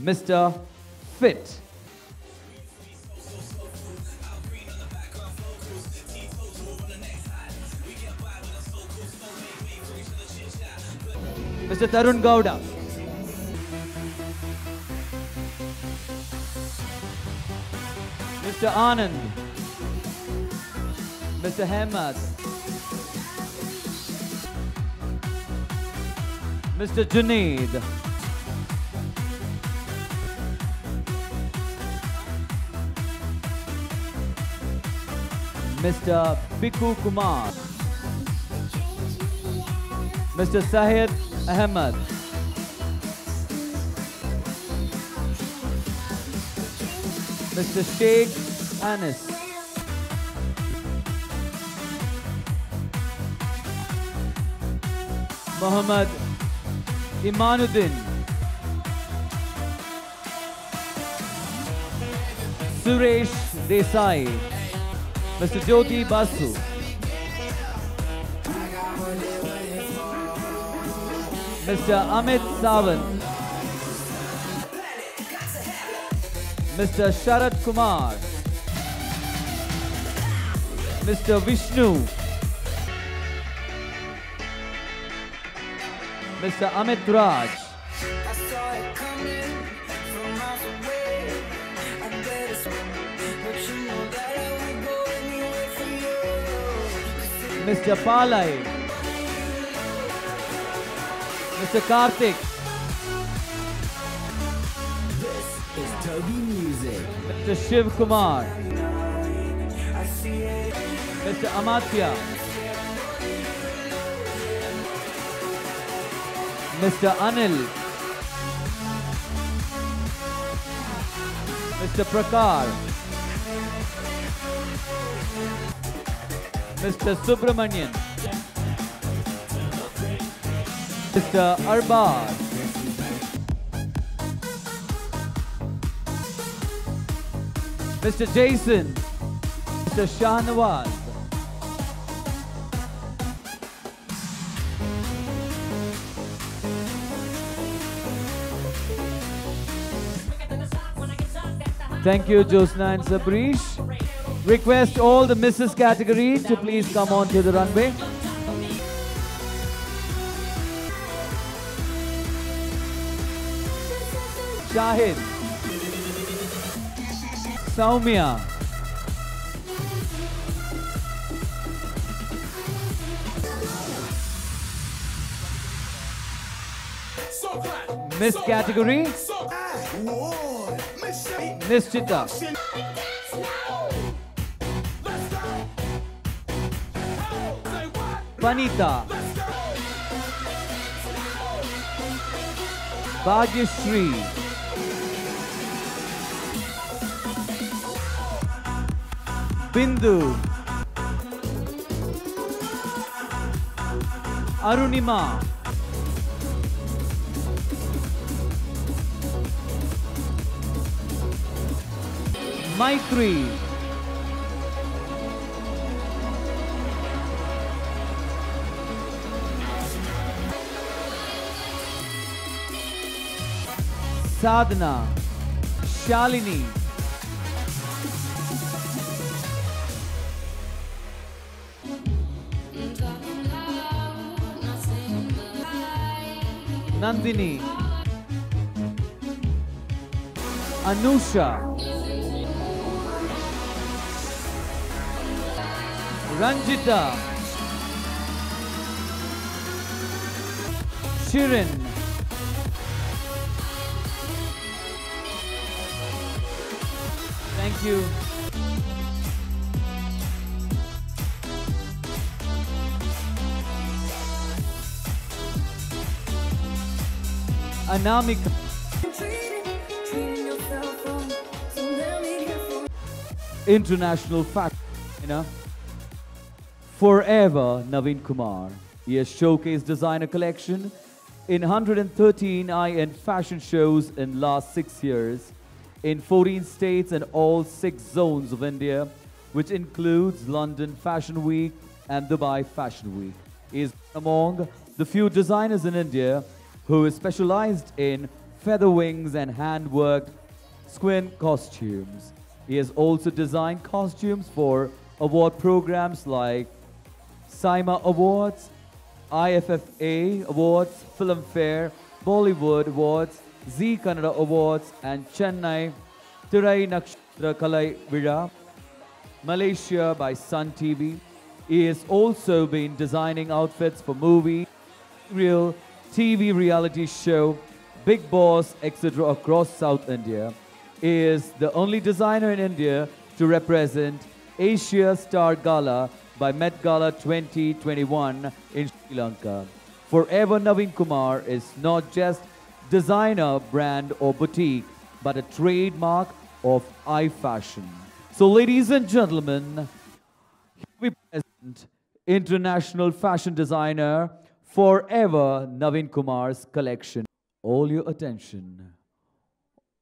Mr. Fit. Mr. Tarun Gowda. Mr. Anand. Mr. Hamad. Mr. Junaid. Mr. Biku Kumar. Mr. Sahid Ahmed. Mr. Sheikh Anis. Muhammad Imanuddin. Suresh Desai. Mr. Jyoti Basu. Mr. Amit Sawant. Mr. Sharad Kumar. Mr. Vishnu. Mr. Amit Raj. Mr. Palai. Mr. Karthik. This is Toby Music. Mr. Shiv Kumar. Mr. Amatya. Mr. Anil. Mr. Prakar. Mr. Subramanian. Mr. Arbad. Mr. Jason. Mr. Shahnawaz. Thank you, Jyotsna and Sabrish. Request all the Mrs. category to please come on to the runway. Shahid. Saumya. Miss category. Nischita. Vanita. Bhagyashree. Bindu. Arunima. Maitri. Sadhana. Shalini. Nandini. Anusha. Ranjita. Shirin. You. International fact, you know. Forever Naveen Kumar. He has showcased designer collection in 113 high-end fashion shows in last six years in 14 states and all six zones of India, which includes London Fashion Week and Dubai Fashion Week. He is among the few designers in India who is specialized in feather wings, and hand worked squin costumes. He has also designed costumes for award programs like SIIMA Awards, IIFA Awards, Filmfare, Bollywood Awards, Zee Kannada Awards, and Chennai Tirai Nakshatra Kalai Vira, Malaysia by Sun TV. He has also been designing outfits for movie, real TV reality show, Bigg Boss, etc. across South India. He is the only designer in India to represent Asia Star Gala by Met Gala 2021 in Sri Lanka. Forever Naveen Kumar is not just designer, brand or boutique, but a trademark of eye fashion. So ladies and gentlemen, here we present international fashion designer Forever Naveen Kumar's collection. All your attention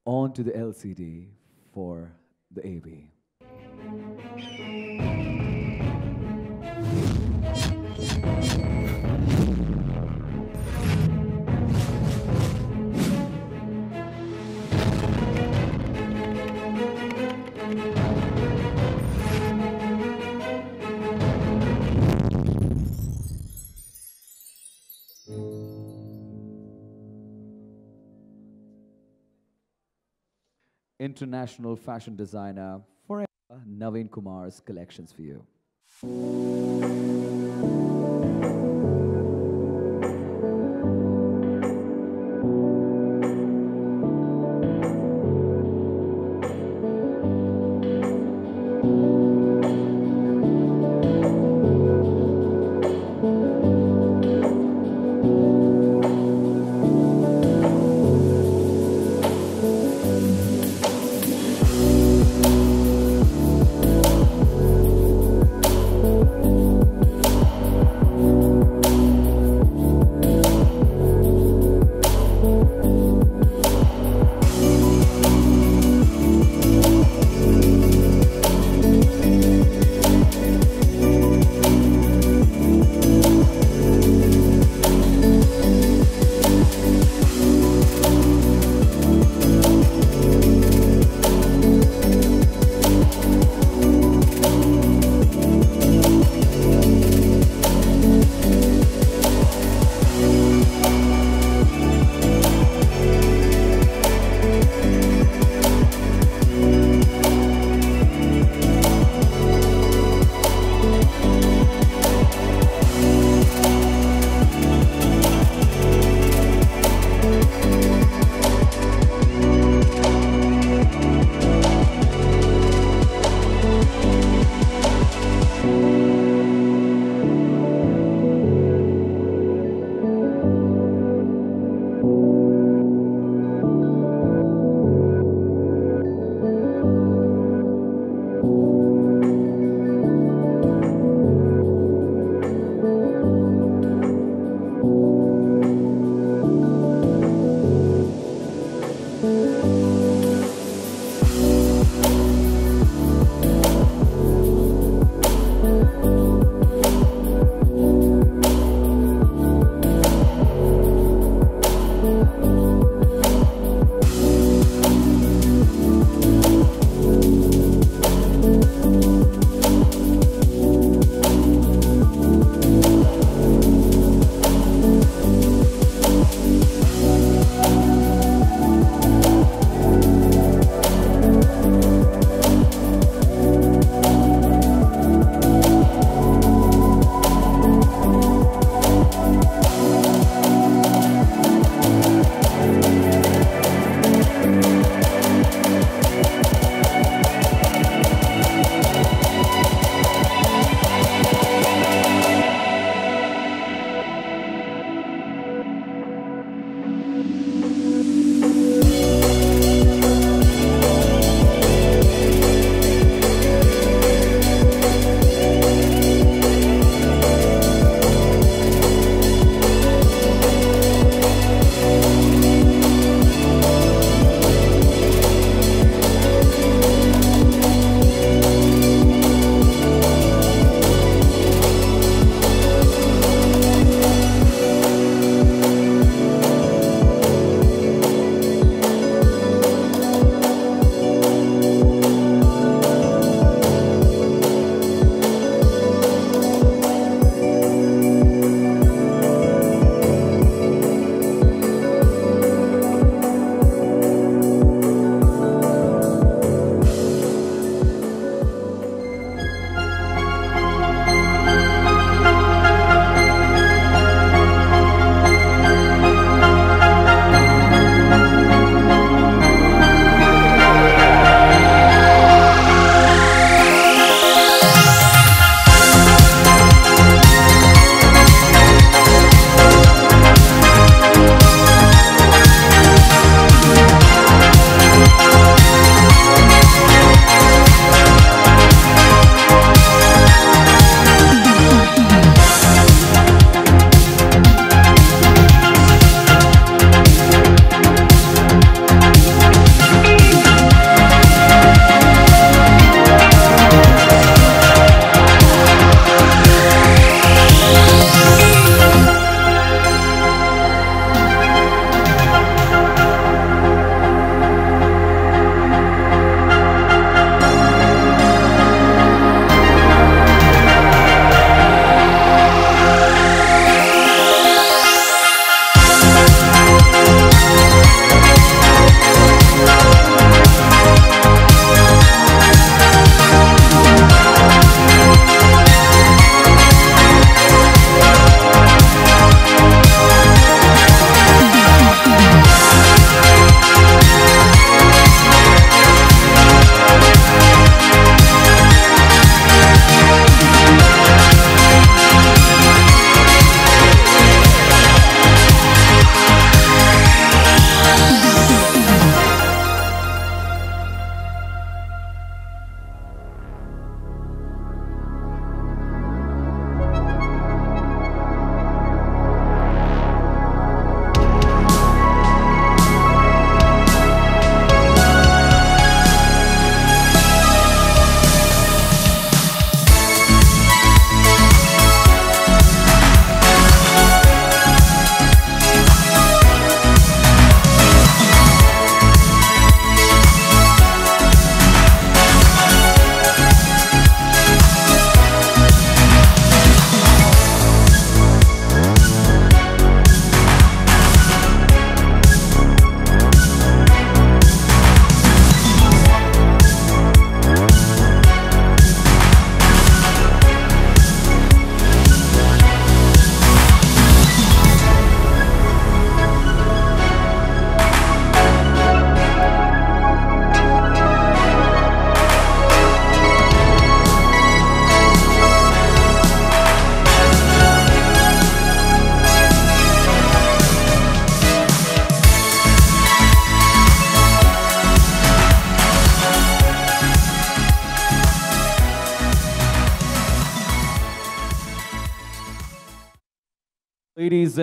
onto the LCD for the AB. International fashion designer Forever Naveen Kumar's collections for you.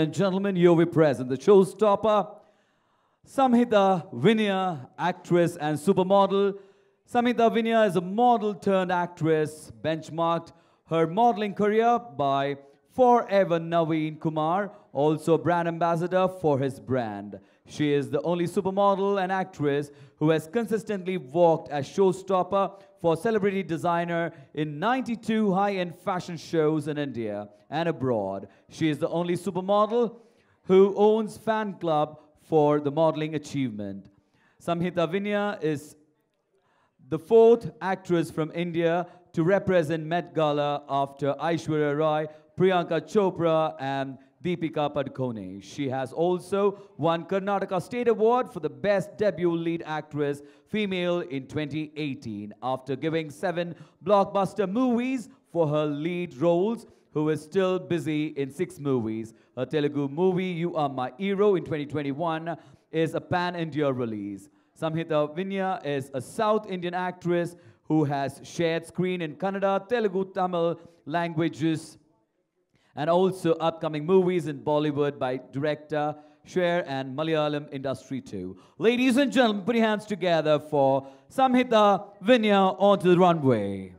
And gentlemen, here we present the showstopper, Samhita Vinaya, actress and supermodel. Samhita Vinaya is a model turned actress, benchmarked her modeling career by Forever Naveen Kumar, also a brand ambassador for his brand. She is the only supermodel and actress who has consistently walked as showstopper for celebrity designer in 92 high-end fashion shows in India and abroad. She is the only supermodel who owns fan club for the modeling achievement. Samhita Vinaya is the fourth actress from India to represent Met Gala after Aishwarya Rai, Priyanka Chopra and Deepika Padukone. She has also won Karnataka State Award for the Best Debut Lead Actress Female in 2018 after giving seven blockbuster movies for her lead roles who is still busy in six movies. Her Telugu movie You Are My Hero in 2021 is a pan-India release. Samhita Vinaya is a South Indian actress who has shared screen in Kannada, Telugu, Tamil languages and also upcoming movies in Bollywood by director Cher and Malayalam industry too. Ladies and gentlemen, put your hands together for Samhita Vinaya onto the runway.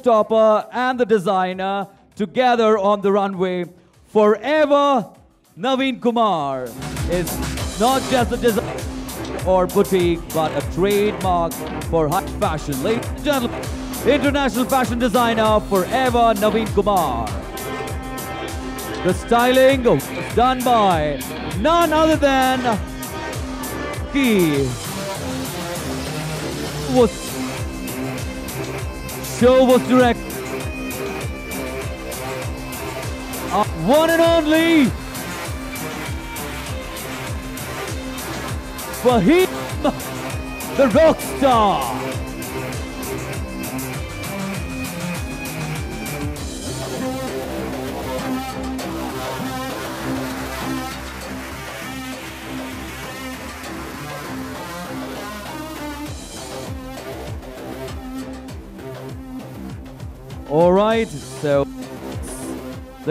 Showstopper and the designer together on the runway. Forever Naveen Kumar is not just a designer or boutique, but a trademark for high fashion. Ladies and gentlemen, international fashion designer Forever Naveen Kumar. The styling was done by none other than Key. Show was directed uh, one and only Fahim, the rock star.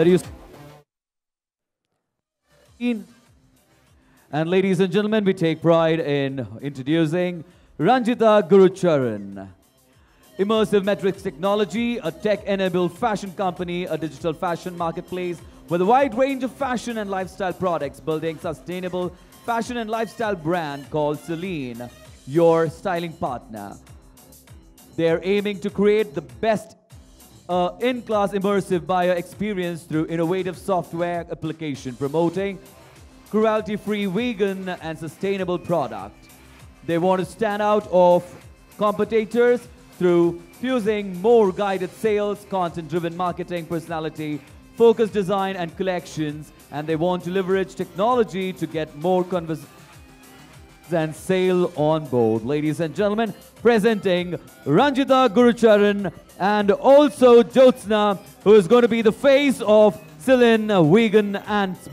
You and ladies and gentlemen, we take pride in introducing Ranjita Gurucharan. Immersive Metrics Technology, a tech-enabled fashion company, a digital fashion marketplace with a wide range of fashion and lifestyle products, building sustainable fashion and lifestyle brand called Celine, your styling partner. They're aiming to create the best uh, in-class immersive buyer experience through innovative software application promoting cruelty-free vegan and sustainable product. They want to stand out of competitors through fusing more guided sales, content-driven marketing, personality, focused design and collections, and they want to leverage technology to get more convers and sail on board. Ladies and gentlemen, presenting Ranjita Gurucharan and also Jyotsna, who is going to be the face of Celine Vegan Ants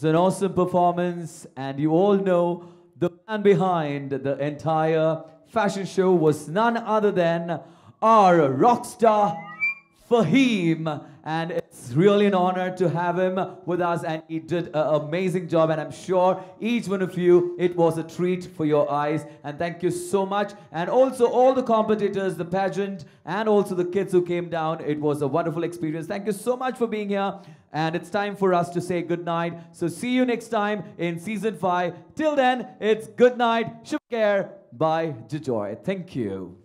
it's an awesome performance, and you all know the man behind the entire fashion show was none other than our rock star Fahim. And it's really an honor to have him with us, and he did an amazing job. And I'm sure each one of you, it was a treat for your eyes. And thank you so much. And also, all the competitors, the pageant, and also the kids who came down. It was a wonderful experience. Thank you so much for being here. And it's time for us to say goodnight. So, see you next time in season five. Till then, it's goodnight. Shubh care. Bye. Joy. Thank you.